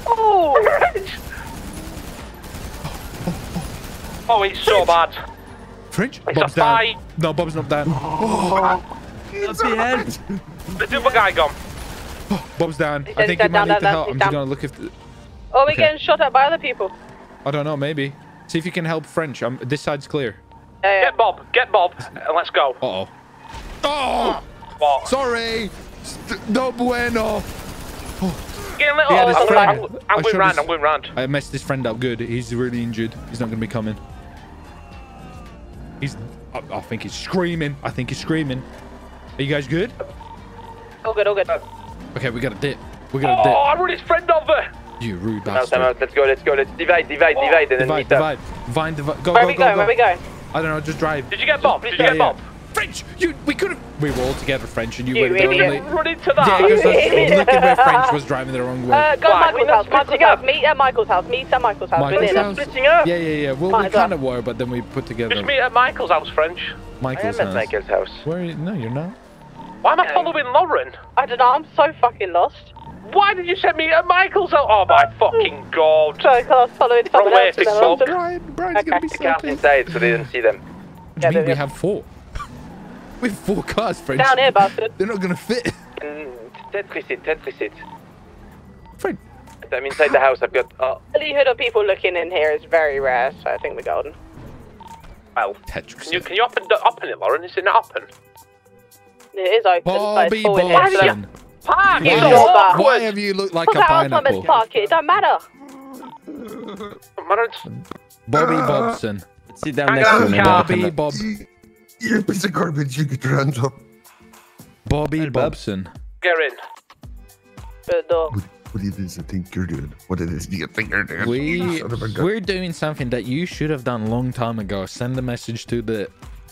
Oh. Oh, it's so bad. French? It's Bob's a down. No, Bob's not down. Oh, The other guy gone. Bob's down. He's I think he's you might down, need to down, help. I'm just gonna look if. The, Oh, we're Okay. getting shot at by other people. I don't know. Maybe. See if you can help French. Um, this side's clear. Get Bob. Get Bob. And let's go. Uh oh. Oh! What? Sorry. St- no bueno. Get lit Yeah, up. this I'm, friend- I'm, I I'm going showed round. this- I'm going round. I messed this friend up good. He's really injured. He's not going to be coming. He's. I, I think he's screaming. I think he's screaming. Are you guys good? All good, all good. Okay, we got a dip. We Oh, got a dip. I run his friend over. You rude bastard. time out. Let's go, let's go. Let's divide, divide, divide, and then Divide, meet up. divide. Vine, divide. Go, Where go, are we go, going? go. Where are we going? I don't know. Just drive. Did you get Bob? Did you Yeah, get yeah. Bob? French. You. We could have. We were all together French, and you, You went the idiot. only. Run into that. Yeah, because I was looking where French was driving the wrong way. Uh, go Why? to We're Michael's not house. Michael's splitting house. up. Meet at Michael's house. Meet at Michael's house. Michael's We're house. Splitting up. Yeah, yeah, yeah. Well, Might we as kind of were, but then we put together Just meet at Michael's house, French. Michael's I am house. at Michael's house. Where? Are you? No, you're not. Why am I following Lauren? I don't know. I'm so fucking lost. Why did you send me at Michael's? Oh my fucking god. So I was following someone way, else. and big then Bob. Brian, Brian's Okay. gonna be The so cars pissed. inside, so they didn't see them. Yeah, you mean they- we have four? we have four cars, French. Down here, bastard. They're not gonna fit. Mm, Tetris it, Tetris it. French. I'm inside the house. I've got. Oh, likelihood of people looking in here is very rare, so I think we're golden. Well, Tetris. can you can you open open it, Lauren? Is it not open? It is open, but Bobby it's full in here. Bobson. Park You it. Why, that. why have you looked like Put a that on pineapple? Park. It don't matter. Bobby Bobson. Sit down Hang next to me. Bobby Bob. You piece of garbage. You get your hands up. Bobby Bobson. Get in. Good door. What, what it is I think you're doing? What it is you think you're doing? We Son of a gun. we're doing something that you should have done a long time ago. Send a message to the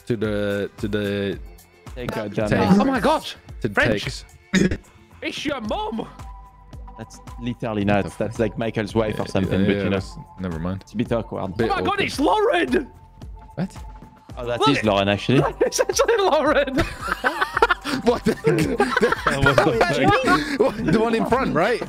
to the to the Take a John. Take. Oh my god. to French. It's your mom! That's literally nuts. That's like Michael's wife or something, Yeah, but yeah, you know, never mind. it's a bit awkward. Oh my god, it's Lauren. What? Oh, that Look is Lauren actually. It's actually Lauren. What? The, What? the one in front, right?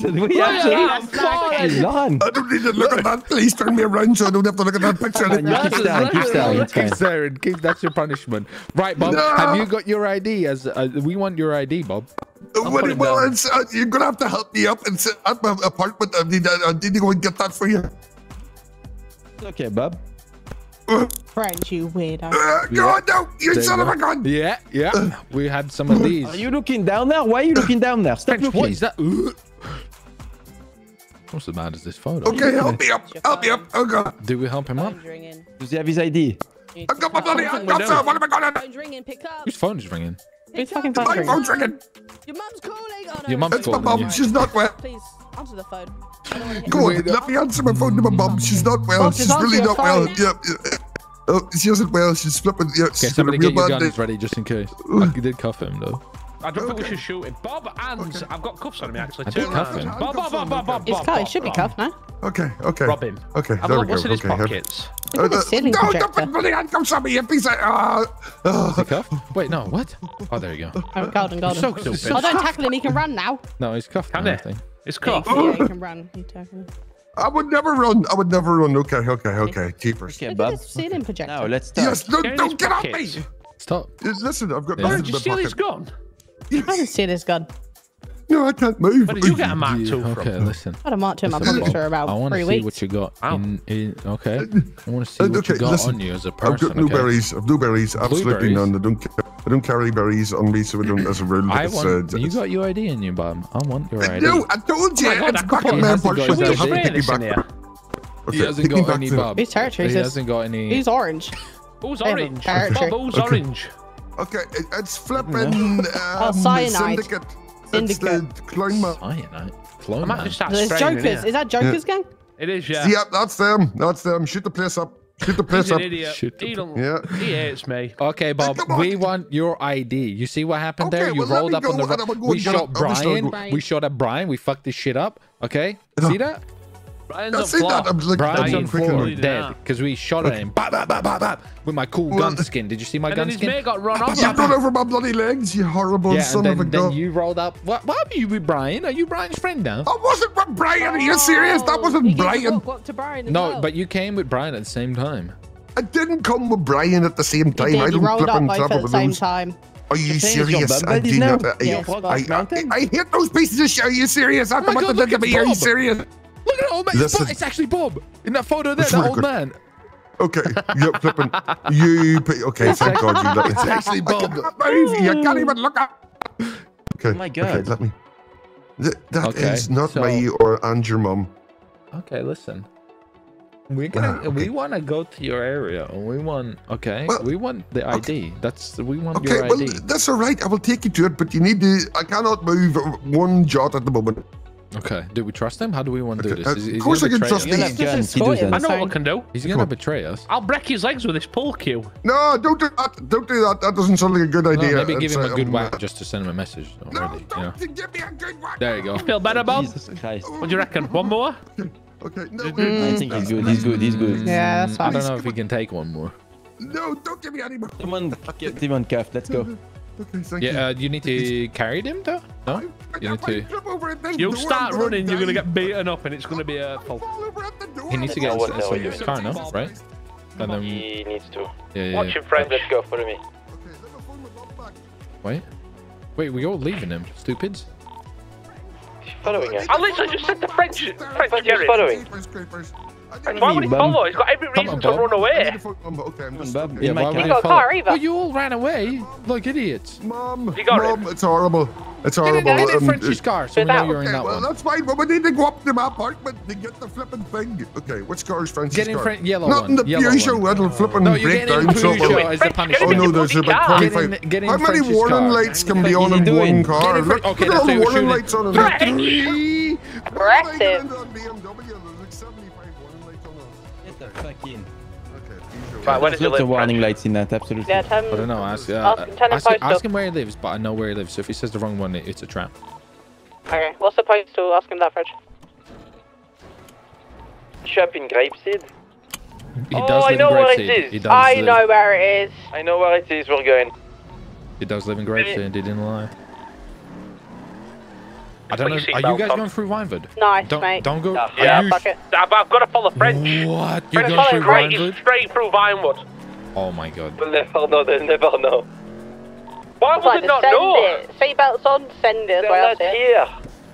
we actually. I'm sorry. It's Lauren. I don't need to look at that. Please turn me around so I don't have to look at that picture. You keep staring, keep staring. Keep fine. staring. Keep, that's your punishment. Right, Bob. No. Have you got your ID? As uh, we want your ID, Bob. What, put it well, it's, uh, you're gonna have to help me up and sit at my apartment. I need, I need to go and get that for you. Okay, Bob. French, you weirdo. Uh, uh God, no! You There son you of a gun! Yeah, yeah. Uh. We had some of these. Are you looking down there? Why are you looking down there? Stop French, looking. what is that? Uh. What's the matter with this photo? Okay, help me up. Help me up. Oh, God. Do we help him up? Ringing. Does he have his ID? I oh, got my bloody think we handcuffs know. What am I gonna do? Ringing. Pick up. Whose phone is ringing? Who's fucking My phone ringing? phone's ringing. Your mum's calling. Oh, no. Your mum's calling. It's my mum. She's not well. Please answer the phone. I don't want to hear. Go on, Wait, let me answer my phone to my mum. She's not well. Bob, She's really your not well. phone. Yeah, yeah. Oh, she isn't well. She's flipping. Yeah, Okay, she's got a somebody get your guns day. ready just in case. I did cuff him though. I don't think we should shoot him. Bob and I've got cuffs on me actually. I did cuff him. Bob, Bob, Bob, Bob, Bob, He's Bob, cuffed. He should be cuffed now. Okay, okay. Rob him. Okay, Have a there we look. go. What's in his Okay, here. pockets? Look at the ceiling no, don't put bloody handcuffs on me, you piece of. Uh, uh, Is he cuffed? Wait, no. What? Oh, there you go. Oh, golden, golden. so stupid. Oh, don't tackle him. He can run now. No, he's cuffed. Can now, he? I think. It's Yeah, cuffed. he can run. You tackle. I would never run. I would never run. Okay, okay, okay. Keepers. Okay, Look at Bob. this ceiling projector. Now let's start. Yes, no, Get in don't get off me. Stop. Listen, I've got Yeah. Where nothing did in you my steal his pocket. gun? I can see this gun. No, I can't move. Where did you get a Mark II Yeah, from? okay, listen. I had a Mark II in my Listen, pocket for Bob, about I want to see what you got in, in. Okay. I want to see Uh, what okay, you got listen, on you as a I've person. got no okay? I've no berries. Absolutely Blueberries? none. I don't. ca- I don't carry berries on me, so I don't. As a rule, I want. uh, you got your ID in you, Bob. I want your ID. No, I told you. Oh God, it's I back can't- in He my hasn't got apartment. his I'll have to ID. take me This in back. here. He Okay, hasn't take me got any, to- Bob. Whose territory He this? hasn't got any. He's orange. Who's orange? territory. Bob, who's Okay. orange? Okay, it's flipping. Oh, Um, cyanide. Syndicate. It's the Syndicate. clone map. Cyanide. I Clone might man. just There's Jokers. here. Is that Jokers gang? It is, yeah. Yeah, that's them. That's them. Shoot the place up. Shoot the place He's up. an idiot. Shoot He, don't, Yeah. he hates me. Okay, Bob. come on. We want your ID. You see what happened Okay, there? You well, rolled me up on the. and I ro- will go We shot it. I will start Brian. We shot at Brian. We fucked this shit up. Okay. See that? Brian's I up see that. I'm like, Brian's I'm on floor, enough. Dead because we shot at him. Bap, bap, bap, bap, bap, with my cool Well, gun uh, skin. Did you see my And gun then his skin? mate got run You over. run over my bloody legs, you horrible Yeah, son and of a then, then gun. you rolled up. What? What are you with Brian? Are you Brian's friend now? I wasn't with Brian. Are you oh, serious? That wasn't gave Brian. Walk, walk to Brian as No, well. but you came with Brian at the same time. I didn't come with Brian at the same time. I You don't rolled flip up and both travel at the with same time. Are you You're saying it's your serious? I buddies do now? not. I, Yes, I, Bob. I, Mountain? I hate those pieces of shit. Are you serious? After Oh my what they did look, to me, are you serious? Look at old man. It's, Listen. Bob- it's actually Bob in that photo there. That's That really old good. man. Okay, you're flipping. You pay. Okay, It's thank God you let me. It's actually I Bob. can't move. You can't even look up. Okay. Oh my Okay, God. let me. Th- That is Okay, not so- me or and your mum. Okay, listen. We're ah, gonna we want to go to your area we want okay we want the ID. That's we want Okay, your well, that's all right. I will take you to it, but you need to. I cannot move one jot at the moment. Okay, do we trust him? How do we want to do Okay, this? uh, Is- of is he course I can trust us? these. Just him, I know what we can do. He's gonna betray us. I'll break his legs with this pole cue. No, don't do that. Don't do that. That doesn't sound like a good No, idea. maybe give him a good um, whack just to send him a message. Already, you know? There you go. Feel better, Bob? Jesus Christ. What do you reckon? One more? Okay, no. I think he's good. He's good. He's good. Yeah, that's I don't know if we can take one more. No, don't give me any more. Come on, get him on cuff. Let's go. Okay, thank Yeah, uh, you need to carry him though. No, you need to. Flip over at this You door, start running, you're gonna get beaten up, and it's gonna be hurtful. He needs to get No, what in the hell some his car, no? Right? And then He needs to. yeah, yeah, Watch yeah. him, friend. Let's go. Follow me. Wait, wait, we all leaving him, stupids. Following us. I literally just said the French, French He's Jerry. following. French, why would he follow? He's got every reason on, to Bob. run away. Okay, I'm just. Bob, Yeah, in my why would car. he got a car either. Well, you all ran away like idiots. Mom, You got Mom, it's horrible. It's Get in, horrible. get in Um, French's car, so we know you're in that well, one. that's fine, but we need to go up to my apartment to get the flipping thing. Okay, which car is French's Get in car? Fren- yellow Not one, in the yellow Peugeot, one. it'll flipping No, you're break getting in down so Peugeot as the punishment. Oh no, there's about 25. Get in- get in How many French's warning car. lights can be on in doing? one car? In Look, okay, look at all that's the warning lights on it. French. Three. Aggressive. It. Get the fuck in. Okay, Right, where There's does he lots of warning lights in that. Absolutely. Yeah, tell him. I don't know. Ask, uh, Ask him, tell him ask, ask him where he lives, but I know where he lives. So if he says the wrong one, it- it's a trap. Okay, what's the post to ask him that, French? Shop in Grapeseed. He Oh, does I live know in where it Grapeseed. He does I live, know where it is. I know where it is. We're going. He does live in Grapeseed. He didn't lie. I don't know. Are you guys on. going through Vinewood? Nice, Don't mate. don't go. Yeah, you, fuck it. I've, I've got to follow French. What? You're French going follow through French Vinewood? straight through Vinewood. Oh my god. We'll never know. They'll never know. Why would Like, they not send know? it. Seatbelts on, send it. They're That's not here.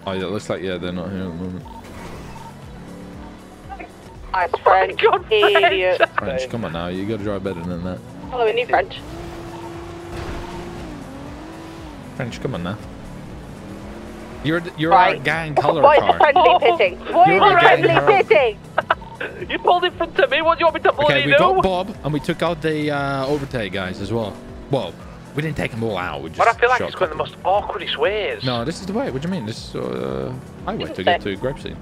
Oh yeah, it looks like yeah, they're not here at the moment. Nice, oh French. God, French. Idiot. French, come on now, you got to drive better than that. Following you, French. French, come on now. You're you're Right. our gang color What is the car. friendly pitting? What is You're the a gang friendly hero. pitting? You pulled in front of me. What do you want me to bloody Okay, we do? got Bob and we took out the uh, overtake guys as well. Well, we didn't take them all out. We just But I feel like shot it's going the most awkwardest ways. No, this is the way. What do you mean? This is uh, highway to say. get to Grapeseed.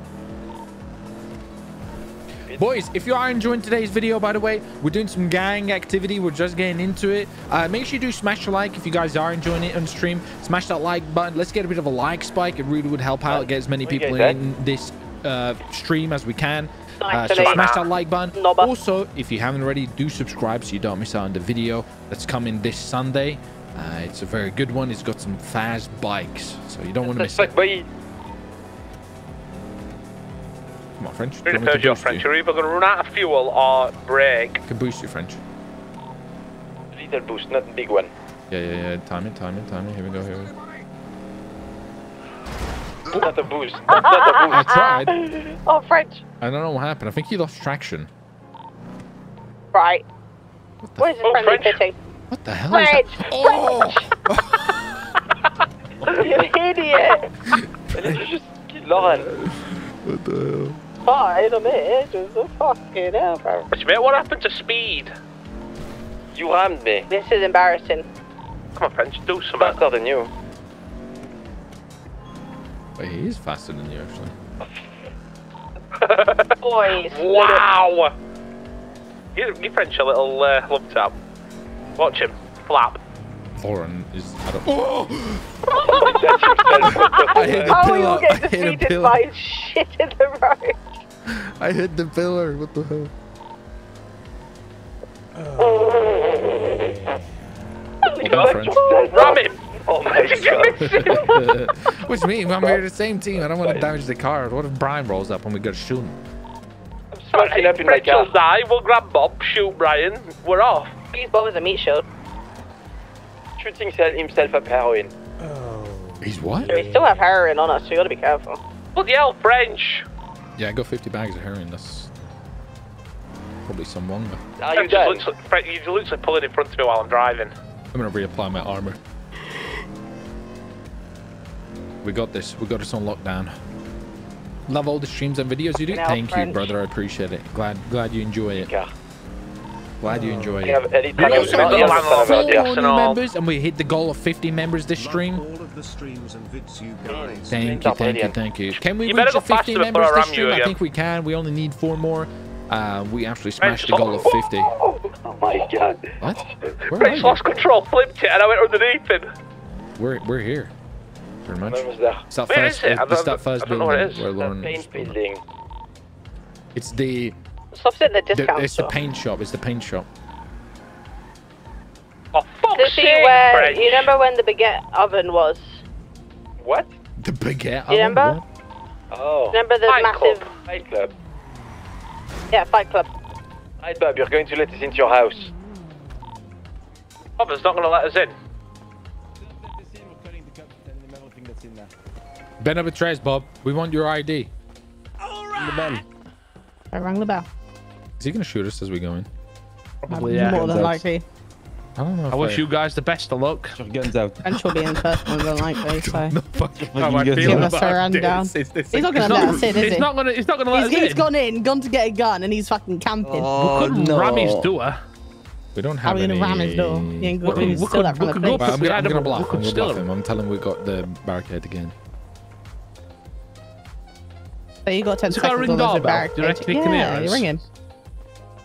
Boys, if you are enjoying today's video, by the way, we're doing some gang activity. We're just getting into it. Uh, make sure you do smash the like if you guys are enjoying it on stream. Smash that like button. Let's get a bit of a like spike. It really would help out, get as many people in this uh, stream as we can. Uh, so smash that like button. Also, if you haven't already, do subscribe so you don't miss out on the video that's coming this Sunday. Uh, it's a very good one. It's got some fast bikes, so you don't want to miss it. Boy. Come on, French. Do Really you want me to Peugeot boost French. you? You're either going to run out of fuel or brake. I can boost you, French. Little boost, not a big one. Yeah, yeah, yeah. Time it, time it, time it. Here we go, here we go. Not a boost. Not, not a I boost. tried. Oh, French. I don't know what happened. I think he lost traction. Right. What the, What is oh, the Oh, French. pitting? what the hell is French. that? Oh! You idiot. Let's just kill Lauren. what the hell? Fine, I'm here. Just a fucking hell, bro. Wait a what happened to speed? You rammed me. This is embarrassing. Come on, French, do something. Faster than you. Wait, he is faster than you, actually. Boys. Wow! Give, give French a little uh, love tap. Watch him. Flap. Lauren is. I don't. Oh! That's himself. What the I hit the Oh, pillar. you'll I get hit a defeated pillar. by shit in the road. I hit the pillar. What the hell? Hold on, French. Ram him! Oh my god. what do you mean? I'm here the same team. I don't want to damage the car. What if Brian rolls up and we got to shoot him? Smoking up in my car. die. We'll grab Bob, shoot Brian. We're off. Use Bob as a meat shield. Shooting sel- himself up heroin. He's what? So we still have heroin on us, so you gotta be careful. Bloody hell, French! Yeah, I got 50 bags of heroin. That's probably some longer. Are you French, done? literally, French, you're literally pulling in front of me while I'm driving. I'm gonna reapply my armor. We got this. We got this on lockdown. Love all the streams and videos you do. Now, Thank you, brother. I appreciate it. Glad, glad you enjoy it. Glad you enjoy We it. Eddie We Tanner, also got of four a- new members, and we hit the goal of 50 members this stream. All of the streams and vids you guys. Thank you, thank you, thank you. Can we You reach the 50 members this stream? I think we can. We only need four more. Uh, we actually smashed the goal of 50. Oh my god. What? Where are French you? lost control, flipped it, and I went underneath him. We're, we're here. Pretty much. Where that? First. it? I The don't- stop first I don't know what it building where The Lauren. building. It's the, Stop sitting at the the discount it's the paint shop. It's the paint shop. Oh, fuck's To see where French. you remember when the baguette oven was? What? The baguette. You remember? Oh. Remember the Fight massive? Club. Fight club. Yeah, Fight Club. Right, Bob, you're going to let us into your house. Bob's not going to let us in. Ben up a trace, Bob. We want your ID. The Ben. I rang the bell. Is he gonna shoot us as we go in? Probably, yeah. More than likely. I don't know. I wish you guys the best of luck. Guns out. French will be in first more than likely, so. How am I Fucking feeling Give us a about rundown. this? He's not gonna let us in, is He's he? not gonna. He's not gonna let He's, us he's in. gone in, gone to get a gun, and he's fucking camping. Oh, we couldn't no. ram his door. We don't How have are we gonna any. ram his door? He We to could- we could- that we could go I'm, We gonna, had I'm him- gonna we block. could gonna steal block him. him. I'm telling him we got the barricade again. So you got 10 He's got a seconds ring on those doorbell. barricades. Do you reckon he can Yeah, hear you us? ring him.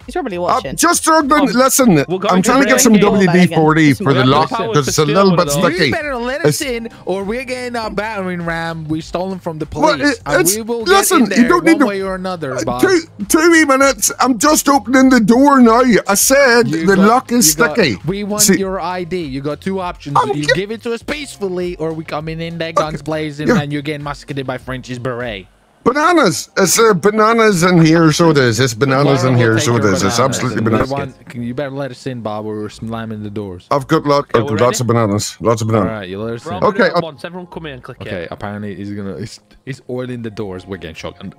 He's probably uh, I'm just struggling. Oh, Listen, I'm trying to get some WD-40 for the have lock because it's a little bit of sticky. You better let us in or we're getting a battering ram. We stolen from the Well, police, it- and we will listen, get in you there don't need one to- way or another. Uh, Bob. Two, two minutes. I'm just opening the door now. I said You the got- lock is you got- sticky. we want See- your ID. You got two options. I'm you give it to us peacefully, or we come in in there, guns blazing, yeah. and you're getting massacred by French's beret. Bananas. It's uh, bananas in here, so it is. It's bananas in here, so it is. It's absolutely bananas. want- can- you better let us in, Bob, or we're slamming the doors. I've got lot, Yeah, I've got lots of bananas. Lots of bananas. right, you let us in. Okay, ready I'll- once. Everyone come in and click Okay, it. apparently he's gonna he's, he's oiling the doors. We're getting shotgunned.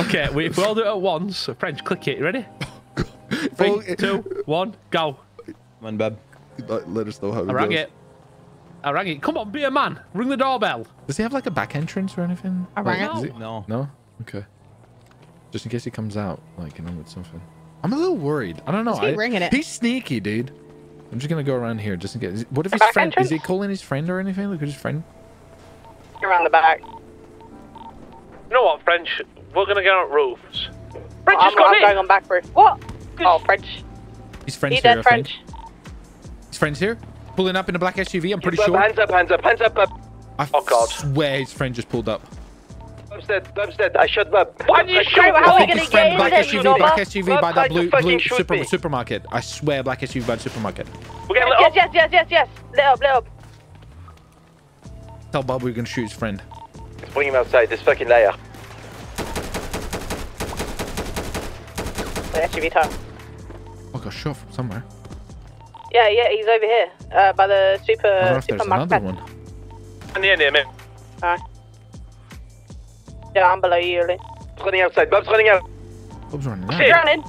Okay, we, if we all do it at once, French, click it. You ready? Well, Three, two, one, go. Come on, Bob. let, let us know how it I rang goes. it. Oh, I rang it. Come on, be a man. Ring the doorbell. Does he have like a back entrance or anything? I rang Like, it. is he- No. No. Okay. Just in case he comes out, like you know, with something. I'm a little worried. I don't know. Just keep I- ringing it. He's sneaky, dude. I'm just gonna go around here just in case. What if The his back friend is he calling his friend or anything? Look at his friend. Around the back. You know what, French? We're going to get on roofs. French I'm, has I'm going on back roof. What? Oh, French. His friend's He here. dead I French. think. His friend's here, pulling up in a black SUV. I'm pretty Bob, sure. Hands up, hands up, hands up, Bob. I Oh, God. swear his friend just pulled up. Bob's dead, Bob's dead. I shot Bob. Why did you shoot? How I are we think gonna friend get black in there, SUV, you know, black SUV Bob by that blue, blue super, me. supermarket. I swear, black SUV by the supermarket. We're getting lit Yes, up. yes, yes, yes, yes. Lit up, lit up. Tell Bob we're gonna shoot his friend. Let's bring him outside, this fucking liar. The SUV tire. Oh, I got shot from somewhere. Yeah, yeah, he's over here. Uh, by the super I don't if there's supermarket. another one. Near, near me. Alright. Yeah, I'm below you, Lee. Bob's running outside, Bob's running out. Bob's running out. He's out. running.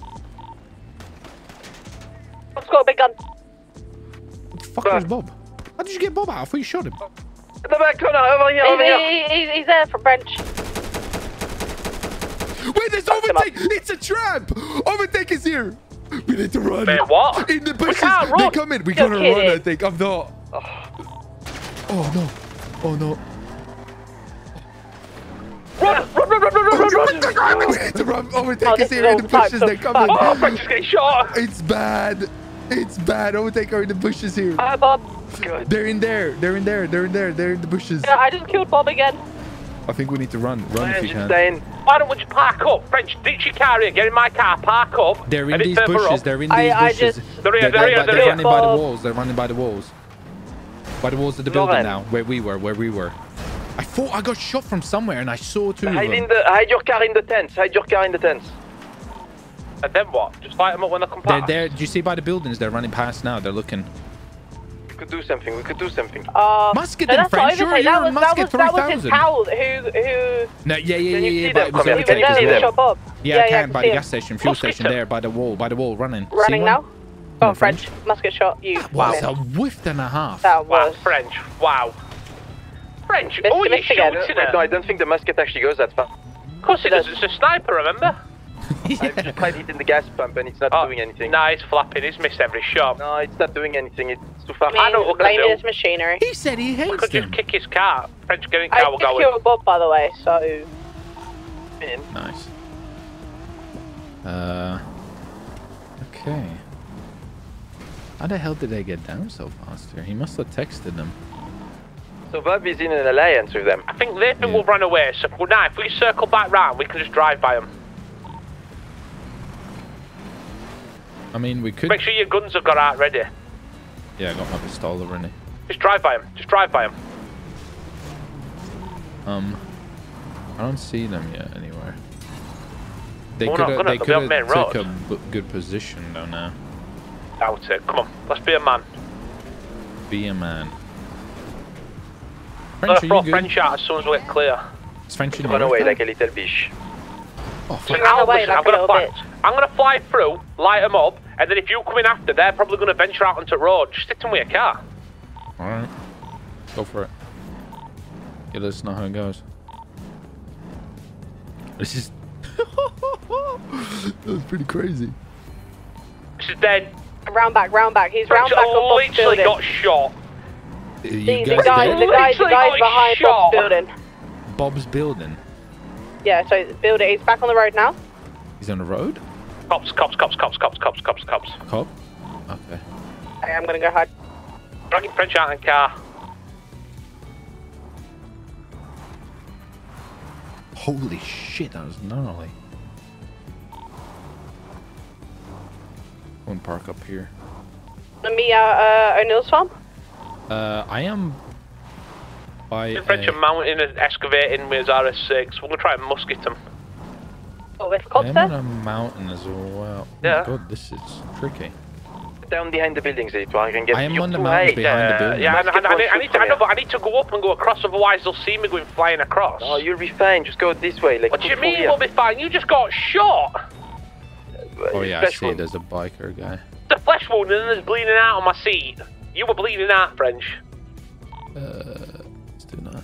Let's go, big gun. What the fuck is Bob? How did you get Bob out? I thought you shot him. At the back corner, over here, He's, over here. he- he's, he's there for French. Wait, there's overtake! It's a trap! Overtake is here! We need to run. Wait, what? In the bushes! can't They run. come in. We You're gotta run, I think. I'm not. Oh no. Oh no. Run, run, run, run, run, run, run, run. We need to run. Overtake Oh, oh is this here in the bushes. They're coming. Oh, French is getting shot. It's bad. It's bad. Oh, Overtake are in the bushes here. Alright, Bob. They're in there. They're in there. They're in there. They're in the bushes. Yeah, I just killed Bob again. I think we need to run. Run if you can. staying. Why don't we just park up? French, ditch your car here, get in my car, park up. They're in these bushes. up. They're in these I bushes. just- They're here, They're, they're they're they're here. running by the walls. They're running by the walls. By the walls of the building now, where we were, where we were. I thought I got shot from somewhere, and I saw two of Hide them. in the, hide your car in the tents, hide your car in the tents. And then what? Just light them up when they come They're there. Do you see by the buildings? They're running past now. They're looking. We could do something. We could do something. Uh, Musket no, them, that's French. You're- overtake. you're That on that Musket was, that was his 3000. who, who... No, yeah, yeah, yeah, Can yeah, but it was overtake as well. see them? Shot Bob. Yeah, Yeah, I yeah, I can can by the him. gas station, fuel Musket station him. there by the wall, by the wall, running. Running now? Go on, French. Musket shot. You. Wow, Wow. it's a whiff and a half. That Wow, was... French. Wow. French. Oh, you missed again. shooting it? no, I don't think the musket actually goes that far. Of course it does. It's a sniper, remember? I've just tried hitting the gas pump and it's not doing anything. Nah, it's flapping. He's missed every shot. No, it's not doing anything. It's too far. I know what we Blaming can his machinery. He said he We hates could just kick his car. French getting I car will think go you're Bob, by the way, so... Nice. Uh. Okay. How the hell did they get down so fast here? He must have texted them. So Bob is in an alliance with them. I think they think we'll run away. So now, if we circle back round, we can just drive by them. I mean, we could. Make sure your guns have got out ready. Yeah, I got my pistol already. Just drive by them. Just drive by them. Um, I don't see them yet anywhere. They We're could have. gonna, They they'll be could on main have took road. a b- good position though. Now, Doubt it. Come on, let's be a man. be a man. I'm gonna French, are throw you good? French out as soon as we get clear. Is French in Run away like a little bitch. Oh, So Run now, away like I'm gonna fly. I'm gonna fly through, light them up, and then if you come in after, they're probably gonna venture out onto the road. Just sit them with your car. All right, go for it. Yeah, let us know how it goes. This is. that was pretty crazy. This is dead. Round back, round back. He's round back on Bob's literally building. got shot. You The, the guys guy, the guy, the Literally behind shot. Bob's building. Bob's building. Yeah, so building. He's back on the road now. He's on the road. Cops, cops, cops, cops, cops, cops, cops, cops. Cop. Okay. Okay, I'm gonna go hide. Dragging French out in car. Holy shit, that was gnarly. One park up here. Me out uh, O'Neill's farm. Uh, I am by French a, are mounting and excavating with his RS6. We're gonna try and musket him. Oh, with I'm on a mountain as well. Yeah. Oh God, this is tricky. Down behind the buildings, Edith, I can get I am on the mountain high. behind the Uh, building. yeah, and, and, Basketball I, I need to, I know, but I need to go up and go across, otherwise they'll see me going flying across. Oh, you'll be fine. Just go this way. Like what do you mean here. we'll be fine? You just got shot. Oh yeah, I see. wound. There's a biker guy. The flesh wound and then there's bleeding out on my seat. You were bleeding out, French. Uh, let's do that.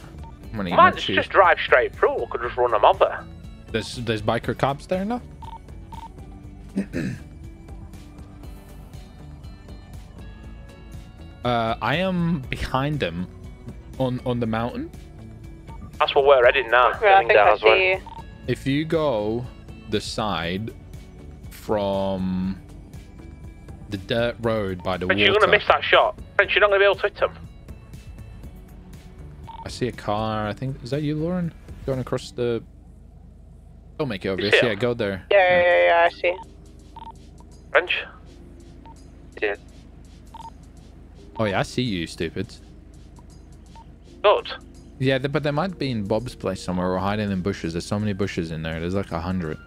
I'm gonna eat I my might just, just drive straight through. We could just run them over. There's there's biker cops there now. uh, I am behind them, on on the mountain. That's what we're heading now. Yeah, I think I see you. If you go the side from the dirt road by the French, water, you're gonna miss that shot. French, you're not gonna be able to hit them. I see a car. I think is that you, Lauren? Going across the. Don't make it You obvious. see Yeah, go there. Yeah, yeah, yeah, yeah, I see. French. Yeah. Oh yeah, I see you, stupid. Good. Yeah, but they might be in Bob's place somewhere or hiding in bushes. There's so many bushes in there. There's like a hundred.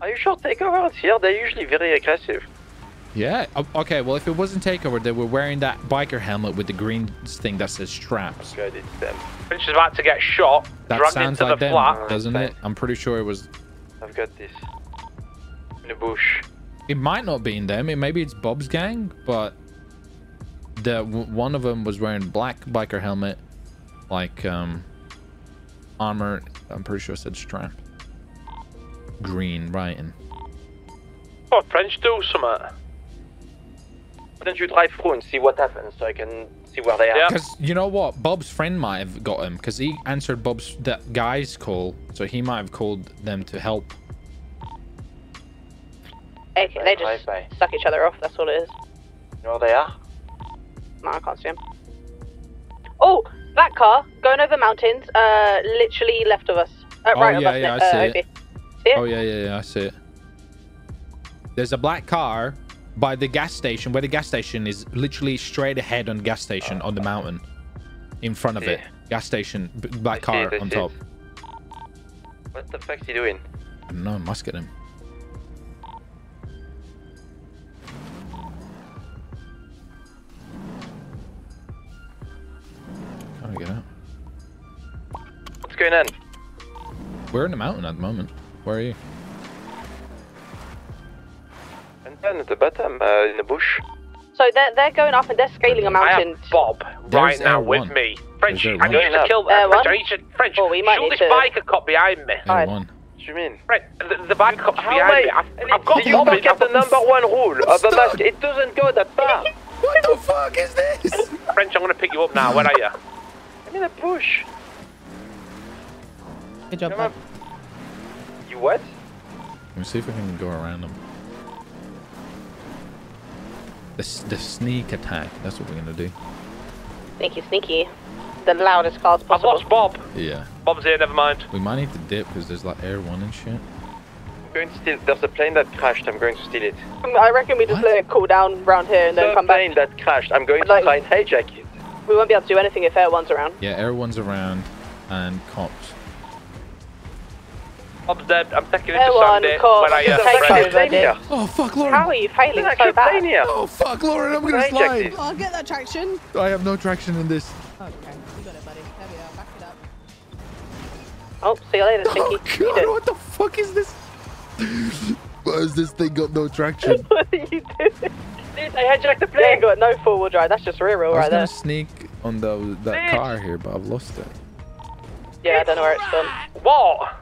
Are you sure takeovers here? They're usually very aggressive. Yeah. Okay. Well, if it wasn't takeover, they were wearing that biker helmet with the green thing that says straps. Good, it's them. French is about to get shot. That dragged sounds into like the them, flat. doesn't it? I'm pretty sure it was. I've got this. In the bush. It might not be in them. It, maybe it's Bob's gang, but the one of them was wearing black biker helmet, like um armor. I'm pretty sure it said strap. Green writing. Oh, French, do something. Why don't you drive through and see what happens so I can see where they are? Because you know what, Bob's friend might have got him because he answered Bob's that guy's call, so he might have called them to help. Okay, they just Bye-bye. suck each other off. That's all it is. You know where they are? No, I can't see him. Oh, that car going over mountains. Uh, literally left of us. Uh, Oh, right yeah, of us. yeah, I uh, see Opie. it. See it? Oh yeah, yeah, yeah, I see it. There's a black car by the gas station, where the gas station is literally straight ahead on gas station on the mountain, in front of yeah. it. Gas station, black car on top. What the fuck are you doing? I don't know, I must get him. How do I get out? What's going on? We're in the mountain at the moment. Where are you? And down at the bottom, uh, in the bush. So they're, they're going up and they're scaling a I mountain. I have Bob There's right now L1. with me. French, There's I need you L1. to kill uh, French. what? I need you, French. Oh, we might shoot this to- biker cop behind me. Alright. L1. What do you mean? French, the, the biker cop's How behind am me. I? I've, I've got you Bob in- forget the number one rule of the mask. It doesn't go that far. What the fuck is this? French, I'm gonna pick you up now. Where are you? I'm in a bush. Good job, Come bud. on. You what? Let me see if we can go around them. The, the sneak attack. That's what we're gonna do. Sneaky, sneaky. The loudest cars I've possible. lost Bob. Yeah. Bob's here. Never mind. We might need to dip because there's like air one and shit. I'm going to steal. There's a plane that crashed. I'm going to steal it. Um, I reckon we just let it cool down round here and then There's a come back. plane that crashed. I'm going to Like- try and hijack it. We won't be able to do anything if Air One's around. Yeah, air one's around and cops. Bob's dead. I'm taking it Air to One, Sandy. call. Where are you? Uh, Take French? over, dude. Oh fuck, Lauren! How are you failing so actually bad? here. Oh fuck, Lauren! I'm gonna Hijacked slide. I'll get that traction. I have no traction in this. Okay, you got it, buddy. There we are. Back it up. Oh, see you later, Oh Stinky. god, what the fuck is this? Why has this thing got no traction? what are you doing? Please, I hijacked the They ain't plane. got no four-wheel drive. That's just rear wheel I was right gonna sneak on the that Please. car here, but I've lost it. Yeah, I don't know where it's gone. What?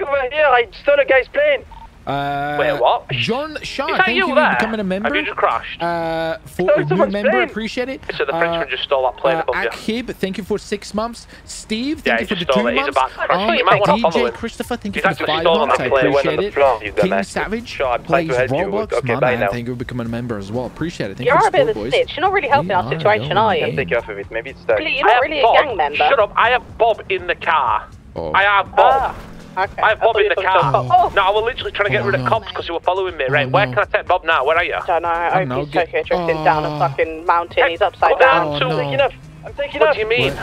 Over here, I stole a guy's plane. Uh, Wait, what? John Shaw, thank you you for becoming a member. Have you just crashed? Uh, for a new member, plane. appreciate it. So the Frenchman Uh, just stole that plane uh, above you. Akhib, thank you for six months. Steve, thank he you for the two it. Months. about. Um, You might wanna DJ. Christopher, thank you for the five months. that I plane. Went on appreciate it. you King dumbass. Savage Sure, I'm trying to plays you. Roblox. Okay, My man, now. thank you for becoming a member as well. Appreciate it. Thank You you are for a bit of a support, boys. snitch. You're not really helping our situation, are in. you? Take off of it. Maybe it's stuck. You're I not have really a Bob. gang member. Shut up. I have Bob in the car. Oh. I have Bob. Okay. I have Bob thought in the car. Oh, No, I was literally trying to get Oh, rid of no. cops because they were following me. Oh, Right, where can I take Bob now? Where are you? don't know. I hope no, he's get- Tokyo drifting down a Oh. fucking mountain. He's upside down. down Oh, to. no. taking off. I'm taking What off. do you mean?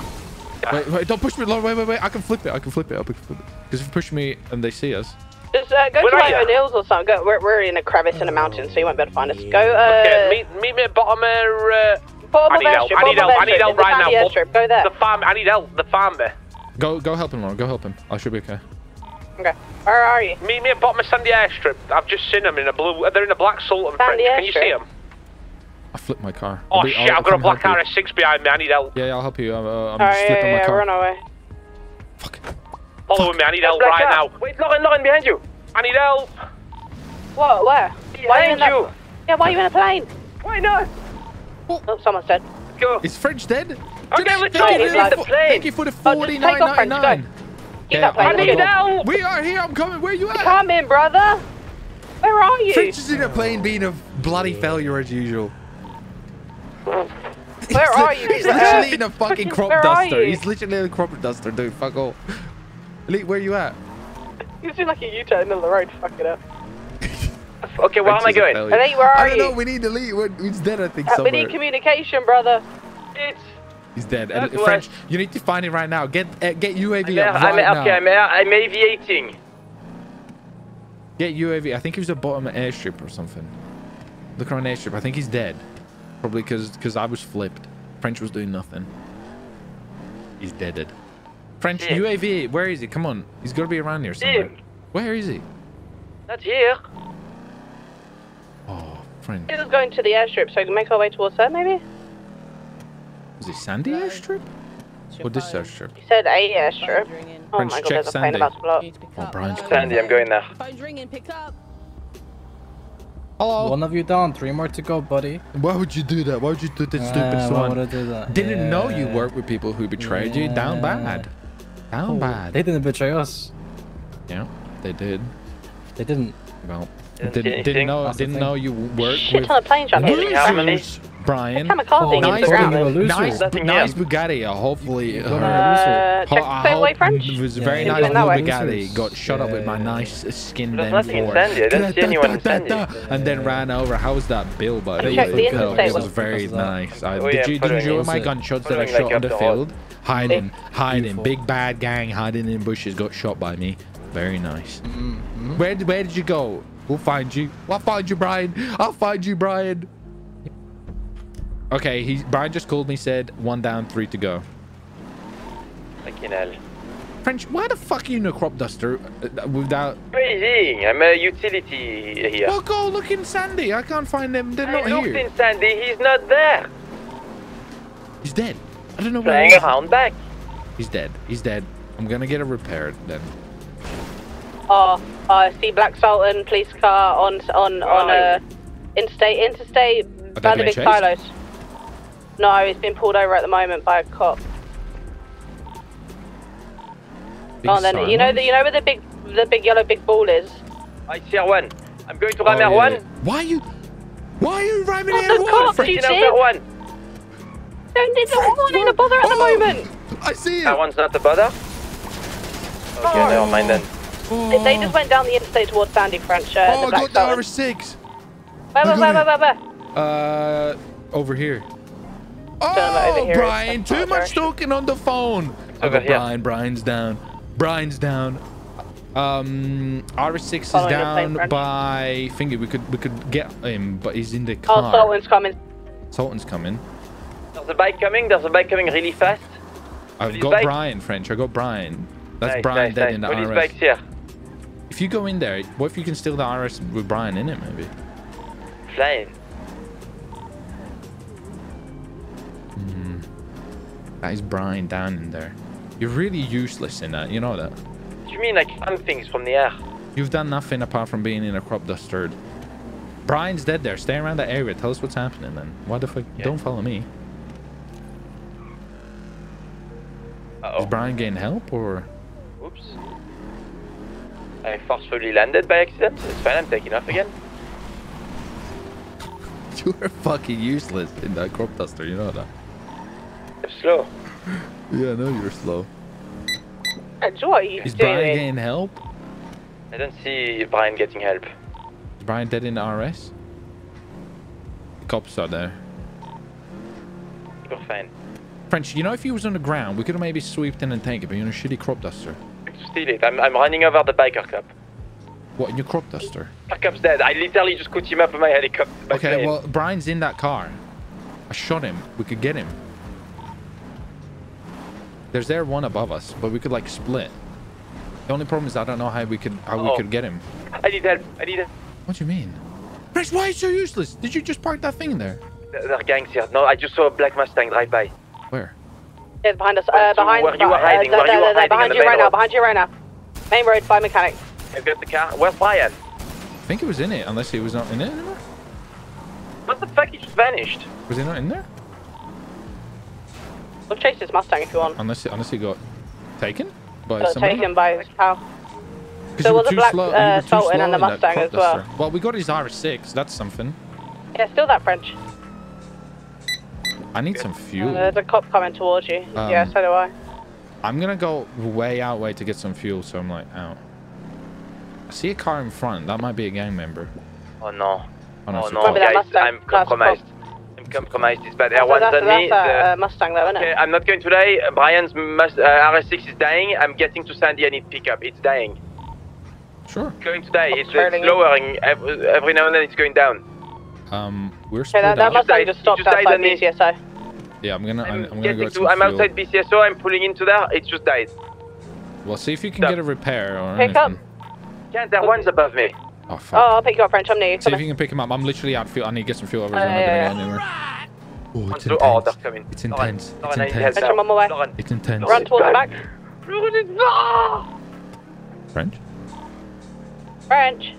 Wait, wait, don't push me, Lord. Wait, wait, wait. I can flip it. I can flip it. I can flip it. Because if you push me and they see us. Just uh, go Where to like you? O'Neill's or something. Go, we're, we're in a crevice in a mountain, so you won't be able to find us. Go, uh, Okay, meet, meet me at bottom of, uh, bottom I of need help. airstrip. I need bottom help. of I need airstrip. help In the right now. airstrip. Go there. The farm. I need help. The farm me. Go, go help him, Lauren. Go help him. I should be okay. Okay. Where are you? Meet me at bottom of Sandy Airstrip. I've just seen them in a blue. They're in a black Sultan Sandy French. Can you see them? I flipped my car. Oh I'll be- shit! I'll I've got a come black help you. RS6 behind me. I need help. Yeah, yeah, I'll help you. I'm, uh, I'm Alright, just flipping yeah, my yeah, car. run away. Fuck! Following me. I need help Black right car. now. Wait, Lauren, Lauren, behind you. I need help. What? Where? Why are you Behind in that? you. Yeah, why are you in a plane? Why not? Oh, someone's dead. Go. Is French dead? Okay, let's Thank go. you, It's for- the plane. Thank you for the Oh, just take off, French, go. 49.99. Keep that plane. I need help. We are here. I'm coming. Where you at? Come in, brother. Where are you? French is in a plane being a bloody failure as usual. Where are you? He's literally in a fucking crop Where duster. He's literally in a crop duster, dude. Fuck off. Elite, where are you at? He's doing like a U-turn in the middle of the road. Fuck it up. Okay, where am I French is a going? failure. Elite, where I are don't you? know. We need Elite. We're- He's dead, I think, Uh, we need communication, brother. It's. He's dead. That's And French, you need to find him right now. Get uh, get UAV I'm, up I'm, right okay. I'm, I'm aviating. Get UAV. I think he was at bottom of airstrip or something. Look around airstrip. I think he's dead. Probably because because I was flipped. French was doing nothing. He's deaded. French. UAV. Where is he? Come on. He's got to be around here somewhere. Where is he? Not here. Oh, French. Just going to the airstrip, so we can make our way towards there, maybe? Is it Sandy airstrip? Or this airstrip? You said a airstrip. Oh French, my god, there's a plane Sandy. about to blow up. Oh, Brian's Sandy, I'm going there. Phone's ringing. Pick up. Hello. One of you down, three more to go, buddy. Why would you do that? Why would you do that Uh, stupid why one? would I do that? Didn't know you worked with people who betrayed you. Down bad. Down Oh, bad. They didn't betray us. Yeah, they did. They didn't. Well, Didn't didn't, didn't know That's didn't know you worked Shit with on a plane trying to hit me. How many? losers, Brian. Kamikaze Oh, into the ground. Nice, nice. Bugatti. uh, Hopefully, You're her, gonna Uh, check I the same way, hope French? It was a Yeah. very Keep nice doing that blue way. Bugatti. Got shot up with my nice skin There's them nothing in for. Sandy. I don't see anyone in Sandy. And then ran over. How was that, Bill? By the Check way, It was very Because of that. nice. I, Oh, did yeah, you did you enjoy my gunshots that I shot on the the field? Hiding, hiding. Big bad gang hiding in bushes. Got shot by me. Very nice. Mm-hmm. Where did where did you go? We'll find you. I'll find you, Brian. I'll find you, Brian. Okay, he Brian just called me. Said one down, three to go. Fucking hell. French, why the fuck are you in a crop duster uh, without? Crazy. I'm a utility here. Well, go look in Sandy. I can't find them. They're I not looked here. in Sandy. He's not there. He's dead. I don't know where Flying he is. around back. He's dead. He's dead. I'm gonna get it repaired then. Oh, I see Black Sultan police car on on on uh, interstate interstate they by the big chased? Silos. No, he's been pulled over at the moment by a cop. Big oh, then you know silos? the you know where the big the big yellow big ball is. I see R1. I'm going to Oh, ram yeah, R1. yeah. Why you? Why are you ramming What in the one? cops, French? you Taking did? R1. Don't need don't need to bother at the moment. I see it. R1's not a bother. Okay, never mind then. They, they just went down the interstate towards Sandy French. Uh, Oh, the I Black got the Sultan. R6. Where, where, where, where, where, where? Uh, over here. Oh. Brian, too much talking on the phone. I over got here. Brian. Brian's down. Brian's down. Um, R6 is Following down by Finger. We could we could get him, but he's in the car. Oh, car. Sultan's coming. Sultan's coming. There's a bike coming. There's a bike coming really fast. I've Police got bike? Brian French. I got Brian. That's nice, Brian nice, dead nice. in the Police RS. bike's here. If you go in there, what if you can steal the RS with Brian in it? Maybe. Flying. That is Brian down in there. You're really useless in that. You know that. What do you mean I can things from the air? You've done nothing apart from being in a crop duster. Brian's dead there. Stay around that area. Tell us what's happening then. Why the fuck? Don't follow me. Uh-oh. Is Brian getting help or? Oops. I forcefully landed by accident. It's fine. I'm taking off again. You are fucking useless in that crop duster. You know that. I'm slow. Yeah, I know you're slow. French, what are you Is doing? Brian getting help? I don't see Brian getting help. Is Brian dead in the RS? The cops are there. You're fine. French, you know if he was on the ground, we could have maybe sweeped in and taken it, but you're in a shitty crop duster. Steal it. I'm, I'm running over the biker cop. What, in your crop duster? Biker cop's dead. I literally just put him up on my helicopter. my Okay, plane. Uh, well, Brian's in that car. I shot him. We could get him. There's there one above us, but we could like split. The only problem is I don't know how we could how we Oh. could get him. I need help. I need help. What do you mean? French, why are you so useless? Did you just park that thing in there? There there are gangs here. No, I just saw a black Mustang drive by. Where? Yeah, behind us. Uh, behind where you were uh, hiding, where you there, were hiding behind you main right now. Behind you right now. Main road by mechanic. I've got the car. Where's Brian? I think he was in it, unless he was not in it anymore. What the fuck? He just vanished. Was he not in there? We'll chase this Mustang if you want. Unless unless he got taken by Got somebody. taken by his cow. 'Cause There was a too black slow- uh, Sultan and the Mustang as well. duster. Well, we got his R6. That's something. Yeah, still that French. I need some fuel. Uh, there's a cop coming towards you. Um, yeah, so do I. I'm gonna go way out way to get some fuel, so I'm like out. I see a car in front. That might be a gang member. Oh no. Oh, no, Oh it's no, that guys, Mustang. I'm That's compromised. I'm compromised. It's bad. That's, R1's that's, on me. that's a The- uh, Mustang though, isn't Okay, it? I'm not going today. Brian's must, uh, RS6 is dying. I'm getting to Sandy. I need pickup. It's dying. Sure. It's going to die. It's, it's lowering. Every, every now and then it's going down. Um, we're Okay, that, that out. Mustang just stopped just died outside on me. BCSO. Yeah, I'm gonna. I'm, I'm gonna go get to, I'm fuel. outside BCSO. I'm pulling into there. It just died. Well, see if you can Stop. get a repair or Pick up. anything. Can't. That one's above me. Oh fuck. Oh, I'll pick you up, French. I'm near you. See Come if you can pick him up. I'm literally out of fuel. I need to get some fuel. Uh, Otherwise, I'm not yeah, gonna get anywhere. Oh, it's So- oh, intense. they're coming. It's intense. Lauren, It's I intense. French, I'm on my way. Lauren, It's intense. Run towards the back. Lauren, it's-! French. French.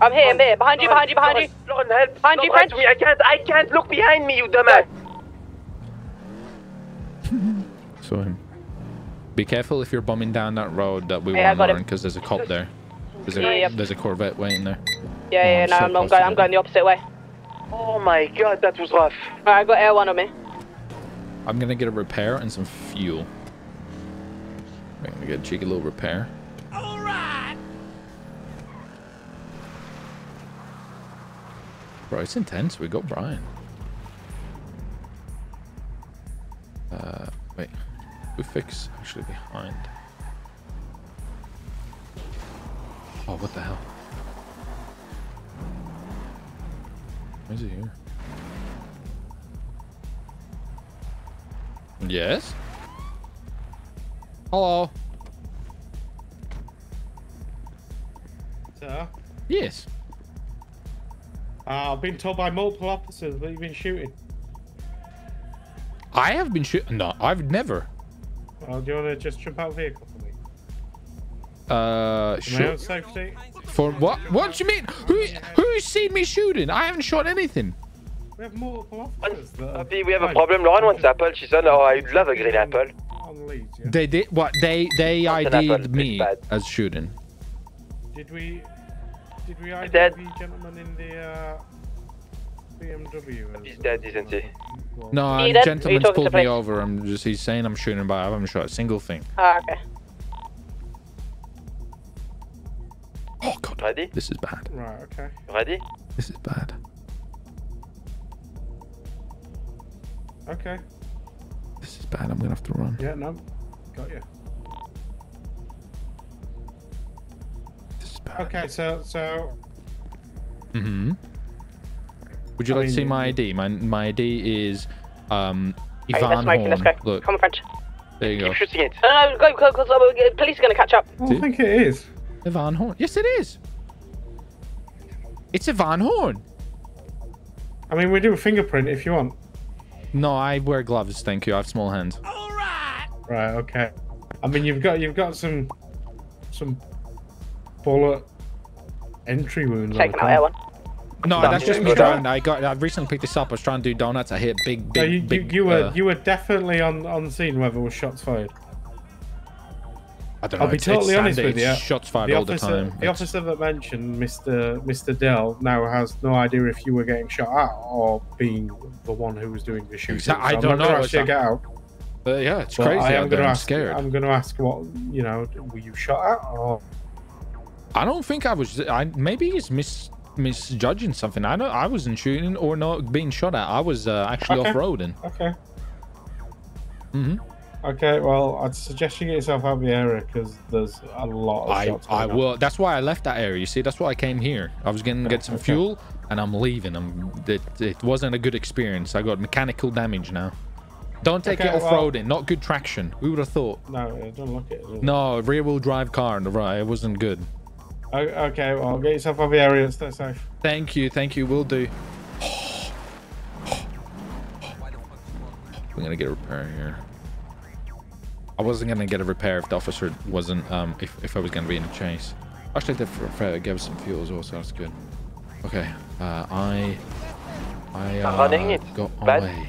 I'm here, I'm here. Behind you, behind you, behind you. Help! Behind you, French. I can't. I can't look behind me, you dumbass. Saw him. Be careful if you're bombing down that road that we Yeah, I want, got because there's a cop there. There's a Yep. there's a Corvette waiting there. Yeah, Oh, yeah, I'm no, so I'm, I'm going, I'm going the opposite way. Oh my god, that was rough. Alright, I've got air one on me. I'm gonna get a repair and some fuel. I'm gonna get a cheeky little repair. Alright! Bro, it's intense. We got Brian. Uh, wait. We fix actually behind. Oh, what the hell? Why is he here? Yes? Hello? Sir? Yes. Uh, I've been told by multiple officers that you've been shooting. I have been shooting. No, I've never. Well, do you want to just jump out of vehicle? Uh, For my shoot. own safety? For what? What do you mean? Who who's seen me shooting? I haven't shot anything. We have multiple officers that are Happy, we have a problem. Lauren wants apple. She said, oh, I'd love a green apple. on lead, yeah? They did what? They they Not ID'd me as shooting. Did we... Did we ID dead. the gentleman in the uh, BMW? as- He's dead, isn't he? No, You a dead? Are you gentleman's pulled me over. I'm just he's saying I'm shooting, but I haven't shot a single thing. Oh, okay. Oh god, Ready? this is bad. Right, okay. Ready? This is bad. Okay. This is bad. I'm gonna have to run. Yeah, no. Got you. This is bad. Okay, so so Mm-hmm. Would you I like to see my ID? My my ID is um Alright, Ivan let's smoke and let's go. Horn. Look, Come on, French. there you go. Keep shooting it. No, no, go, go, because uh, police are going to catch up. I don't think it is. Ivan Horn. Yes, it is. It's Ivan Horn. I mean, we do a fingerprint if you want. No, I wear gloves. Thank you. I have small hands. All right. Right. Okay. I mean, you've got you've got some some bullet entry wounds. on Taking the out one. No, Damn. that's just me Sure. driving. I got. I recently picked this up. I was trying to do donuts. I hit big, big, No, you, big. you, you were uh, you were definitely on on scene where there was shots fired. I don't know. I'll be it's- it's totally honest with you. shots fired the all the officer, time. The It's- officer that mentioned Mr. Mr. Dell now has no idea if you were getting shot at or being the one who was doing the shooting. Exact- I So I'm don't know, to get out. But yeah, it's But crazy I am gonna I'm ask, scared. I'm going to ask what you know. Were you shot at or? I don't think I was. I maybe he's mis misjudging something. I don't. I wasn't shooting or not being shot at. I was uh, actually Okay. off roading. Okay. hmm Okay. Well, I'd suggest you get yourself out of the area because there's a lot of I shots. I going on. will. That's why I left that area. You see, that's why I came here. I was gonna get some Okay. fuel, and I'm leaving. I'm. It, it wasn't a good experience. I got mechanical damage now. Don't take Okay, it off well- roading. Not good traction. Who would have thought? No, it don't look it. does it? No, rear wheel drive car on the right. It wasn't good. O- Okay. Well, get yourself out of the area and stay safe. Thank you. Thank you. Will do. We're gonna get a repair here. I wasn't gonna get a repair if the officer wasn't um if, if I was gonna be in a chase. Actually, they for, for, gave us some fuel as well, so that's good. Okay, uh, I I uh, running it. got Bad. away.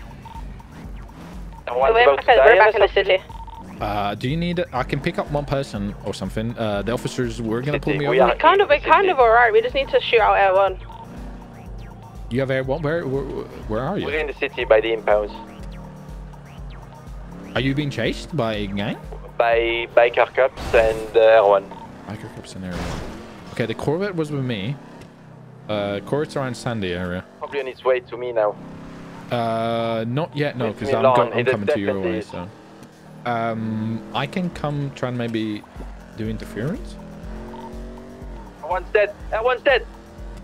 Everyone's We're about back, in- we're back in the city. Uh, do you need? I can pick up one person or something. Uh, the officers were gonna pull me We over. are- Kind of, we're kind of alright. We just need to shoot out air one. You have air one. Where, where where are you? We're in the city by the impounds. Are you being chased by a gang? By biker cops and uh, R1. Biker Cup scenario. Okay, the Corvette was with me. Uh, Corvette's around Sandy area. Probably on its way to me now. Uh, not yet, no, because I'm, I'm coming to your way, so. Um, I can come try and maybe do interference. R1's dead. R1's dead.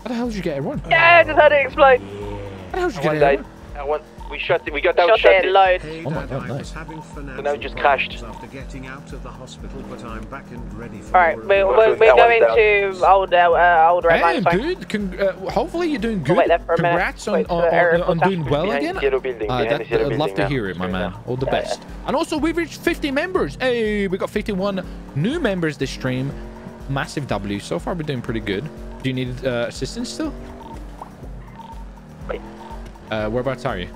How the hell did you get everyone? Yeah, I just had it explode. How the hell did you R1 get died. everyone? R1. We shot it. We got that Shot Shot it it. load. Hey Oh my God, I nice. was having financial now it just crashed. after getting out of the hospital, but I'm back and ready for Alright, we're, we're, we're going to old, uh, uh, old red line. Hey, Sorry. dude. Con- uh, hopefully you're doing good. wait there for a minute. Congrats on, Wait on, on, on doing well again. building. Uh, that, this I'd love to now. hear it, my man. All the best. And also, we've reached 50 members. Hey, we got 51 new members this stream. Massive W. So far, we're doing pretty good. Do you need uh, assistance still? Wait. Uh, whereabouts are you?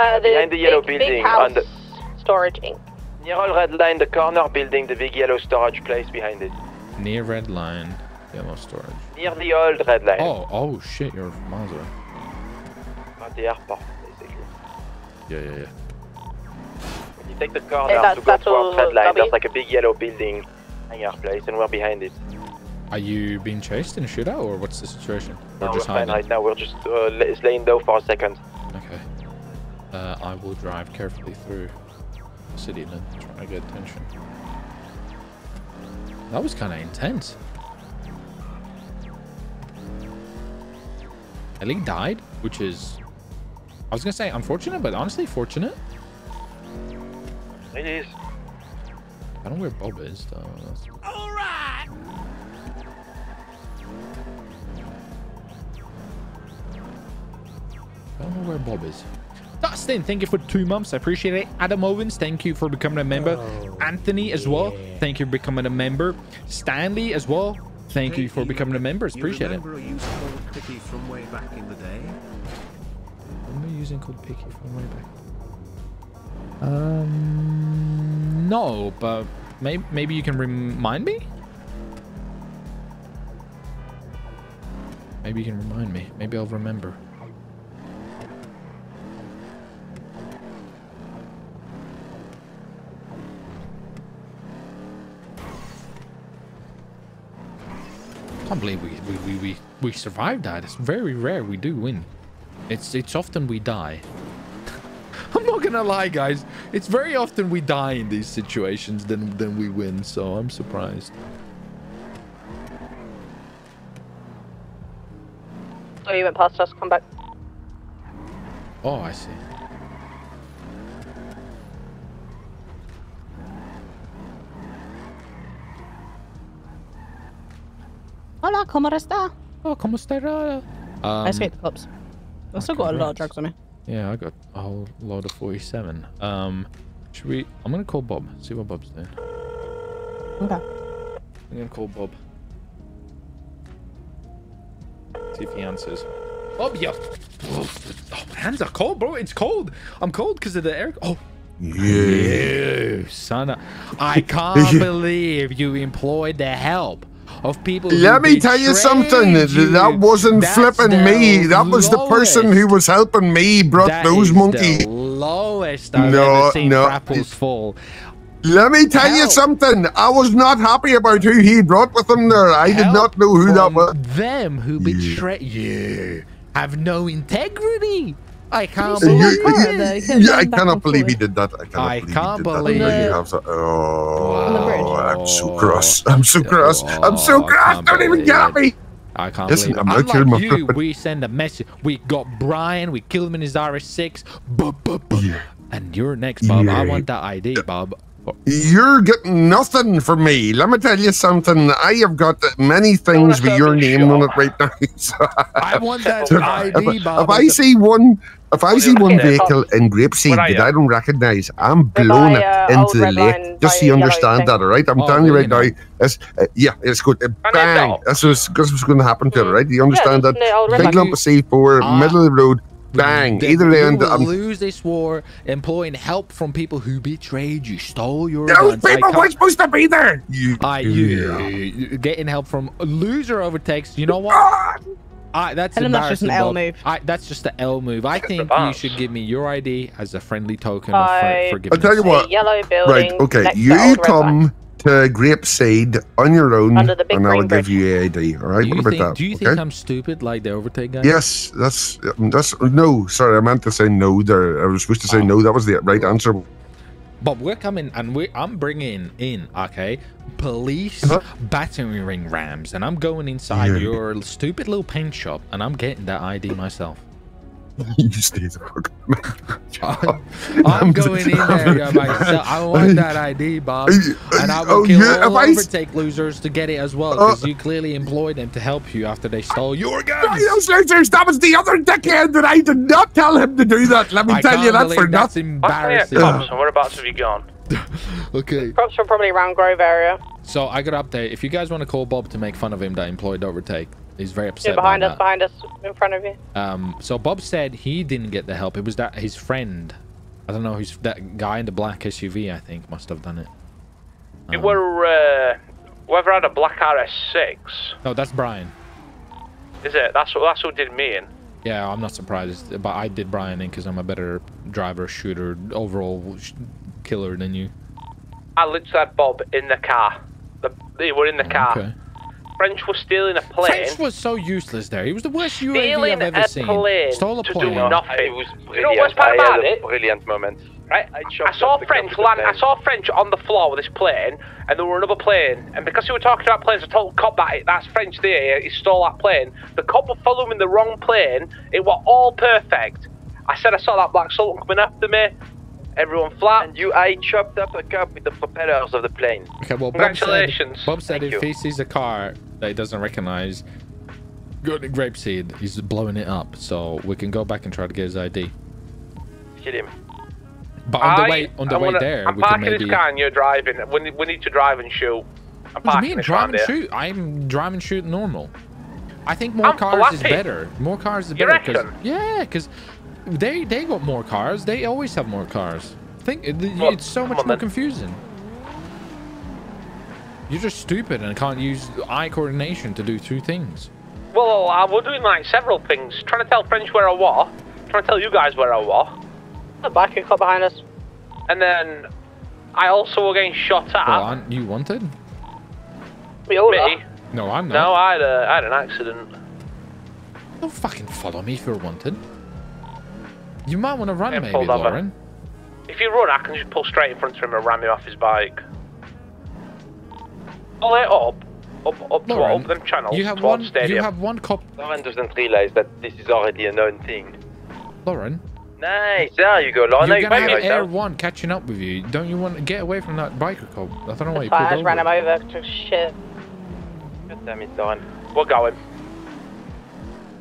Uh, the, Behind the yellow big, building Big house on the- storage inc. Near all red line, the corner building, the big yellow storage place behind it. Near red line, yellow storage. Near the old red line. Oh, oh shit, you're miles away. At the airport, basically. Yeah, yeah, yeah. When you take the corner that's- to go that's towards red line, W. there's like a big yellow building hangar place, and we're behind it. Are you being chased in a shootout, or what's the situation? No, we're just fine hiding? right now. We're just uh, laying low for a second uh, I will drive carefully through the city and trying to get attention. That was kind of intense. Ellie died, which is... I was going to say unfortunate, but honestly fortunate. It is. I don't know where Bob is, though. All right. I don't know where Bob is. Dustin, thank you for two months. I appreciate it. Adam Owens, thank you for becoming a member. Anthony as well. Thank you for becoming a member. Stanley as well. Thank you for becoming a member. Appreciate you it. remember a use called Picky from way back in the day? What am I using called Picky from way back? Um, no, but maybe maybe you can remind me. Maybe you can remind me. Maybe I'll remember. Can't believe we, we, we, we, we survived that. It's very rare we do win. It's it's often we die. I'm not gonna lie, guys. It's very often we die in these situations than than we win. So I'm surprised. Oh, you went past us. Come back. Oh, I see. Hola, ¿cómo está? Oh, ¿cómo está? I Um, escaped the cops. I've still got a lot of drugs on me. Yeah, I got a whole load of 47. Um, should we? I'm gonna call Bob. See what Bob's doing. Okay. I'm gonna call Bob. See if he answers. Bob, yeah. Oh, my hands are cold, bro. It's cold. I'm cold because of the air. Oh. You son of... I can't believe you employed the help of people. Let me tell you something. you. That wasn't That's flipping me. That was the person who was helping me, brought That those is monkey. the lowest I've No, ever seen no. Fall. Let me tell you something. I was not happy about who he brought with him there. I did not know who that was. Them who betray you have no integrity. I can't You- believe you- it. yeah, I cannot believe he did that. I cannot I believe can't he did believe that. it. You have so- oh, I'm so cross. I'm so cross. I'm so cross. Don't even get at me. I can't Listen, believe I'm not Unlike kidding my you, we send a message. We got Brian. We killed him in his RS6. Bob, Bob, Bob. And you're next, Bob. I want that ID, Bob. You're getting nothing from me. Let me tell you something. I have got many things with your name on it right now. So, I want that So, ID, if, if I see one, if I see one vehicle in Grapeseed Where that? I don't recognise, I'm blowing uh, it into the lake. Just so you understand that, all right? I'm Oh, telling you right now. It's, uh, yeah, it's good. Uh, bang. That's what's, that's what's going to happen to it, right? You understand just that? the Old Red Big lump of C4, Ah. middle of the road, bang. Then Either you end. will lose this war employing help from people who betrayed you, stole your Those guns. I people weren't supposed to be there. You, I, you, you- getting help from a loser overtakes. You know what? I, that's Tell that's just an L Bob. move. I, that's just the L move. I think you should give me your ID as a friendly token By- of for, I'll forgiveness. tell you what. yellow Right, okay. You Old Red come to uh, Grapeseed on your own, Under the big and I'll green give you ID. All right, Do what you about think, that? do you okay? think I'm stupid like the overtake guy? Yes, that's that's no. Sorry, I meant to say no. There, I was supposed to Oh. say no. That was the right answer. But we're coming and we I'm bringing in, okay, police uh-huh. battering ring rams, and I'm going inside Yeah. your stupid little paint shop, and I'm getting that ID myself. you stay the fuck. I'm going in there myself. I want that ID, Bob, and I will Oh, kill yeah, all if I s- overtake losers to get it as well, Uh, because you clearly employed them to help you after they stole your guns. Those losers, that was the other dickhead that I did not tell him to do that. Let me I tell you that for that's nothing. embarrassing. Cops, and whereabouts have you gone? Okay. Cops from probably around Grove area. So I got up there. If you guys want to call Bob to make fun of him that employed overtake, he's very upset. Yeah, behind by us, that. behind us, in front of you. Um, so Bob said he didn't get the help. It was that his friend, I don't know, who's that guy in the black SUV. I think must have done it. It were, uh, whoever had a black RS6, No, that's Brian. is it? That's what that's who did me in. Yeah, I'm not surprised, but I did Brian in because I'm a better driver, shooter, overall sh- killer than you. I literally had Bob in the car. The, they were in the car. Okay. French was stealing a plane. French was so useless there. He was the worst UAV stealing I've ever a seen. plane Stole a plane. to plane. do nothing. It was you know what's brilliant. bad I about it? brilliant moment. Right, I I saw French top of the land. I saw French on the floor with this plane, and there were another plane. And because he were talking about planes, I told the cop that that's French there. He stole that plane. The cop were following the wrong plane. It was all perfect. I said I saw that black sultan coming after me. Everyone flat. And you, I chopped up a cup with the propellers of the plane. Okay, well, Bob Congratulations. Said, Bob said Thank if you. he sees a car that he doesn't recognize, Got the grapeseed. He's blowing it up, so we can go back and try to get his ID. Kill him. But on the I- way, on the way gonna- there, I'm we can parking maybe. this car and you're driving. We need, we need to drive and shoot. I'm What do you parking mean drive and shoot? I'm drive and shoot normal. I think more I'm cars is better. More cars is You better. 'cause- yeah, because they they got more cars. They always have more cars. Think it- Well, it's so much on more then. confusing. You're just stupid and can't use eye coordination to do two things. Well, I was doing like several things. Trying to tell French where I was. Trying to tell you guys where I was. The biker car behind us. And then I also were getting shot at. Well, aren't you wanted? We Me? No, I'm not. No. I had, a, I had an accident. Don't fucking follow me if you're wanted. You might want to run, Yeah, maybe. Lauren. If you run, I can just pull straight in front of him and ram him off his bike. Pull it up, up, up, to, Lauren, up them channels you have one. stadium. You have one cop. Lauren doesn't realize that this is already a known thing. Lauren, Nice, there you go, Lauren. you're gonna have Air yourself. One catching up with you. Don't you want to get away from that biker cop? I don't know why you That's why I just ran him over. over to shit. God damn it, Lauren. We're going.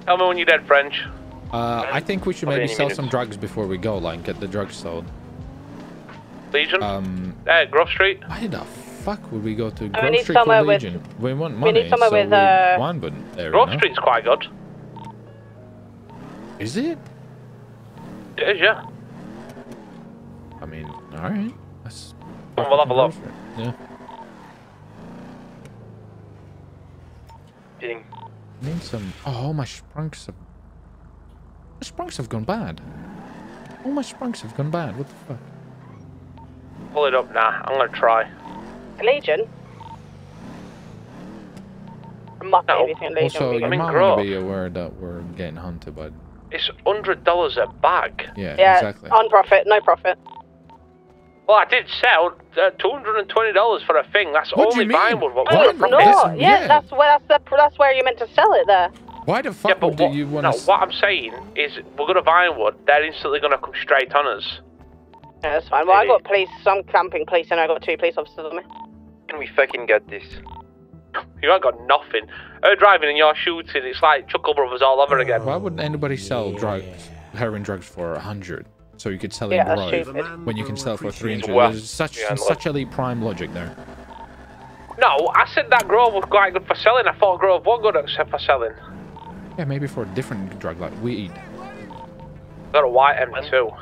Tell me when you're dead, French. Uh, I think we should maybe sell minute. some drugs before we go, like get the drugs sold. Legion? Um, uh, Grove Street? why the fuck would we go to we Grove need Street for somewhere with- Legion? We want we money, need somewhere so with, we uh, want but there, Grove you know? Street's quite good. Is it? It is, yeah. I mean, all right. Let's we'll have a look. Yeah. Kidding. Need some. Oh, my sprunks have. My sprunks have gone bad. All my sprunks have gone bad. What the fuck? Pull it up now. I'm gonna try. Legion? I'm not No. anything Legion. Also, we- you I'm in might Grove. want to be aware that we're getting hunted by. It's hundred dollars a bag. Yeah, yeah, exactly. on profit, no profit. Well, I did sell uh, two hundred and twenty dollars for a thing. That's What do only you mean? Vinewood. What Why we're from. No, yeah, yeah. that's where that's the, that's where you meant to sell it there. Why the Yeah, fuck but would what, you want no, to? what I'm saying is we're gonna Vinewood. They're instantly gonna come straight on us. Yeah, that's fine. Well, I got police, some camping police, and I got two police officers on me. Can we fucking get this? You ain't got nothing. Her driving and you're shooting. It's like Chuckle Brothers all over again. Why wouldn't anybody sell drugs, heroin drugs for a hundred? So you could sell Yeah, in Grove when you can sell for three hundred. Well, There's such yeah, such elite prime logic there. No, I said that Grove was quite good for selling. I thought Grove was good except for selling. Yeah, maybe for a different drug like weed. Got a white M2.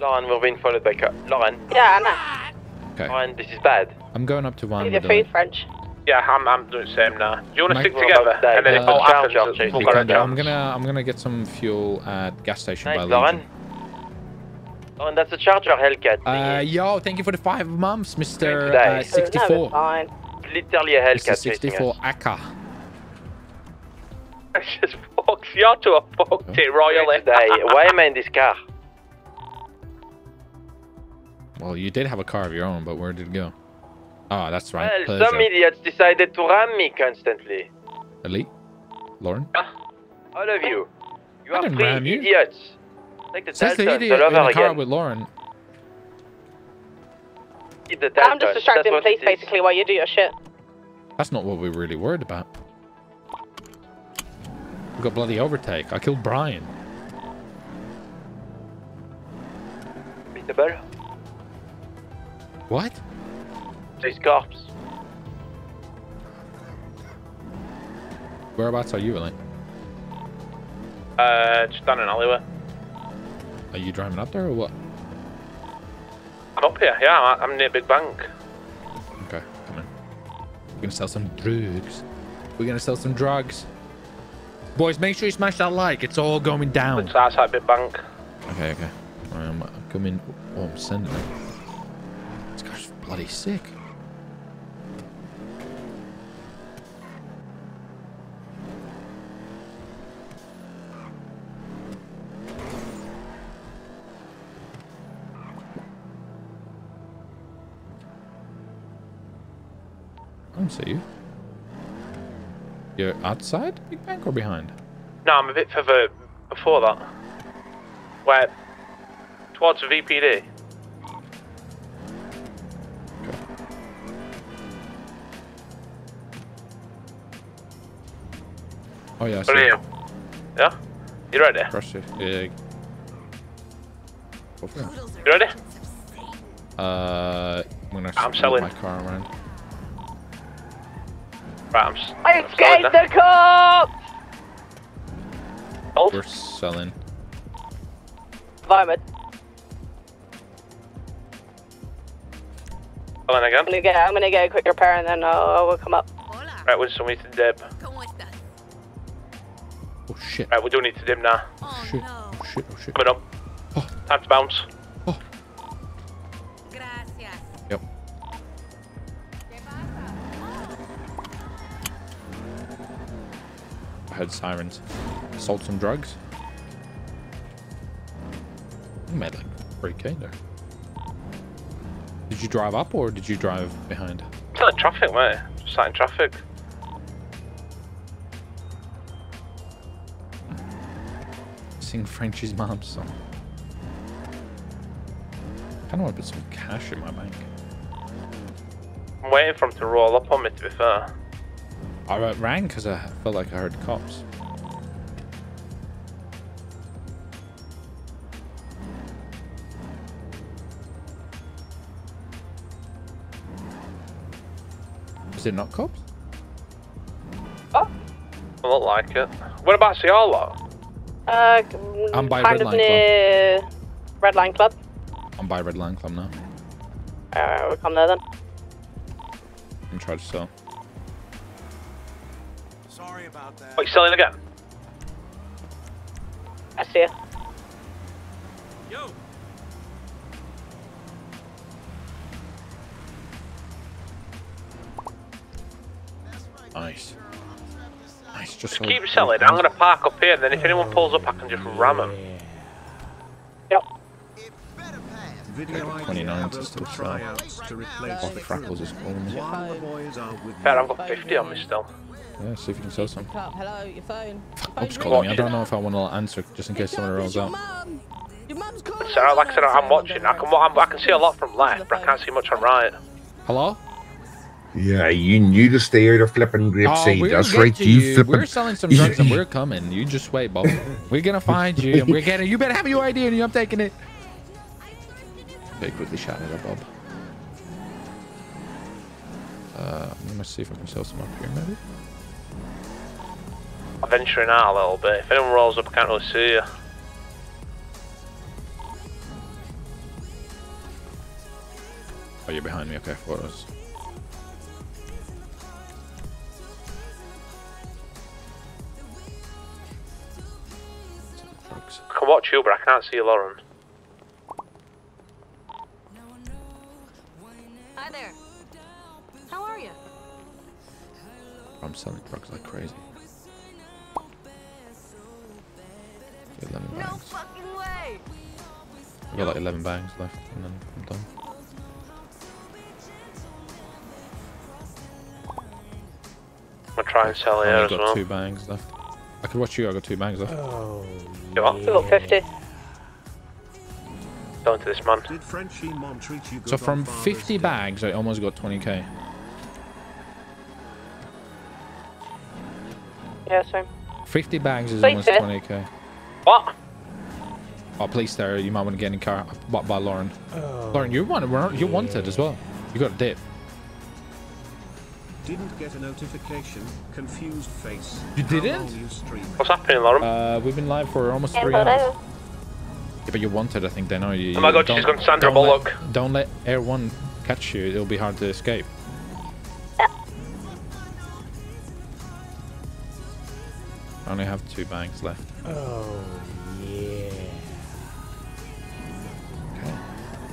Lauren, we're being followed by car. Lauren, Yeah, I Okay, Lauren, this is bad. I'm going up to one. Need with the the- food, French. Yeah, I'm, I'm doing the same now. Do you want to stick together? about. And then if Uh, it charge, happens, charge, we'll charge. go You to can do- I'm gonna I'm gonna get some fuel at gas station Nice, by Lauren. Legion. Lauren, that's a Charger Hellcat. Uh, yo, thank you for the five months, Mister Today. uh, No, 64. fine. literally a Hellcat Mr. 64 us. Aka. It's just fucked. Eh, You're to a fucked it royally. Today. Why am I in this car? Well, you did have a car of your own, but where did it go? Oh, that's right. Well, Pleasure. some idiots decided to ram me constantly. Elite, Lauren. All of you. You I are didn't three ram you. idiots. Like the Says the idiot all in the car again. with Lauren. The I'm just distracting that's what police basically while you do your shit. That's not what we were really worried about. We got bloody overtake. I killed Brian. Beatable. What? His corpse. Whereabouts are you, Elite? Uh, just down an alleyway. Are you driving up there or what? I'm up here. Yeah, I'm, I'm near Big Bank. Okay, come in. We're gonna sell some drugs. We're gonna sell some drugs. Boys, make sure you smash that like. It's all going down. It's outside Big Bank. Okay, okay. Um, I'm coming. Oh, I'm sending it. This guy's bloody sick. I don't see you. You're outside Big Bank or behind? No, I'm a bit further before that. Where? Towards the VPD. Oh yeah. I see. you? Yeah? You ready? Trust you. Yeah. It. You ready? Uh, I'm gonna I'm selling. my car around. Right, I'm. s- I I'm escaped the cops! Oh. We're selling. Vomit. Selling again. I'm gonna get, I'm gonna get a quick repair and then I'll, I'll come up. Right, we just need to dip. Oh shit. Right, we do need to dip now. Oh shit. Oh shit. Oh shit. Coming up. Oh. Time to bounce. Heard sirens. Sold some drugs. You made like 3k there. Did you drive up or did you drive behind? Still in traffic, mate. Just sat in traffic. Sing Frenchie's mom's song. Kinda wanna put some cash in my bank. I'm waiting for him to roll up on me, to be fair. I uh, rang because I felt like I heard cops. Is it not cops? Oh. I look like it. Whereabouts are y'all lot? Uh, I'm by kind Red of Line near Red Line Club. I'm by Red Line Club now. Alright, we'll come there then. And try to sell. What, you selling again? I see you. Nice. Nice, just Just keep selling. I'm gonna park up here, and then if anyone pulls up, I can just ram them. Video ID 29 to still sell. tryouts to replace Oh, Freckles is calling me. The boys are with Fair, I've got 50 on me still. Yeah, see if you can sell some. Hello, your phone. Oops, calling me. I don't know if I want to answer just in case someone rolls out. So, like I said, I'm watching. I can, I'm, can see a lot from left, but I can't see much on right. Hello? Yeah, you knew to stay out of flipping grapeseed. we're That's gonna right, get to you flipping. We're selling some drugs and we're coming. You just wait, Bob. We're gonna find you and we're getting. You better have your ID and you I'm taking it. Very quickly shout it out, Bob. Uh, I'm gonna see if I can sell some up here, maybe. I'm venturing out a little bit. If anyone rolls up, I can't really see you. Oh, you're behind me. Okay, photos. Drugs. I can watch you, but I can't see you, Lauren. Hi there. How are you? I'm selling drugs like crazy. 11 No bags. fucking way. I've got like 11 bags left and then I'm done. I'm gonna try and sell I've here only as got well. two bags left. I could watch you, I got two bags left. You what? Still got 50. Going to this man. Did Frenchie Mom treat you good So from on Father's 50 bags, I almost got 20k. Yeah, same. 50 bags is Please, almost 20k. What? Oh, please, there. You might want to get in a car bought by Lauren. Oh. Lauren, you wanted, you wanted as well. You got a dip. Didn't get a notification. Confused face. You didn't? you? What's happening, Lauren? Uh, we've been live for almost Yeah, three but hours. Yeah, but you wanted, I think they know you. Oh my God, don't- she's gone Sandra don't let- Bullock. don't let Air One catch you. It'll be hard to escape. I only have two bags left. Oh, yeah.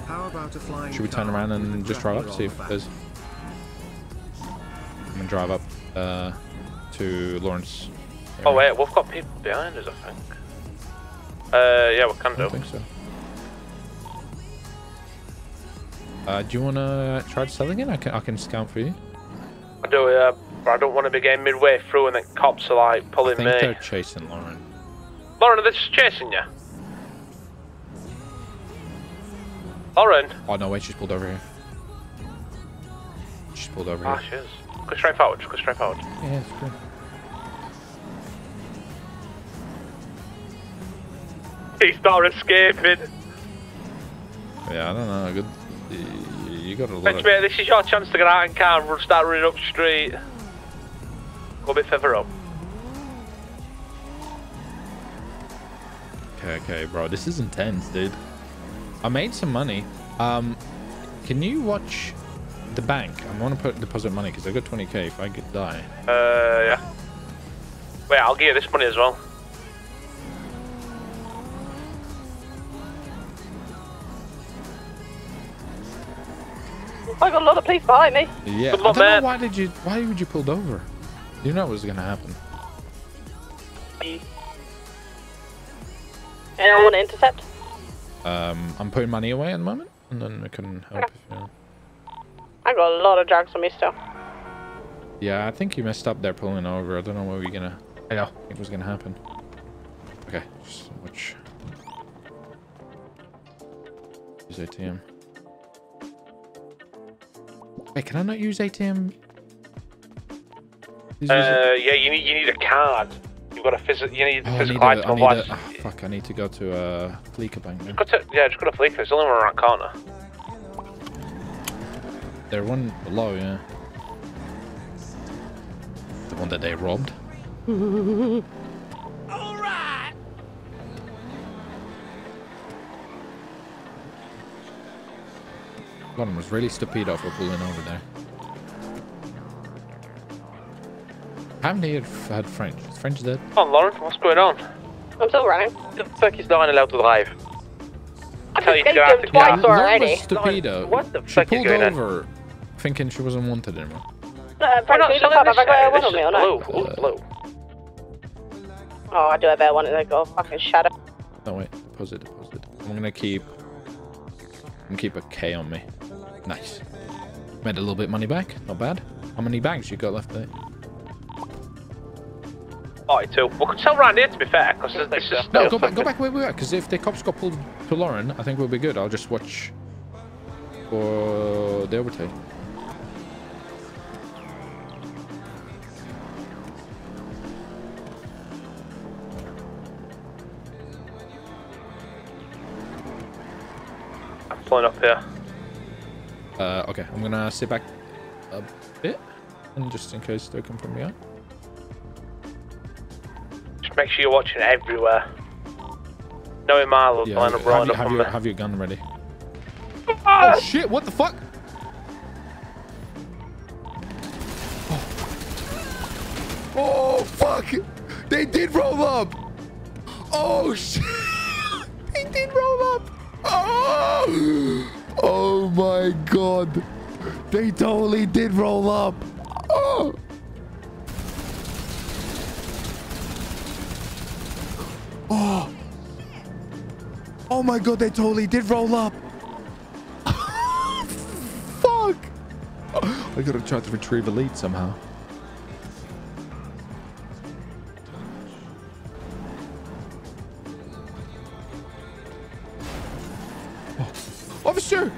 How about a flying Should we turn around and just drive up, grappler see if back? there's... I'm gonna drive up uh, to Lawrence. Oh wait, we've got people behind us, I think. Uh, yeah, we can I do. don't think so. Uh, do you wanna try selling it? I can I can scout for you. I do, yeah, but I don't want to be getting midway through and then cops are like pulling I think me. they're chasing Lauren. Lauren, they're chasing you. Lauren. Oh no, wait, she's pulled over here. She's pulled over ah, here. Ah, she is. Go straight forward, just go straight forward. Yeah, it's good. He's not escaping. Yeah, I don't know. Good. You, got a lot. Of... Mate, this is your chance to get out and calm. Start running up the street. Go a bit further up. Okay, okay, bro. This is intense, dude. I made some money. Um, can you watch the bank? I want to put deposit money because I got 20k. If I could die. Uh, yeah. Wait, I'll give you this money as well. I got a lot of police behind me. Yeah. Good I don't know why did you? Why would you pulled over? You know what was gonna happen. Anyone want to intercept? Um, I'm putting money away at the moment, and then I can help. If, you I got a lot of drugs on me still. Yeah, I think you messed up there pulling over. I don't know what we're gonna. I know. think was gonna happen. Okay, just watch. Use ATM. Wait, can I not use ATM? Use- use it- Uh, yeah, you need you need a card. You've got a physical. You need the Oh, I need physical a, item. I need otherwise- a, oh, fuck, I need to go to uh, Fleeca Bank now. Go to, yeah, just go to Fleeca. There's only one around the corner. There one below, yeah. The one that they robbed. One was really stupid Off for pulling over there. Haven't he had, had French? Is French dead? Come on, Lauren. What's going on? I'm still running. The fuck is Lauren allowed to drive? I tell you, you have him to twice get already. Lauren was stupido. What the She fuck is pulled going on? over thinking she wasn't wanted anymore. Uh, Why not Frank, have I this got a way? one This on me or is blue. Ooh, blue. Oh, I do a better one. They go fucking shadow. No wait, deposit, deposit. I'm gonna keep. I'm gonna keep a K on me. Nice. Made a little bit money back. Not bad. How many bags you got left there? 42. We could sell round here, to be fair, because this is No, still go back, go back where we were. Because if the cops got pulled to Lauren, I think we'll be good. I'll just watch for the overtake. I'm pulling up here. Uh, okay, I'm gonna sit back a bit, and just in case they come from behind. Make sure you're watching everywhere. Knowing Marlo will Yeah, end up have, you, up have, on your, have your gun ready. Ah! Oh shit! What the fuck? Oh. oh fuck! They did roll up. Oh shit! they did roll up. Oh! Oh my god! They totally did roll up. Oh! Oh my god! They totally did roll up. Fuck! I gotta try to retrieve a lead somehow. Oh. Officer!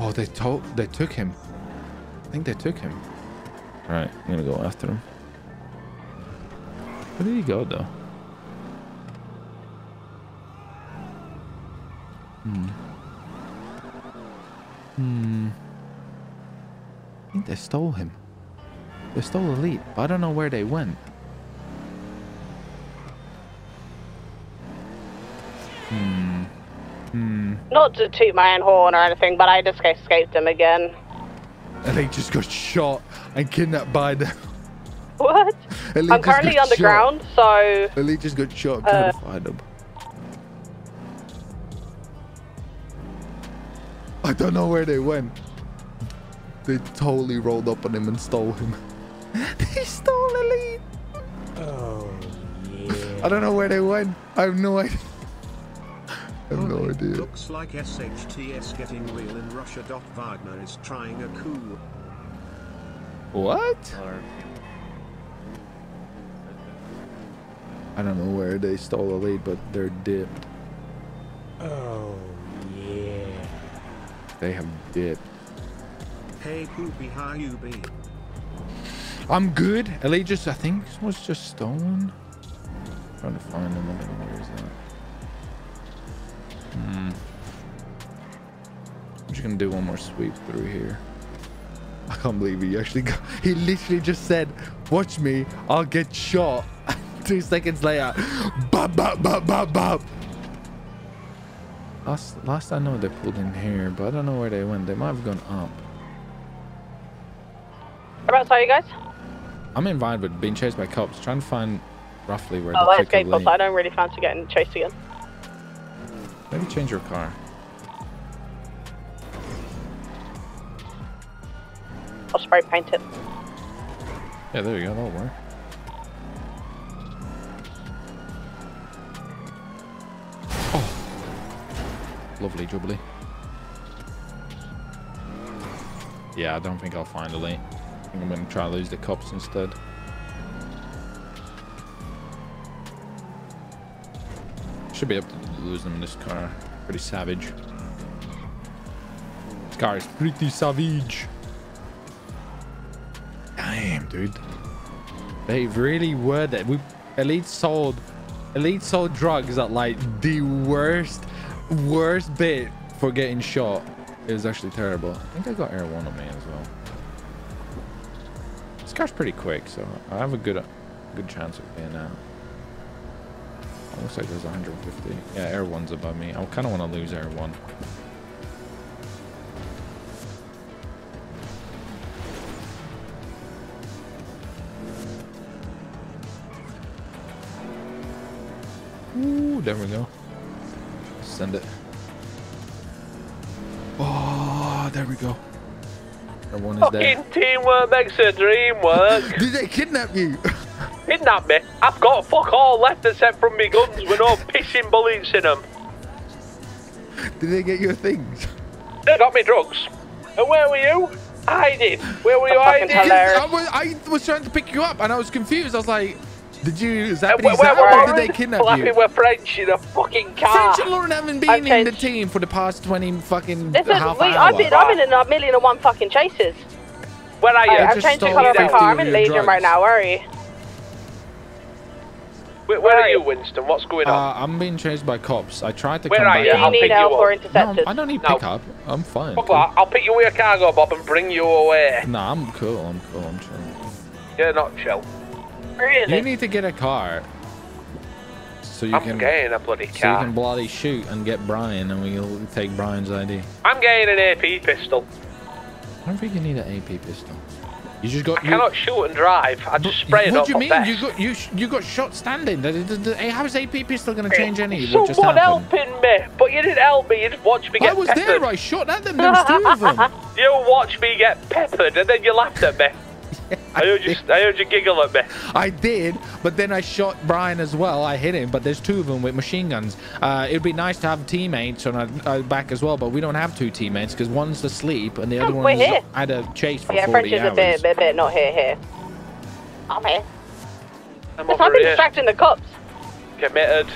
Oh, they told they took him. I think they took him. All right, I'm gonna go after him. Where did he go though? Hmm. Hmm. I think they stole him. They stole the lead, but I don't know where they went. Hmm. Hmm. Not to toot my own horn or anything, but I just escaped him again. And they just got shot and kidnapped by them. What? Elite I'm just currently got underground, so Elite just got shot. Uh, trying to find them. I don't know where they went. They totally rolled up on him and stole him. they stole Elite. Oh, yeah. I don't know where they went. I have no idea. I have no idea. Looks like SHTS getting real in Russia. Wagner is trying a coup. What? I don't know where they stole the lead, but they're dipped. Oh, yeah. They have dipped. Hey Poopy, how you be? I'm good. Elite just, I think, was just stolen. Trying to find him. Where is that? Hmm. I'm just gonna do one more sweep through here. I can't believe he actually got, he literally just said, watch me, I'll get shot. Two seconds later, bop, bop, bop, bop, bop. Last, last I know they pulled in here, but I don't know where they went. They might have gone up. Whereabouts are you guys? I'm in Vine, but being chased by cops, trying to find roughly where Oh, the I pick escaped of cops. lane. I don't really fancy getting chased again. Maybe change your car. I'll spray paint it. Yeah, there you go. That'll work. Lovely jubbly. Yeah, I don't think I'll find a lane. I think I'm gonna try to lose the cops instead. Should be able to lose them in this car. Pretty savage. This car is pretty savage. Damn, dude. They really were that. We Elite sold Elite sold drugs at like the worst worst bit for getting shot. is actually terrible. I think I got air one on me as well. This car's pretty quick, so I have a good good chance of being out. Oh, looks like there's 150. Yeah, air one's above me. I kind of want to lose air one. Ooh, there we go. Send it. Oh, there we go. Everyone is there. Fucking teamwork makes a dream work. Did they kidnap you? Kidnap me? I've got fuck all left except from me guns with no pissing bullets in them. Did they get your things? They got me drugs. And where were you? Hiding. Where were you hiding? I was, I was trying to pick you up and I was confused. I was like, did you zappity Where, zap or did they you? kidnap Flappy you? with French in a fucking car. French and Lauren haven't been I've in the team for the past 20 fucking Listen, half we, hour. I've been, I've been in a million and one fucking chases. Where are you? I, I I've changed the colour of my car. I'm in Legion drugs. right now. Where are you? Where, where are you, Winston? What's going on? Uh, I'm being chased by cops. I tried to Where come back. you? Do you I'll need pick you help or up. No, I don't need No. pickup. I'm fine. Fuck that. I'll pick you with a Cargobob and bring you away. Nah, I'm cool. I'm cool. I'm chill. You're not chill. Really? You need to get a car. So you I'm can getting a bloody so you can bloody shoot and get Brian and we'll take Brian's ID. I'm getting an AP pistol. I don't think you need an AP pistol. You just got I cannot shoot and drive. I just spray it What do you mean? You got you you got shot standing. How is AP pistol gonna change any? Someone helping me, but you didn't help me. You just watched me get. I was peppered. there. I shot at them. There was two of them. You watched me get peppered, and then you laughed at me. I heard you. I heard you giggle at me. I did, but then I shot Brian as well. I hit him, but there's two of them with machine guns. Uh, it'd be nice to have teammates on our, our back as well, but we don't have two teammates because one's asleep and the other Oh, we're one's here. had a chase for Yeah, 40 French is a bit, bit, bit not here, here. I'm here. I'm Listen, I've over been here. distracting the cops. Committed.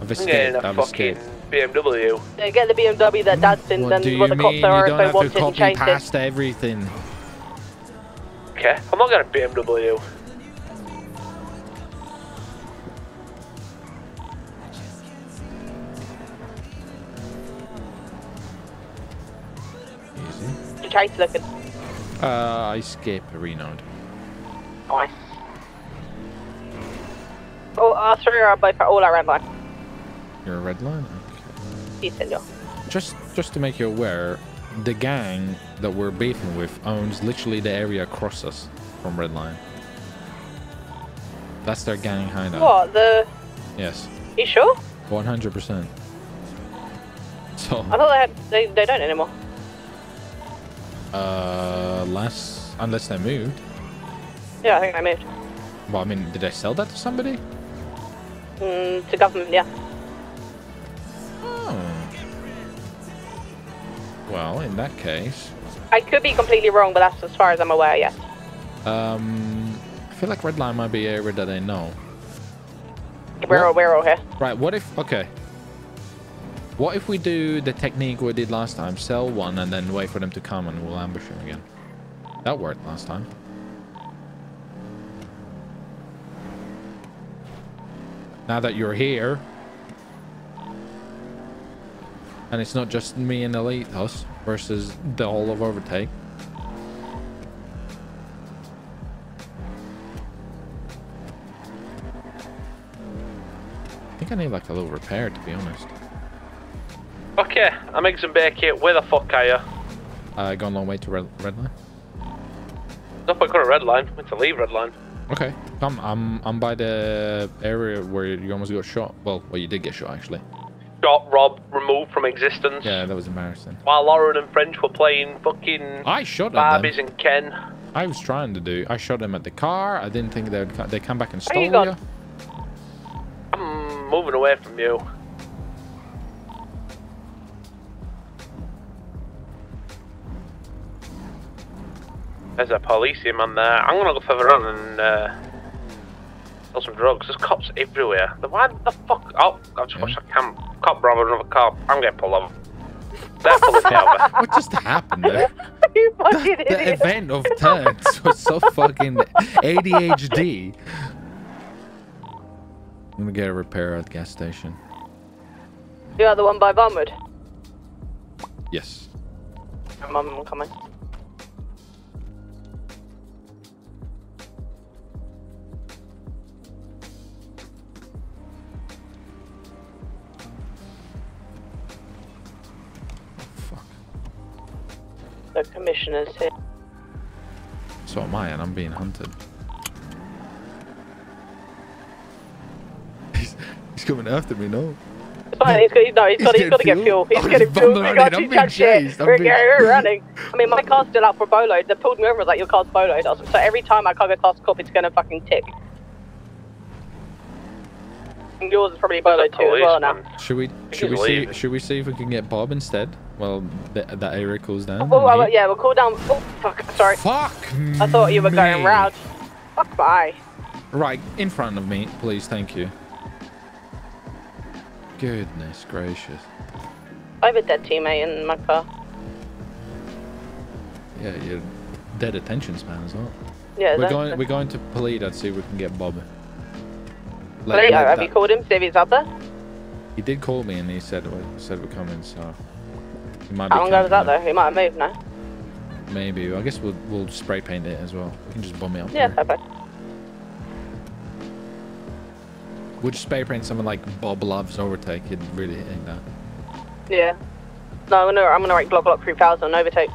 I've I'm escaped. getting a I've fucking escaped. BMW. They get the BMW that dad's in, What then do what you the cops mean? are You if don't they have to wanted and copy chased it. past everything. Okay, I'm not going to BMW. Easy. Chase looking. Uh, I escape Renoed. Nice. Oh, uh, three are both all our red line. You're a red line. Peace, senor. Just just to make you aware, the gang that we're beefing with owns literally the area across us from Red Line. That's their gang hideout. What, the... Yes, You sure? 100%. So, I thought they had... They, they don't anymore. uh, unless unless they moved. Yeah, I think they moved. Well, I mean, did they sell that to somebody? Mm, to government, yeah. Well, in that case, I could be completely wrong, but that's as far as I'm aware, yes. um, I feel like Redline might be an area that they know. We're all, we're all here. Right, what if... Okay. What if we do the technique we did last time? Sell one and then wait for them to come and we'll ambush them again. That worked last time. now that you're here, and it's not just me and Elite Us versus the whole of Overtake. I think I need like a little repair to be honest. Okay, I'm eggs and bacon. Where the fuck are you? Uh, gone a long way to red, red line. Up I got a red line. Went to leave red line. Okay, come. I'm I'm by the area where you almost got shot. Well, well, you did get shot actually. Got Rob removed from existence. Yeah, that was embarrassing. While Lauren and French were playing fucking I shot. Barbies and Ken. I was trying to do. I shot them at the car. I didn't think they would. co- They come back and Where you you. I'm moving away from you. There's a policeman there. I'm gonna go further on and uh, sell some drugs. There's cops everywhere. The- Why the fuck? Oh, I've just watched a cam cop rob another cop. I'm getting pulled over. They're pulling me over. What just happened there? you fucking the idiot. event of turns was so fucking ADHD. I'm gonna get a repair at the gas station. You are the one by Barnwood. Yes. Mum, I'm coming. The commissioner's here. So am I, and I'm being hunted. He's, he's coming after me, no? It's fine, he's got, no, he's got, he's got to get fuel. He's Oh, getting he's fuel. We got. I'm being chased. I'm We're, being we're running. I mean, my car's still out for bolo. They pulled me over like, your car's. I So every time my car goes past the cop, it's going to fucking tick. And yours is probably bolo too as well now. Should we should we he's see should we see if we can get Bob instead? Well, th that area cools down. Oh, oh and well, yeah, we'll cool down. Oh, fuck, sorry. Fuck I thought you were going me. round. Fuck, bye. Right in front of me, please. Thank you. Goodness gracious. I have a dead teammate in my car. Yeah, you're dead attention span as well. Yeah, we're going we're going to Paleto to see if we can get Bob. Let- let have that- you called him? See if he's up there? He did call me and he said said we're coming, so he might be How long ago was that though? He might have moved now. Maybe. I guess we'll we'll spray paint it as well. We can just bomb it up. Yeah, perfect. We'll just spray paint something like Bob loves overtake. It really ain't that. Yeah. No, I'm gonna, I'm gonna write Glock Glock 3000 on overtake.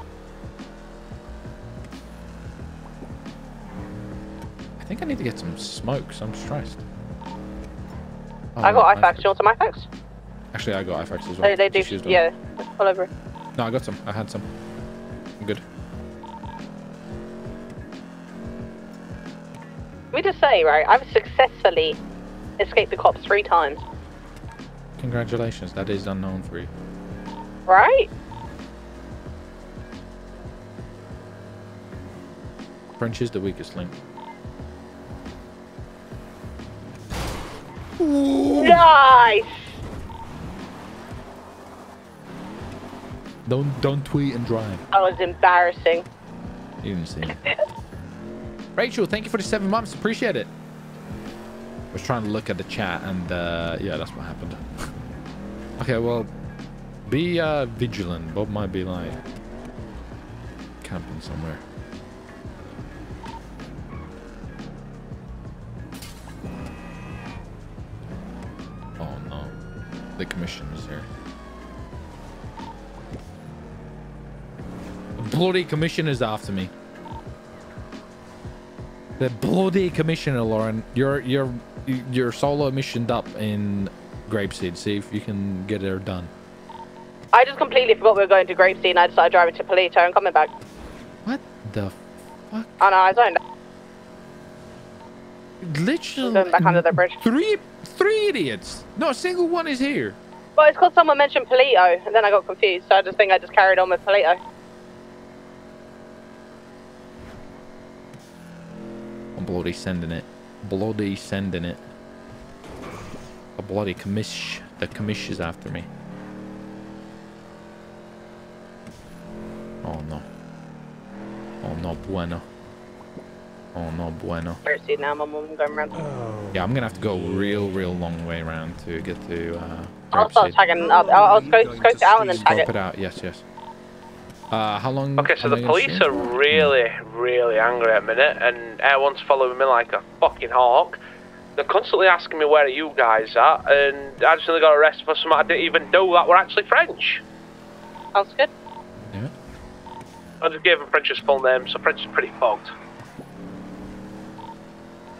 I think I need to get some smokes. I'm stressed. Oh, I got IFAX. Do you want some IFAX? Actually, I got IFAX as well. They, they do. Just used one. Yeah, all over. No, I got some. I had some. I'm good. Let me just say, right, I've successfully escaped the cops three times. Congratulations. That is unknown for you. Right? French is the weakest link. Nice! Don't don't tweet and drive. That was embarrassing. You didn't see it. Rachel, thank you for the seven months. Appreciate it. I was trying to look at the chat and uh, yeah, that's what happened. okay, well, be uh, vigilant. Bob might be like camping somewhere. The commission is here. The bloody commissioner's after me. The bloody commissioner, Lauren. You're you're you're solo missioned up in Grapeseed. See if you can get her done. I just completely forgot we were going to Grapeseed. I decided driving to Paleto and coming back. What the Oh no, I zoned. literally Going back under the bridge. three three idiots. Not a single one is here. Well, it's because someone mentioned Paleto, and then I got confused, so I just think I just carried on with Paleto. I'm bloody sending it. Bloody sending it. A bloody commish. The commish is after me. Oh no. Oh no bueno. Oh no bueno. Where's he now? My mum going round. Yeah, I'm gonna have to go real, real long way around to get to. Uh, I'll start tagging. I'll, I'll, I'll scope, scope it out and then tag Scope it. it out. Yes, yes. Uh, how long? Okay, so the police are really, really angry at the minute, and everyone's following me like a fucking hawk. They're constantly asking me where are you guys at, and I just nearly got arrested for something I didn't even know that were actually French. Sounds good. Yeah. I just gave him French's full name, so French is pretty fucked.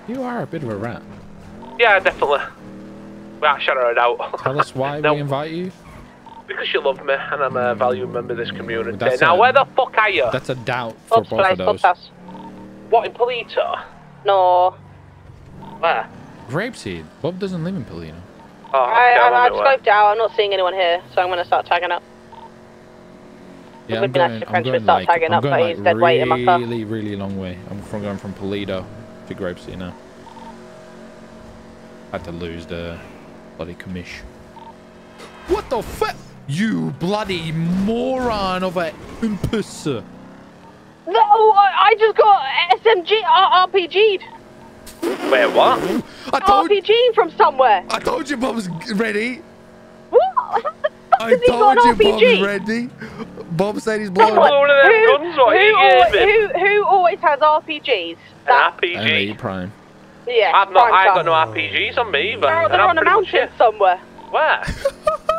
You are a bit of a rat. Yeah, definitely. Well, I shut her out. Tell us why No. we invite you. because you love me, and I'm a valued member of this community. That's now, a- where the fuck are you? That's a doubt for Bob's both place, of those. house. What, in Paleto? No. Where? Grapeseed. Bob doesn't live in Paleto. Oh, I, okay, I, I'm I've on scoped out. I'm not seeing anyone here, so I'm going to start tagging up. Yeah, would I'm be nice going, if I'm French would going start like, tagging I'm up, going but like he's dead weight in my car. really, really long way. I'm from going from Toledo to Grapeseed now. Had to lose the bloody commish. What the fuck? You bloody moron of a imposter. No, I, I just got SMG R- RPG'd. Wait, what? I told, RPG from somewhere. I told you Bob's ready. What? How the fuck I has he got told an you RPG? Bob's ready. Bob said he's Bro, blowing one of them who, guns, who, You always, who, who always has RPGs? An Hey, RPG. Prime. Yeah, I've not, I time. ain't got no RPGs on me either. They're, they're on a mountain here. somewhere. Where?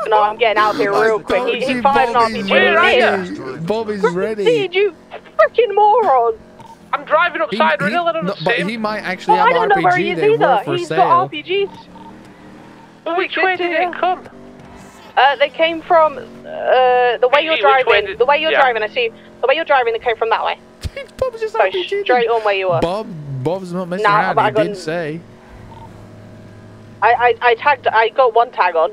No, I'm getting out of here real quick. He, he fired an Bobby's RPG. ready. Did Bobby's ready. Did you freaking moron? I'm driving He- upside he- Riddle and no, I'm but saying, he might actually Well, I have don't know where he is either. for He's sale. got RPGs. which way did it come? Uh, they came from uh, the way you're which way driving. The way you're yeah. driving, I see. The way you're driving, they came from that way. Bob's just so straight on where you were. Bob, Bob's not messing Nah, around. but I He did got- say. I, I, I tagged. I got one tag on.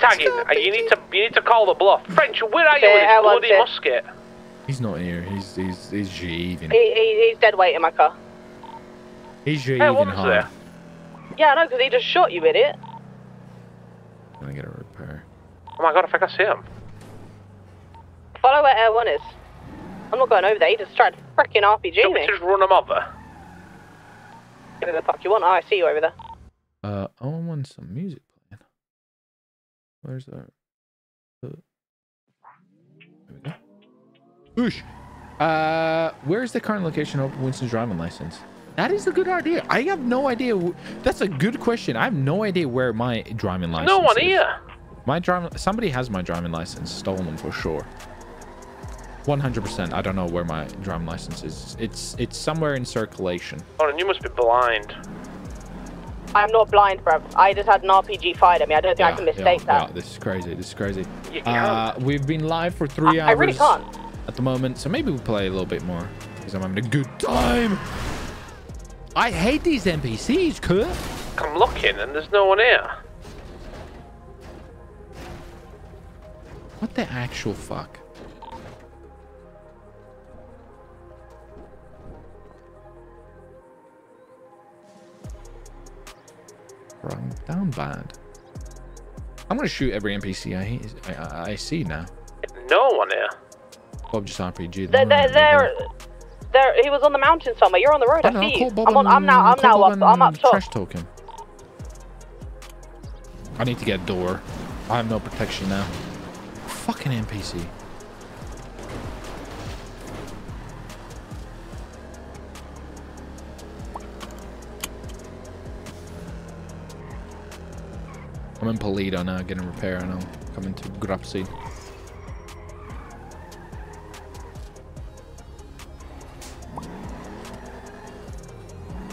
Tagging. Uh, You need to you need to call the bluff. French, where are you with I this bloody it. musket? He's not here. He's he's he's jiving. He, he, he's dead weight in my car. He's Hey, jiving what hard. there? Yeah, I know, because he just shot you, idiot. I'm gonna get a repair. Oh my god, I think I see him. Follow where Air One is. I'm not going over there. He just tried to freaking RPG Don't me. we just run him over? Whatever the fuck you want. Oh, I see you over there. Uh, I want some music playing. Where's that? Uh, there we go. Oosh. Uh, where's the current location of Winston's driving license? That is a good idea. I have no idea. That's a good question. I have no idea where my driving license. No one is. here. My driving. Somebody has my driving license stolen for sure. 100%. I don't know where my driving license is. It's it's somewhere in circulation. Oh, and you must be blind. I'm not blind, bro. I just had an RPG fired at me. I don't think I can mistake yeah, that. yeah, this is crazy. This is crazy. Uh, we've been live for three I- hours I really can't. at the moment, so maybe we'll play a little bit more because I'm having a good time. I hate these NPCs, Kurt. I'm looking and there's no one here. What the actual fuck? Bro, I'm down bad. I'm gonna shoot every NPC I, I, I, I see now. No one here. Bob just RPG. They're, they're, they're, they're, he was on the mountain somewhere. You're on the road. I I know, see call you. Bob I'm, on, I'm now. I'm now up. I'm up and top. Trash talk him. I need to get a door. I have no protection now. Fucking NPC. I'm in Paleto now, getting repair, and I'm coming to Grapeseed.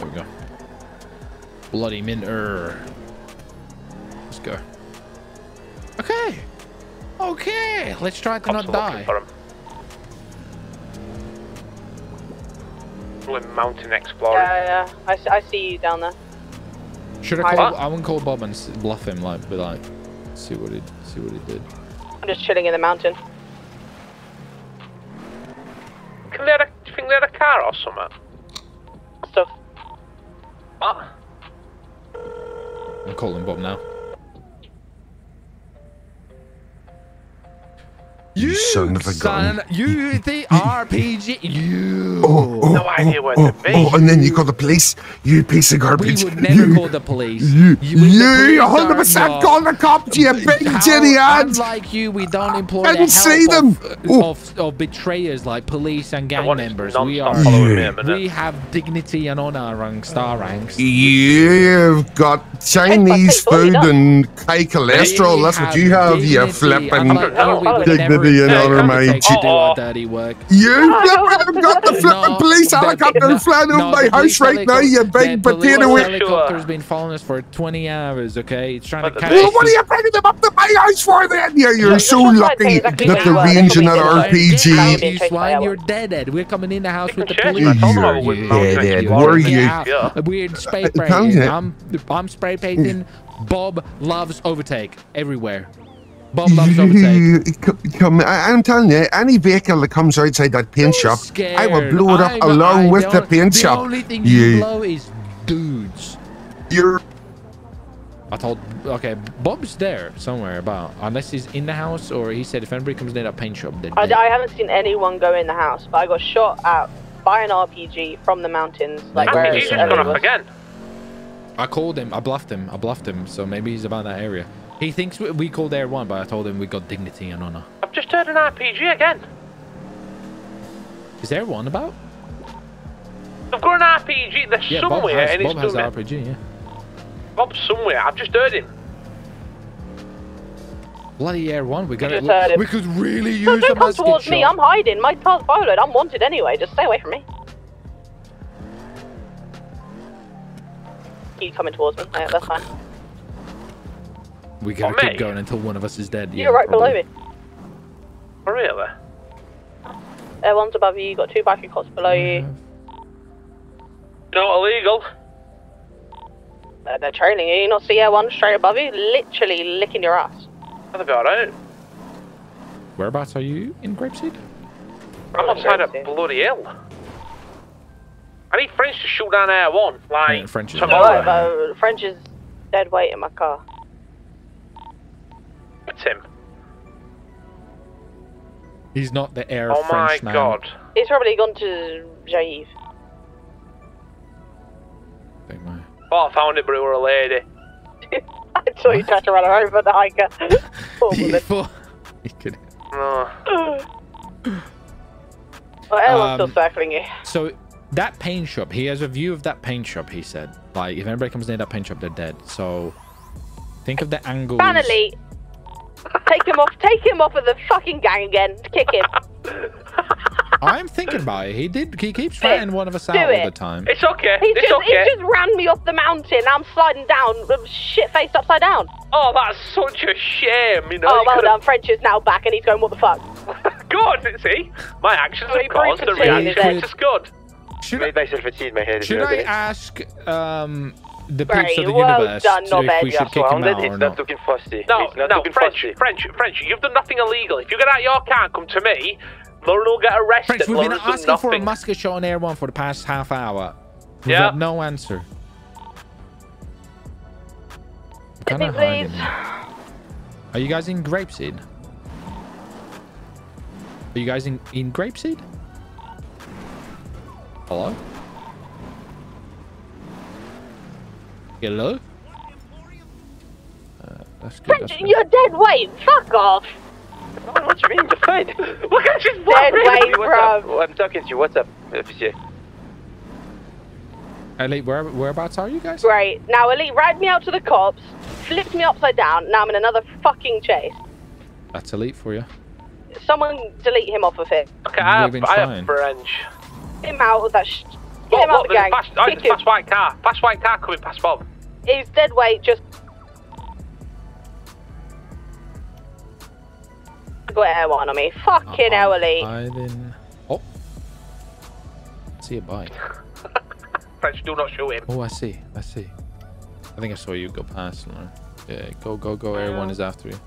We go. Bloody minter. Let's go. Okay. Okay. Let's try to not Cops are die. for him. Mountain exploring. Yeah, yeah. I, see- I see you down there. Should I Hi. call? What? I wouldn't call Bob and bluff him, like, be like, see what he, see what he did. I'm just chilling in the mountain. Can they have a, do you think they had a car or something? What? I'm calling Bob now. You son of a gun. Son, you the RPG. You. Oh, oh, No idea where oh, to oh, be. oh, and then you call the police. You piece of We garbage. would never you, call the police. You, You- you, police 100% not- call the cops, you big How- jenny ad. Unlike you, we don't employ I didn't see them. help Oh. of, of, of betrayers like police and gang members. We are. following me a minute. We have dignity and honor amongst star ranks. You've got Chinese Hey, what have you food and high cholesterol. We That's what you have, you dignity. flipping Unlike you, we would dignity and never honor, undertake mate. to do our oh. dirty work. You flipping got the flipping No, police helicopter no, flying over no, my house right now, you helicopter- big the police potato head. helicopter's been following us for 20 hours, okay? It's trying to catch Well, us. what are you bringing them up to my house for then? Yeah, you're Look, so the lucky thing is actually that where they're you are. They're ranging probably that RPG. being Swine, you're dead, Ed. We're coming in the house with the police. me. I told them I You're dead, know Ed. you Where are are. you? Weird uh, spray painting. I'm, I'm spray painting. Bob loves overtake everywhere. Bob loves overtake. You- come- come- I, I'm telling you, any vehicle that comes outside that paint shop, I will blow it up I'm- along I with the don't- paint the shop. only thing you You- blow is dudes. You're I told okay, Bob's there somewhere about unless he's in the house or he said if anybody comes near that paint shop, they're I. I haven't seen anyone go in the house, but I got shot at by an RPG from the mountains. Like where RPG's RPG's just just gone Ellie off again. I called him. I bluffed him. I bluffed him. So maybe he's about that area. He thinks we, we called Air One, but I told him we got dignity and honor. I've just heard an RPG again. Is Air One about? I've got an RPG. They're Yeah, Bob somewhere, has. and Bob has doing the RPG. Yeah. Bob's somewhere. I've just heard him. Bloody Air One. We got just heard it. him. We could really use No, use don't a come musket towards me. I'm hiding. My car's followed. I'm wanted anyway. Just stay away from me. You coming towards me? Yeah, that's fine. We gotta Oh, keep me? going until one of us is dead. You're right below me. Oh, really? Air one's above you. You got two biker cops below you. Not illegal. Uh, they're trailing you. You not see Air one straight above you, literally licking your ass. That'll be alright. Whereabouts are you in Grapeseed? I'm outside a bloody hill. I need French to shoot down Air One. Like, Yeah, French is tomorrow. Alright, but French is dead weight in my car. It's him. He's not the Air Oh my French man. god. He's probably gone to Jaive. Oh, I found it, but it were a lady. I saw you try to run her over the hiker. Poor He woman. thought he could. No. Well, Air Um, still circling you. So that paint shop, he has a view of that paint shop. He said, like, if anybody comes near that paint shop, they're dead. So think of the angles. Finally, take him off. Take him off of the fucking gang again. Kick him. I'm thinking about it. He did. He keeps trying one of us out all the time. It's okay. He's it's just, okay. he just ran me off the mountain. I'm sliding down, shit faced upside down. Oh, that's such a shame, you know. oh, you well could've- done. French is now back, and he's going, what the fuck? Good, see? My actions Well, are he proved caused, the conceded reaction his is good. Should Made myself achieve my head. Should I ask um, the Right, of the well universe done, if we should Yeah, kick him surrounded, out or not? not looking frosty. No, not no, looking French, frosty. French, French, you've done nothing illegal. If you get out of your car and come to me, Lauren will get arrested. French, we've been Lauren's done asking for a musket shot on Air One for the past half hour. We've Yeah. had no answer. Hit me, Kinda Are you guys in Grapeseed? Are you guys in, in Grapeseed? Hello? Hello? Uh, that's good. That's good. you're dead weight. Fuck off. What you mean? You're fine. Look at his Dead weight, What's bro. Oh, I'm talking to you. What's up, officier? Elite, where, whereabouts are you guys? Great. Now, Elite ride me out to the cops, flipped me upside down. Now I'm in another fucking chase. That's elite for you. Someone delete him off of it. Okay, I have, We've been I have French. Get him out of that. Sh- get Look, him out look, of the there's a gang. fast, oh, Kick him. fast white car. Fast white car coming past Bob. He's dead weight. Just. Got air one on me. Fucking hell, Elite. Hiding. Oh. see a bike. French, do not shoot him. Oh, I see. I see. I think I saw you go past. Lauren. Yeah, go, go, go. Everyone is after you.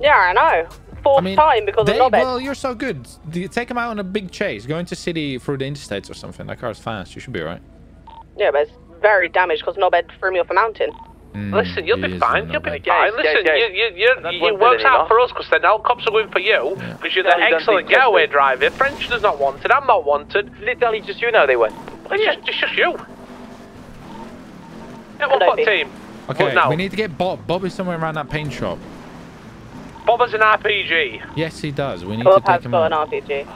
Yeah, I know. Fourth I mean, time because they, of Nobed. well, you're so good. Do you take him out on a big chase. Go into city through the interstates or something. That car's fast. You should be alright. Yeah, but it's very damaged because Nobed threw me off a mountain. Mm, Listen, you'll be fine. You'll be fine. guys, Listen, guys. you, you, you, it works out anymore. for us because then all cops are going for you because you're the Literally excellent getaway trusted. driver. French does not wanted. I'm not wanted. Literally just you know they want. It's just, it's just you. Yeah, what what team? Okay, What now? we need to get Bob. Bob is somewhere around that paint shop. Bob has an RPG. Yes, he does. We need Bob to take him got an out. RPG.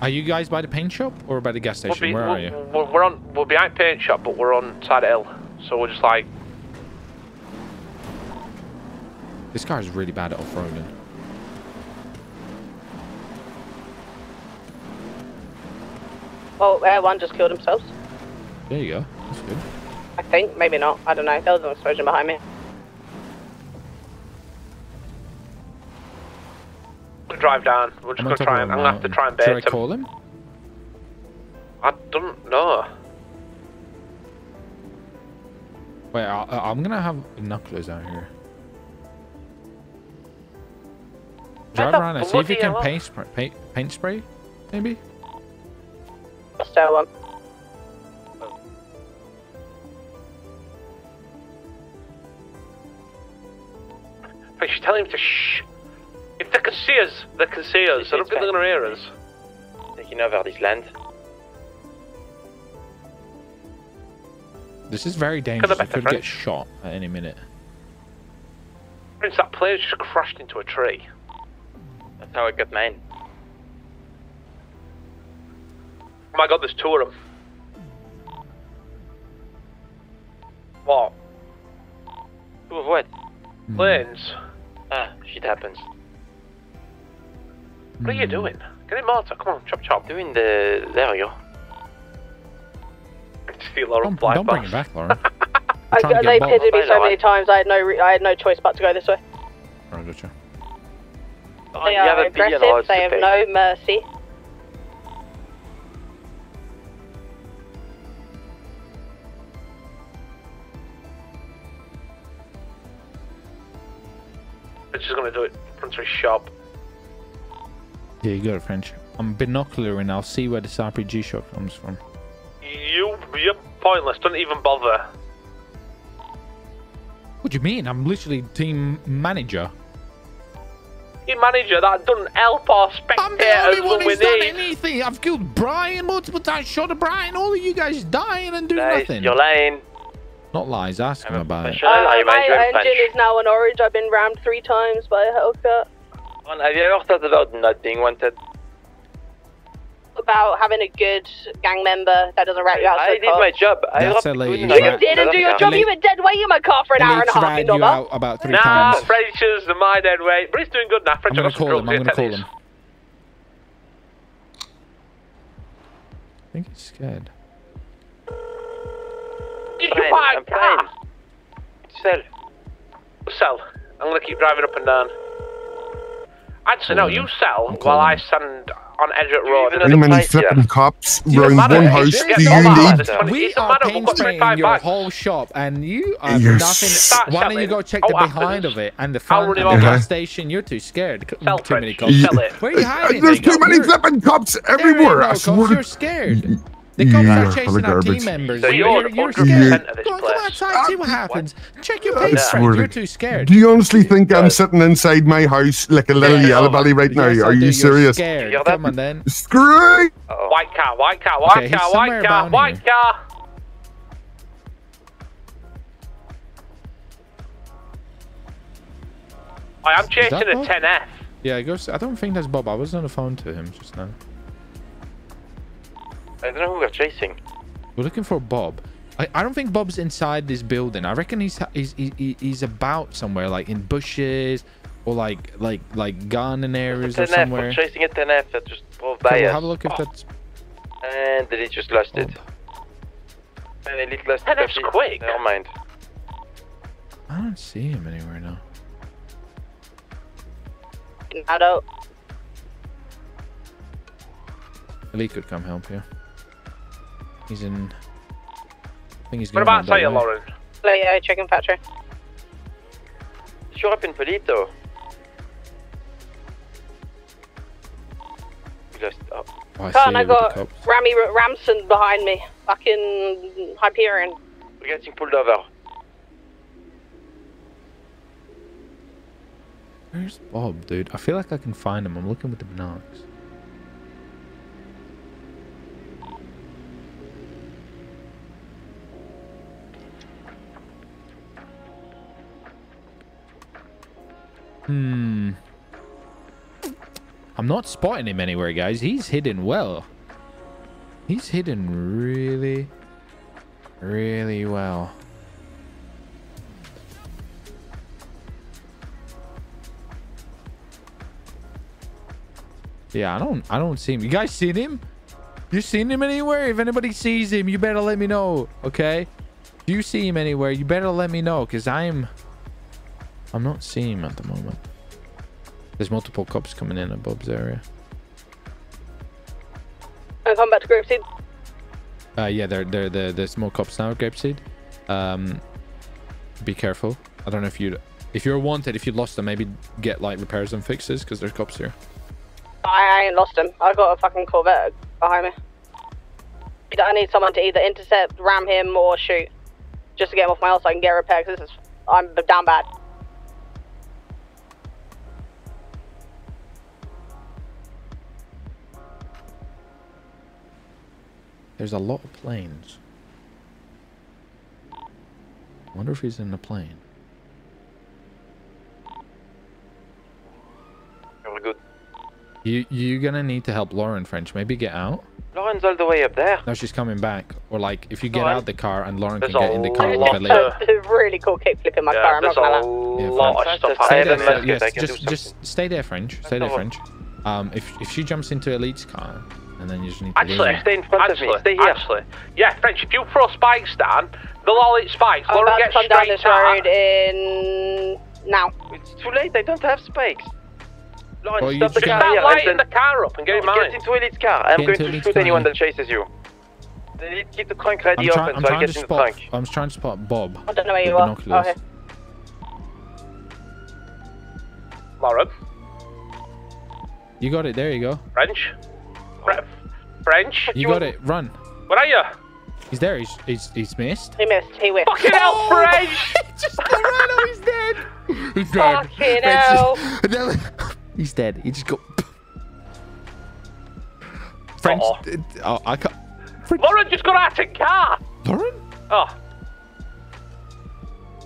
Are you guys by the paint shop or by the gas We'll station? be, Where we're, are you? We're, we're on. We're behind paint shop, but we're on side of hill. So we're just like. This car is really bad at off-roading. Well, uh, one just killed themselves. There you go. That's good. I think. Maybe not. I don't know. There was an explosion behind me. Drive down. We're just I'm gonna try and. I'm gonna have to try and Should I bait him. call him? I don't know. Wait, I, I- I'm gonna have knucklers out here. Drive around and see if you can hell? paint spray, paint, paint spray, maybe. So, um, But she's telling him to shh. If they can see us, they can see us. I don't think they're gonna hear us. Taking over this land. This is very dangerous. bet You they're could get shot at any minute. Prince, that plane just crashed into a tree. That's how it got mine. Oh my god, there's two of them. What? Two of what? Planes? Ah, shit happens. What are you hmm. doing? Get in motor, come on, chop chop. Doing the. There we go. Steal our Don't, flight don't bring pass. it back, Lauren. I, to they get Bob. pitted me so many times. I had no. Re- I had no choice but to go this way. Alright, gotcha. Oh, They you are aggressive. They have pay. no mercy. They're just gonna do it in front of shop. Yeah, you got it, French. I'm binocularing. I'll see where this RPG shot comes from. You, you're pointless. Don't even bother. What do you mean? I'm literally team manager. Your manager that doesn't help our I'm the spectators only one we who's done anything. I've killed Brian multiple times, shot at Brian. All of you guys dying and doing Guys, nothing. you're lying. Not lies. Ask him about it. I Uh, mind my engine is now an orange. I've been rammed three times by a Hellcat. Ron, Have you ever thought about not being wanted? About having a good gang member that doesn't rat you out. I did my job. I That's robbed a lady. food and He's I right. got You didn't do your job. car. You were dead weight in my car for an hour and a half. You ran know out about three Nah, times. French's the my dead weight, but he's doing good now. French, I'm gonna call him. I'm gonna call here, him. I think he's scared. You Fine, my I'm car. fine. Sell. Sell. I'm gonna keep driving up and down. Actually, no, you sell while I him. stand on edge of road. even and How many price, yeah. flipping cops Doesn't round one house do you need? We it doesn't are matter, we've paint got spraying 25 your bags. whole shop, and you have You're nothing. Start Why don't you go check Oh, the behind happens? of it and the I'll front run and him the uh-huh. gas station? You're too scared. C- Too many cops. Sell. Where are you hiding? There's too many flipping cops everywhere. no I cops, swear to You're scared. The cops Yeah, are chasing of our team members. So you're, you're you're, you're 100% scared. of this Go, come place. outside, see what happens. Check your I paint swear friend. to- You're too scared. Do you honestly think I'm sitting inside my house like a little Yeah, yellow belly right now? Yes, I Are do. you serious? Scared. You're Come that- on then. Screw it. White car, white car, white Okay, car, white car, white here. car. I am chasing a 10F. Yeah, I goes. I don't think that's Bob. I was on the phone to him just now. I don't know who we're chasing. We're looking for Bob. I, I don't think Bob's inside this building. I reckon he's he's he, he's about somewhere like in bushes or like like like garden areas or 10F, somewhere. we're chasing a 10F that just drove Okay, by we'll us. have a look if oh. that's And then it just lost it. And then it lost 10F's it. quick. Never mind. I don't see him anywhere now. Adult. Lee could come help you. He's in. I think he's What about that say you, way. Lauren? Oh, yeah, chicken factory. Show up in Paleto. We lost. Oh. I Car see and I you with the got cops. Rami Ramson behind me. Fucking Hyperion. We're getting pulled over. Where's Bob, dude? I feel like I can find him. I'm looking with the binocs. Hmm. I'm not spotting him anywhere, guys. He's hidden well. He's hidden really, really well. Yeah, I don't I don't see him. You guys seen him? You seen him anywhere? If anybody sees him, you better let me know, okay? If you see him anywhere, you better let me know, because I'm I'm not seeing him at the moment. There's multiple cops coming in at Bob's area. And come back to Grapeseed. Uh yeah, they're they're the there's more cops now, at Grapeseed. Um be careful. I don't know if you if you're wanted, if you lost them, maybe get like repairs and fixes because there's cops here. I ain't lost them. I got a fucking Corvette behind me. I need someone to either intercept, ram him, or shoot. Just to get him off my ass so I can get repaired, 'cause this is... I'm down bad. There's a lot of planes. wonder if he's in the plane. Very good. You you're gonna need to help Lauren French. Maybe get out. Lauren's all the way up there. No, she's coming back. Or like if you get Lauren? out the car and Lauren can get in the car lot with. There's a really cool kickflip in my car, I'm not gonna lie. Yeah, lot of stuff. I Stay there, a French. medkit, yes, I can do just just stay there, French. Stay there, French. Um, if if she jumps into Elite's car, and then you just need to Actually, leave. Stay in front actually, of me. Stay here. actually, yeah, French. If you throw spikes down, they'll all hit spikes. I'm Lauren about to gets come down straight this road in... now. It's too late. they don't have spikes. Lauren, Well, stop the just car Start lighting and the car up and get in No, mine. Get into Elite's car. I'm Get going to Elite's shoot car, anyone that chases you. Keep the trunk I'm, ready open I'm so I trying get to in the spot. trunk. I'm trying to spot Bob. I don't know where you are. binoculars. Okay. Lauren, You got it. There you go. French, Fre- French. You got it. Run. Where are you? He's there. He's he's, he's missed. He missed. He whiffed. Fucking hell, French! Just oh, he's dead. He's dead. Fucking hell. he's dead. He just got. French. Uh-oh. Oh, I can't. Lauren just got out of car. Lauren? Oh.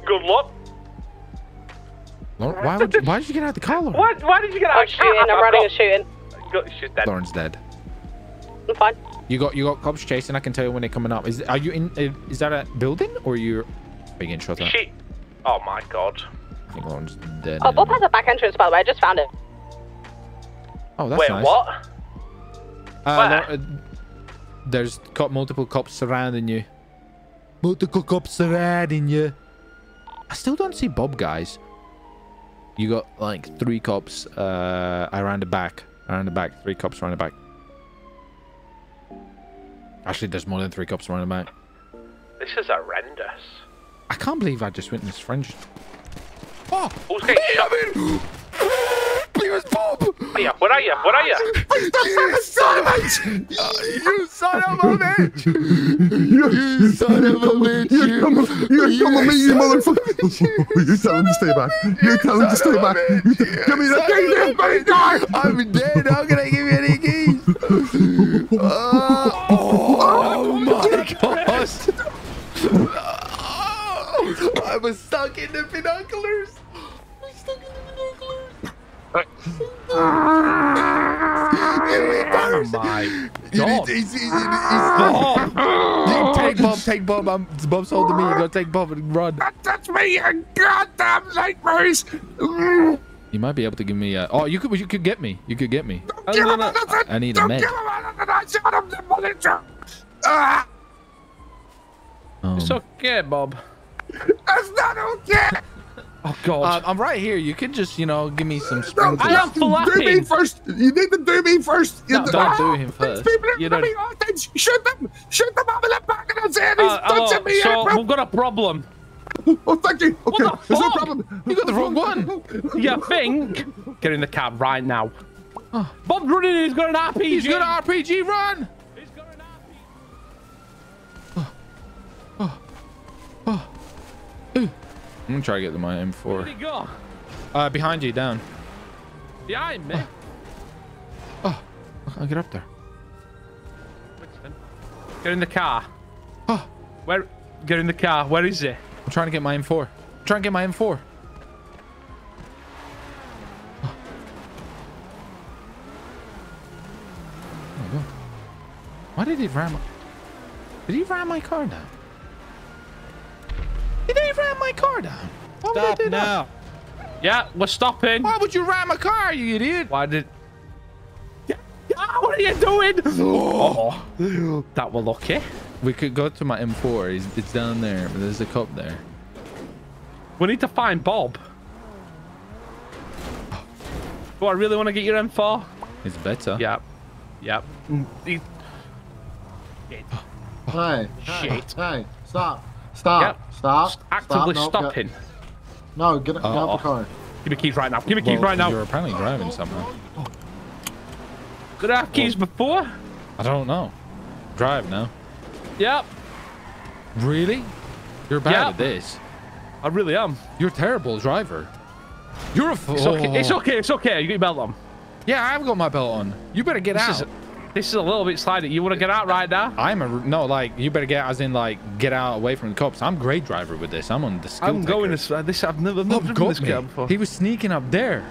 Good luck. Lauren why would you, why did you get out of the car, Lauren? Why, why did you get out I'm shooting. I'm running and shooting. She's dead. Lauren's dead. I'm fine. You got you got cops chasing. I can tell you when they're coming up. Is are you in? Is that a building or you? Are you getting shot at? She. Oh my god. Dead. Oh. Bob has a back entrance, by the way. I just found it. Oh, that's Wait, nice. what? Uh, Where? Uh, there's cop multiple cops surrounding you. Multiple cops surrounding you. I still don't see Bob, guys. You got like three cops uh, around the back. Around the back. Three cops around the back. Actually, there's more than three cops around the back. This is horrendous. I can't believe I just witnessed French. Oh! Who's getting shot? Please, Bob! Where are you? Where are you? Where are you? You son of a bitch! You son of a bitch! You son of a bitch! You come, you come with me, you motherfucker! You tell him to stay back. You tell him to stay back. Give me the key, everybody die! I'm dead. How can I give you any keys? Oh, oh my gosh! I was stuck in the binoculars. Oh my god. He's, he's, he's, he's, take Bob, take Bob. I'm, Bob's holding me. You gotta take Bob and run. That's me, you goddamn nightmares! You might be able to give me a. Oh, you could. You could get me. You could get me. Give him another- I need a Don't med. give him another- I shot him, the monitor! Ah, Um, It's okay, Bob. that's not okay! Oh god. uh, I'm right here. You could just, you know, give me some No, sprinkles. I am do me first. You need to do me first. No, do- don't do Ah, him first. People are You gonna don't- be hostage. Shoot them! Shoot them up in the back of the head! He's Uh, oh, touching me! so eh, we've got a problem. Oh, thank you. Okay, the there's no fuck? problem. You got the wrong one. You think? Get in the cab right now. Bob's running. He's got an RPG. He's got an RPG. Run. I'm gonna try to get my M4. Where'd he go? Uh, behind you, down. Behind me. Oh, I'll get up there. Get in the car. Oh. Where? Get in the car. Where is he? I'm trying to get my M4. I'm trying to get my M4. Oh my god. Why did he ram. Did he ram my car down? Did he ram my car down? Why would Stop they do that? now. Yeah, we're stopping. Why would you ram a car, you idiot? Why did... Yeah. Ah, what are you doing? Oh, that were lucky. We could go to my M4. It's, it's down there. There's a cup there. We need to find Bob. Do I really want to get your M4? It's better. Yep. Yep. He- Hey, hey, Shit. hey, stop, stop, Yep. Stop, Actively stop, no, stopping. Get, no, get, get out Oh. the car. Give me keys right now. Give me keys Well, right now. You're apparently driving somehow. Did I have keys before? I don't know. Drive now. Yep. Really? You're bad Yep. at this. I really am. You're a terrible driver. You're a fool. It's okay. It's okay. It's okay. You got your belt on. Yeah, I've got my belt on. You better get This out. Is, this is a little bit sliding. You want to get out right now? I'm a no, like you better get as in like get out away from the cops. I'm great driver with this. I'm on the skill. I'm going this. Uh, this I've never, never Oh, driven got this car before. He was sneaking up there.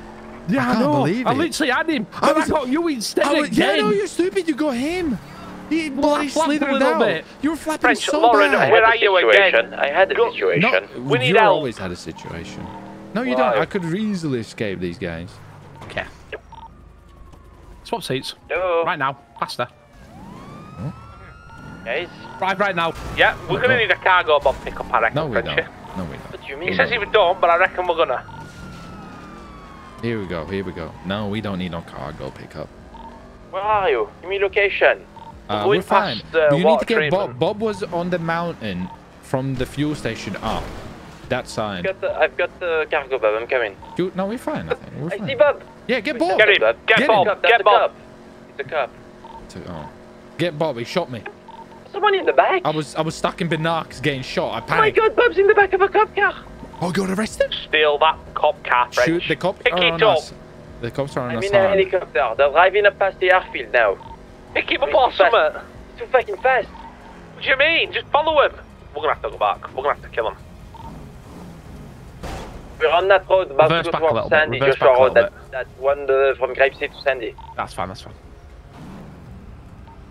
yeah, I I, can't know. believe I literally had him. I But I, was- got you instead I was, yeah, no, you're stupid. You got him. He Well, I bloody flapped a slithered little out. bit. You were flapping French, so Lauren, bad. where are you again? I had a situation. No, We need you help. always had a situation. No, you Why? don't. I could easily escape these guys. Okay. Swap seats. No. Right now. Faster. Guys, Drive right now. Yeah, we're gonna need a Cargobob pickup, I reckon, No, we don't. No, we don't. what do you mean? He mean? says we don't, but I reckon we're gonna. Here we go. Here we go. No, we don't need no cargo pickup. Where are you? Give me location. Uh, going we're fine. past the you need to get Bob. Bob was on the mountain from the fuel station up. That side. I've got the, I've got the cargo, Bob. I'm coming. You, no, we're fine. I think we're I fine. see Bob. Yeah, get Bob. Get him. Get, Get Bob. him. That's Get Bob. cop. It's a cop. To- oh. Get Bob. He shot me. Someone in the back. I was I was stuck in Binox getting shot. I panicked. Oh my. God, Bob's in the back of a cop car. Oh, got arrested? Steal that cop car, French. Shoot. The cops Pick are it on up. us. The cops are on I'm us in a hard. helicopter. They're driving up past the airfield now. Pick him up Wait, or something. It's too fucking fast. What do you mean? Just follow him. We're gonna have to go back. We're gonna have to kill him. We're on that road about Reverse to back a towards little bit, Sandy, reverse Joshua back a Road. little That, that one uh, from Grapeseed to Sandy. That's fine. That's fine.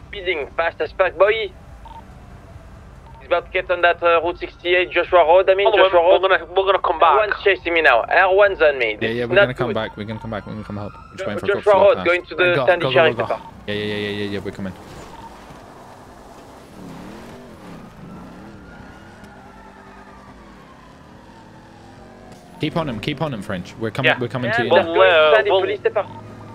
Speeding fast as fuck, boy. He's about to get on that uh, Route 68, Joshua Road. I mean, Follow him. Joshua We're Road. gonna we're gonna come back. R1's chasing me now. R1's on me. Yeah, This yeah, is we're gonna come good. back. We're gonna come back. We're gonna come help. We're just Jo- waiting for Joshua Road, going to the Go, Sandy go, go, Sheriff go. Department. Yeah, yeah, yeah, yeah, yeah, yeah. We're coming. Keep on him. Keep on him, French. We're coming. Yeah. We're coming to Yeah, you. that's now. Well, going to uh, Sandy well- Police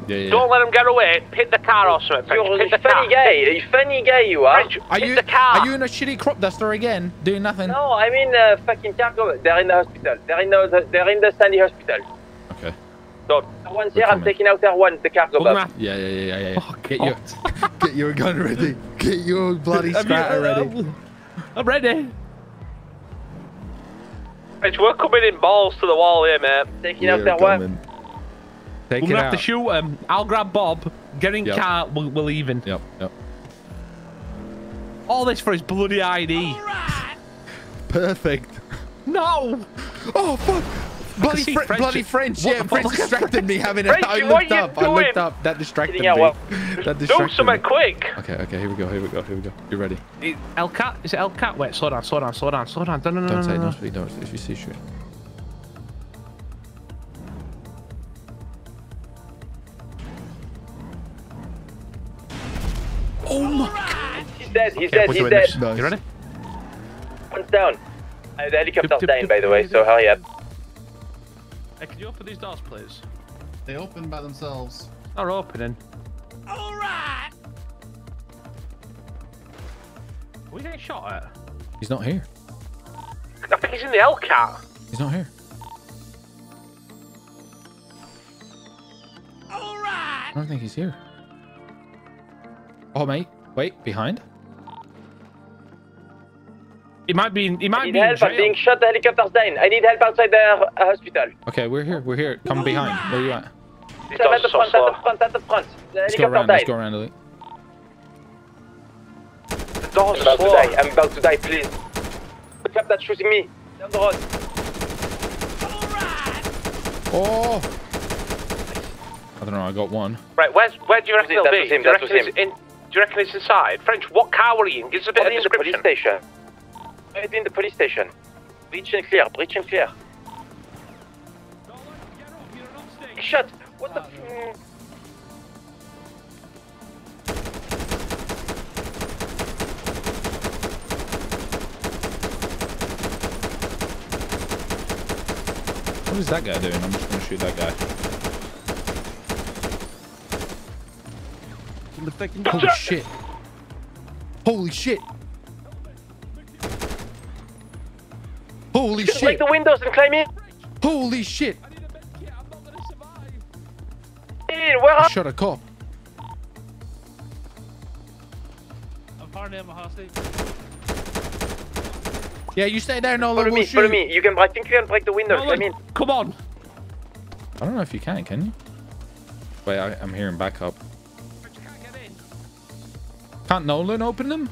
Yeah, yeah. Don't let him get away. Hit the car or something, French. You're Hit a the car. funny guy. A funny guy you are. French, Are hit you the car. are you in a shitty crop duster again, doing nothing? No, I'm in uh, fucking cargo. They're in the hospital. They're in the, they're in the Sandy Hospital. Okay. Don't. R1's here. I'm taking out R1, the cargo We're bus. Yeah, yeah, yeah, yeah, yeah. Oh, get your get your gun ready. Get your bloody Have ready. I'm ready. French, we're coming in balls to the wall here, mate. Taking out R1. Take We're it gonna have out. to shoot him. I'll grab Bob. Get in Yep. car. We're, we're leaving. Yep, yep. All this for his bloody ID. Perfect. No. Oh fuck! Bloody, see Fre- French- bloody French. What Yeah, French distracted me having a. French, I looked you up. I looked up. That distracted Getting me. out what? That Do distracted something me. quick. Okay, okay. Here we go. Here we go. Here we go. You ready? Hellcat? Is it Hellcat? Wait, slow down, slow down, slow down, slow down. No, no, no, Don't no, say. no, Don't no. speak. Don't. If you see shit. Oh my He's dead. He's Okay, dead. He's dead. this. You ready? One's down. Uh, the helicopter's Dip, dip, dying, by the way, so dip. hurry up. Hey, can you open these doors, please? They open by themselves. They're opening. Alright! Are we getting shot at? He's not here. I think he's in the Hellcat. He's not here. Alright! I don't think he's here. Oh, mate. Wait, behind? He might be. He might I need be in help. I'm being shot. The helicopter's down. I need help outside the uh, hospital. Okay, we're here. We're here. Come behind. Where you at? At the front. At the front. At the front. The Let's go helicopter around. Let's died. go around. Elite. I'm about to die. I'm about to die. Please. The cop that's shooting me. Down the road. Oh. I don't know. I got one. Right, where's where do you reckon That he'll was be? him, do, you that was reckon it's him. in, do you reckon it's inside? French, what car were you in? Give us a bit Only of in the police description. station. Right in the police station. Breach and clear. Breach and clear. Shut. What the? f- What is that guy doing? I'm just gonna shoot that guy. Holy shit! Holy shit! Holy Just shit! break the windows and climb in. Holy shit! In. Where I are? shot a cop. I'm partying my hostage. Yeah, you stay there, Nolan. Follow we'll me. Follow me. You can. I think you can break the windows. Climb in. Come on. I don't know if you can. Can you? Wait, I, I'm hearing backup. Can't Nolan open them?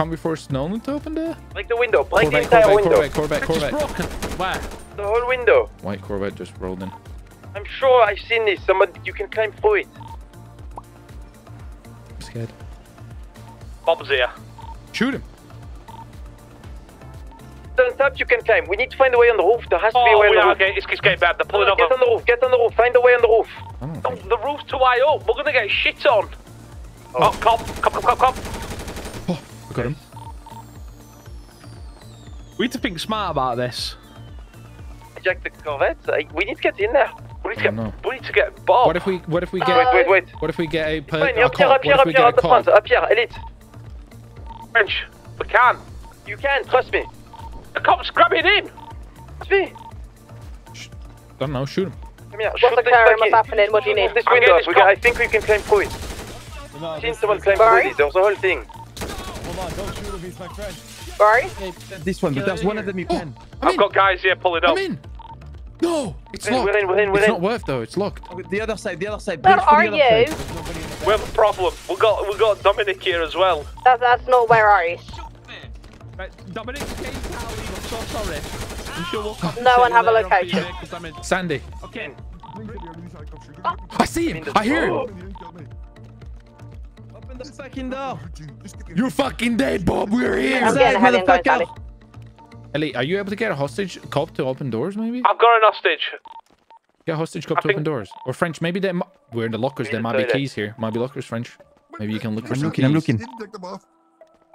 Can't we force Nolan to open the? Break the window. Break the entire Corvette, window. Corvette, Corvette, It's Corvette. broken. Where? The whole window. White Corvette just rolled in. I'm sure I've seen this. Someone. You can climb through it. I'm scared. Bob's here. Shoot him. On top you can climb. We need to find a way on the roof. There has to be a Oh, way on the roof. getting, it's, it's getting bad. They're pulling No, over. Get on the roof. Get on the roof. Find a way on the roof. Oh, the roof's too high up. We're gonna get shit on. Oh, oh cop, cop, cop, cop, cop. I got him. We need to think smart about this. Jack the Corvette. We need to get in there. We need to I get. don't. We need to get Bob. What if we? What if we ah, get? Wait, wait, wait. What if we get a, per, Fine, a up here, cop? up here, what if up we here, get a the front. cop? Up here, Elite. French, we can. You can. Trust me. The cop's grabbing in. Trust me. Don't know. Shoot him. Come here. What's Shoot the this car? What's happening? What do you need? This window. this We can, cop. I think we can climb through it. Seen someone climb Sorry? through. There was a whole thing. Hold on, don't shoot him. He's my friend. Sorry? This one, but there's one of them you can. I've got guys here Pull it up. I'm in. No, it's We're locked. we're in, we're in, we're it's not worth though. It's locked. The other side, the other side. Where are you? side. We have a problem. We got we got Dominic here as well. That, that's not where are you? Right, Dominic, came you tell me? I'm so sorry. I'm sure we'll No one have a compensate you later on for location. your vehicle damage. Sandy. Okay. I see him. I hear him. Open the fucking door. You're fucking dead, Bob. We're here. I'm getting heavy motherfucker. Ellie, are you able to get a hostage cop to open doors? Maybe I've got an hostage. get a hostage cop to open doors. Or French. Maybe they. mi- We're in the lockers. There might be toilet. keys here. Might be lockers, French. Maybe you can look for I'm some looking, I'm looking. Didn't take them off.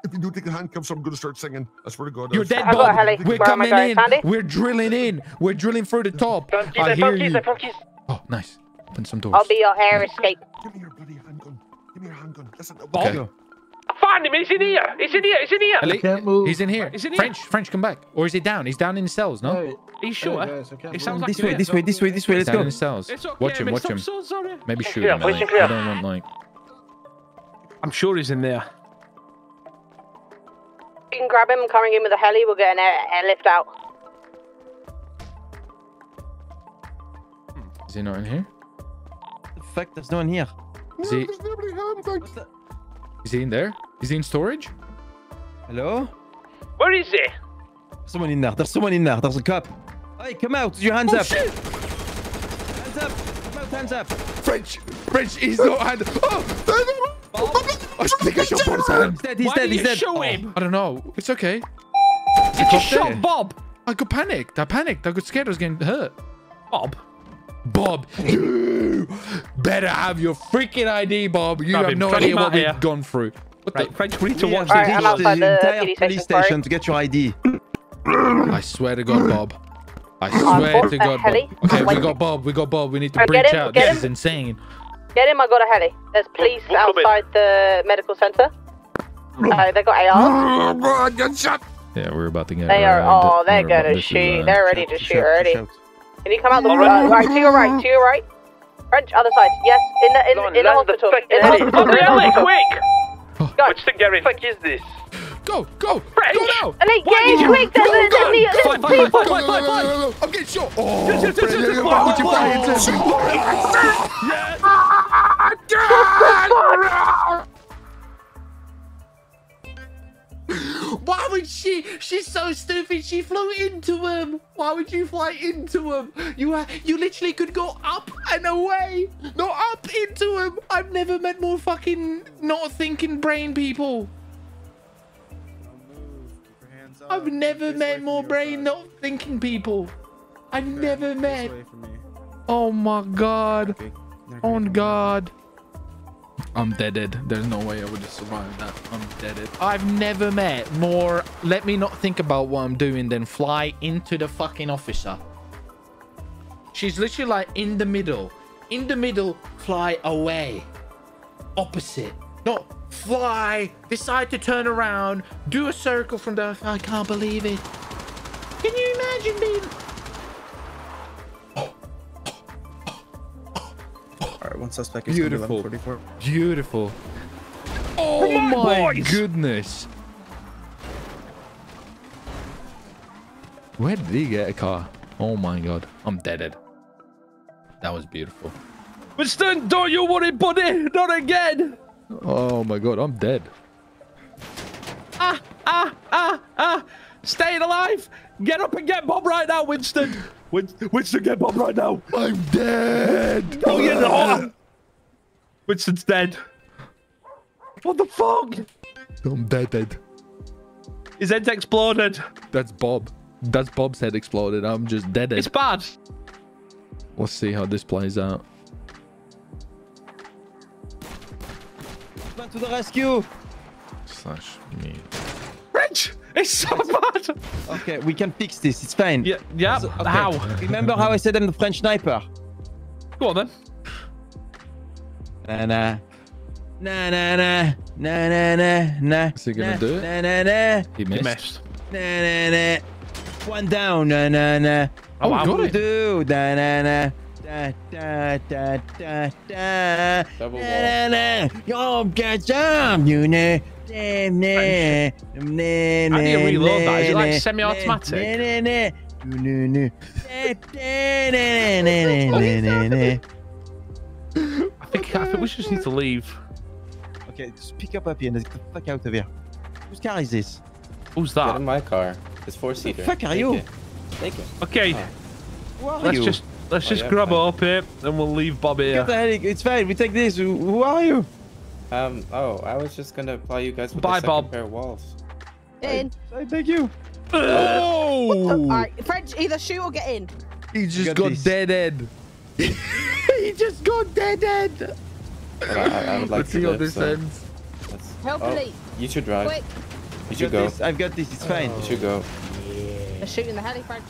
If you do take the handcuffs, I'm going to start singing. I swear to God. You're I'll- dead, I got. Bob. We're Where coming in. Sandy? We're drilling in. We're drilling through the top. Found keys. I I hear found keys. you. I keys. Oh, nice. Open some doors. I'll be your air escape. Give me your bloody handgun. Give me your handgun. Okay. I found him. He's in here. He's in here. He's in here. Ellie, can't move. He's in here. He's in here. French, French, come back. Or is he down? He's down in the cells, no? Hey, He's sure. hey guys, I It sounds like This way, this way, this way, this way. Let's down in the cells. Okay, watch him, watch him. so sorry. Maybe shoot clear, him, push Ellie. clear. I don't want like. I'm sure he's in there. You can grab him coming in with a heli. We'll get an air, airlift out. Is he not in here? The fuck? There's no one here. Is he? There's nobody home, thanks. Is he in there? Is he in storage? Hello? Where is he? There's someone in there. There's someone in there. There's a cop. Hey, come out. Your hands Oh, up. shit! Hands up. Come out, hands up. French, French. He's not hand. Oh! I think I shot Bob's hand. He's dead. He's Why dead. did He's you dead. shoot him? I don't know. It's okay. You got just shot there. Bob. I got panicked. I panicked. I got scared I was getting hurt. Bob. Bob, you better have your freaking ID, Bob. You Grab have him. no Drag idea what out we've here. gone through. What Right, French, we need to watch have Alright, to I'm outside the the entire police police station, station to get your ID. I swear to God, Bob. I swear board to God, heli. Bob. Okay, we got Bob. We got Bob. We need to Alright, get breach him, out. get This him. is insane. Get him. I got a heli. There's police We'll outside the medical center. Uh, they got ARs. Oh, get shot. Yeah, we're about to get. They are. Oh, they're we're- gonna shoot. They're ready to shoot already. Shout. Can you come out the All uh, right. right to your right? To your right. French, other side. Yes, in the in, Come on, in the land the hospital. fuck In the heli. hospital. Fuck in the really hospital. quick. Go. Which thing, Gary? What the fuck is this? Go, go, French. go now. Elite, Why get in did you- quick. There's, Go, there's, go. there's, there's, Fight, fight, people. fight, fight, fight, fight, fight. I'm getting shot. Oh, Yes, yes, yes, yes, French, yes. why would you fly into Why would she? She's so stupid. She flew into him. Why would you fly into him? You ha- you literally could go up and away, not up into him. I've never met more fucking not thinking brain people. I've never met more brain not thinking people. I've never met. Oh my god. Oh my god. I'm deaded. There's no way I would have survived that. I'm deaded. I've never met more. Let me not think about what I'm doing than fly into the fucking officer. She's literally like in the middle. In the middle, fly away. Opposite. Not fly, decide to turn around, do a circle from there. I can't believe it. Can you imagine being Alright, one suspect is Beautiful. 44. Beautiful. Oh Come on, my boys. goodness. Where did he get a car? Oh my god. I'm deaded. That was beautiful. Winston, don't you worry, buddy. Not again. Oh my god, I'm dead. Ah, ah, ah, ah. Staying alive. Get up and get Bob right now, Winston. Win- Winston, get Bob right now. I'm dead. Oh, no, you're not. Winston's dead. What the fuck? I'm dead. His head's exploded. That's Bob. That's Bob's head exploded. I'm just dead. It's bad. Let's see how this plays out. Man to the rescue! Slash me. Rich, it's so bad. Okay, we can fix this. It's fine. Yeah, yeah. So- okay. How? Remember how I said I'm the French sniper? Go on then. Na na. Na na na. Na na na. Na. Is he gonna na, do it? Na na na. He missed. Na na na. One down. Na na na. Oh, What got do it. do? Da na na. Da da da da da. Double Na na na. Yo, get job, you know. Na na. Na na. How do you reload that? Is it like semi-automatic? Na na na. Na na na. Na na na na na na. I think I think we just need to leave. Okay, just pick up up here and get the fuck out of here. Whose car is this? Who's that? Get that? in my car. It's four seater. fuck are Take you? it. Take it. Okay, Who are let's you? just let's Oh, just yeah, grab fine. up here and we'll leave Bob Get here. the hell, it's fine. We take this. Who, who are you? Um. Oh, I was just gonna apply you guys with Bye, the second Bob. pair of walls. In. I thank you. Oh! Alright, French, either shoot or get in. He just got got this. deaded. he just got deaded. But I, I, I would like Let's to see how live, this so ends. let's- Help oh, elite. You should drive. Quick. You should go. this. I've got this. It's fine. You should go. They're shooting the heli, French.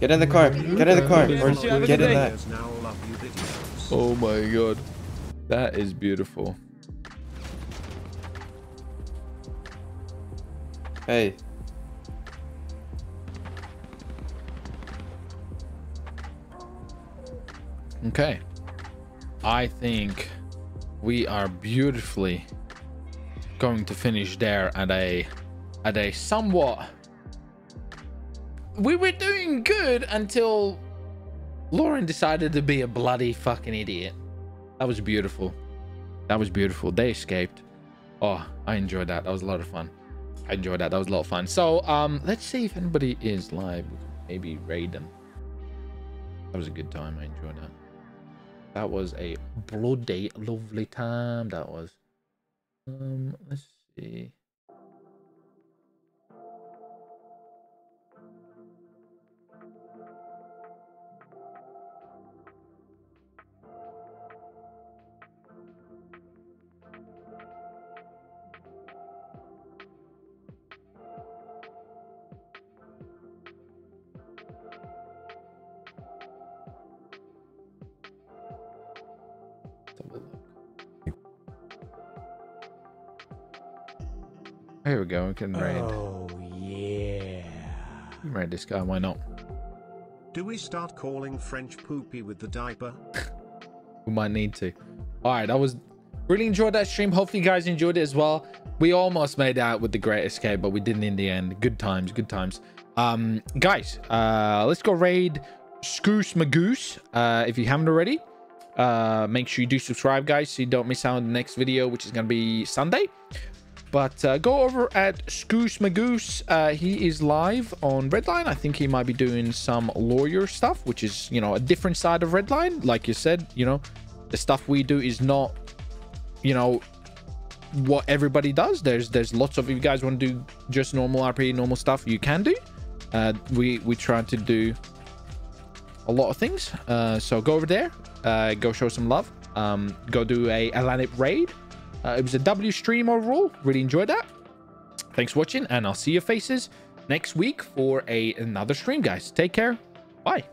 Get in the car. Get in the car. Or get in day. that. There's now love you videos. Oh my god. That is beautiful. Hey. Okay. I think we are beautifully going to finish there at a at a somewhat we were doing good until Lauren decided to be a bloody fucking idiot. That was beautiful. That was beautiful. They escaped. Oh, I enjoyed that. That was a lot of fun. I enjoyed that. That was a lot of fun. So, um, let's see if anybody is live. Maybe raid them. That was a good time. I enjoyed that. That was a bloody lovely time. That was. Um, let's see. Let's a look. Here we go. We can raid. Oh, yeah. We can raid this guy. Why not? Do we start calling French poopy with the diaper? We might need to. All right, that was really enjoyed that stream. Hopefully you guys enjoyed it as well. We almost made out with the Great Escape, but we didn't in the end. Good times, good times. Um, guys, uh, let's go raid Scoose Magoose. Uh, if you haven't already, uh, make sure you do subscribe, guys, so you don't miss out on the next video, which is gonna be Sunday. But uh, go over at Scoose Magoose. Uh, he is live on Redline. I think he might be doing some lawyer stuff, which is, you know, a different side of Redline. Like you said, you know, the stuff we do is not, you know, what everybody does. There's there's lots of if you guys want to do just normal RP, normal stuff, you can do. Uh, we we try to do a lot of things. Uh, so go over there, uh, go show some love. Um, go do a Atlantic raid. Uh, it was a W stream overall. Really enjoyed that. Thanks for watching, and I'll see your faces next week for a another stream, guys. Take care. Bye.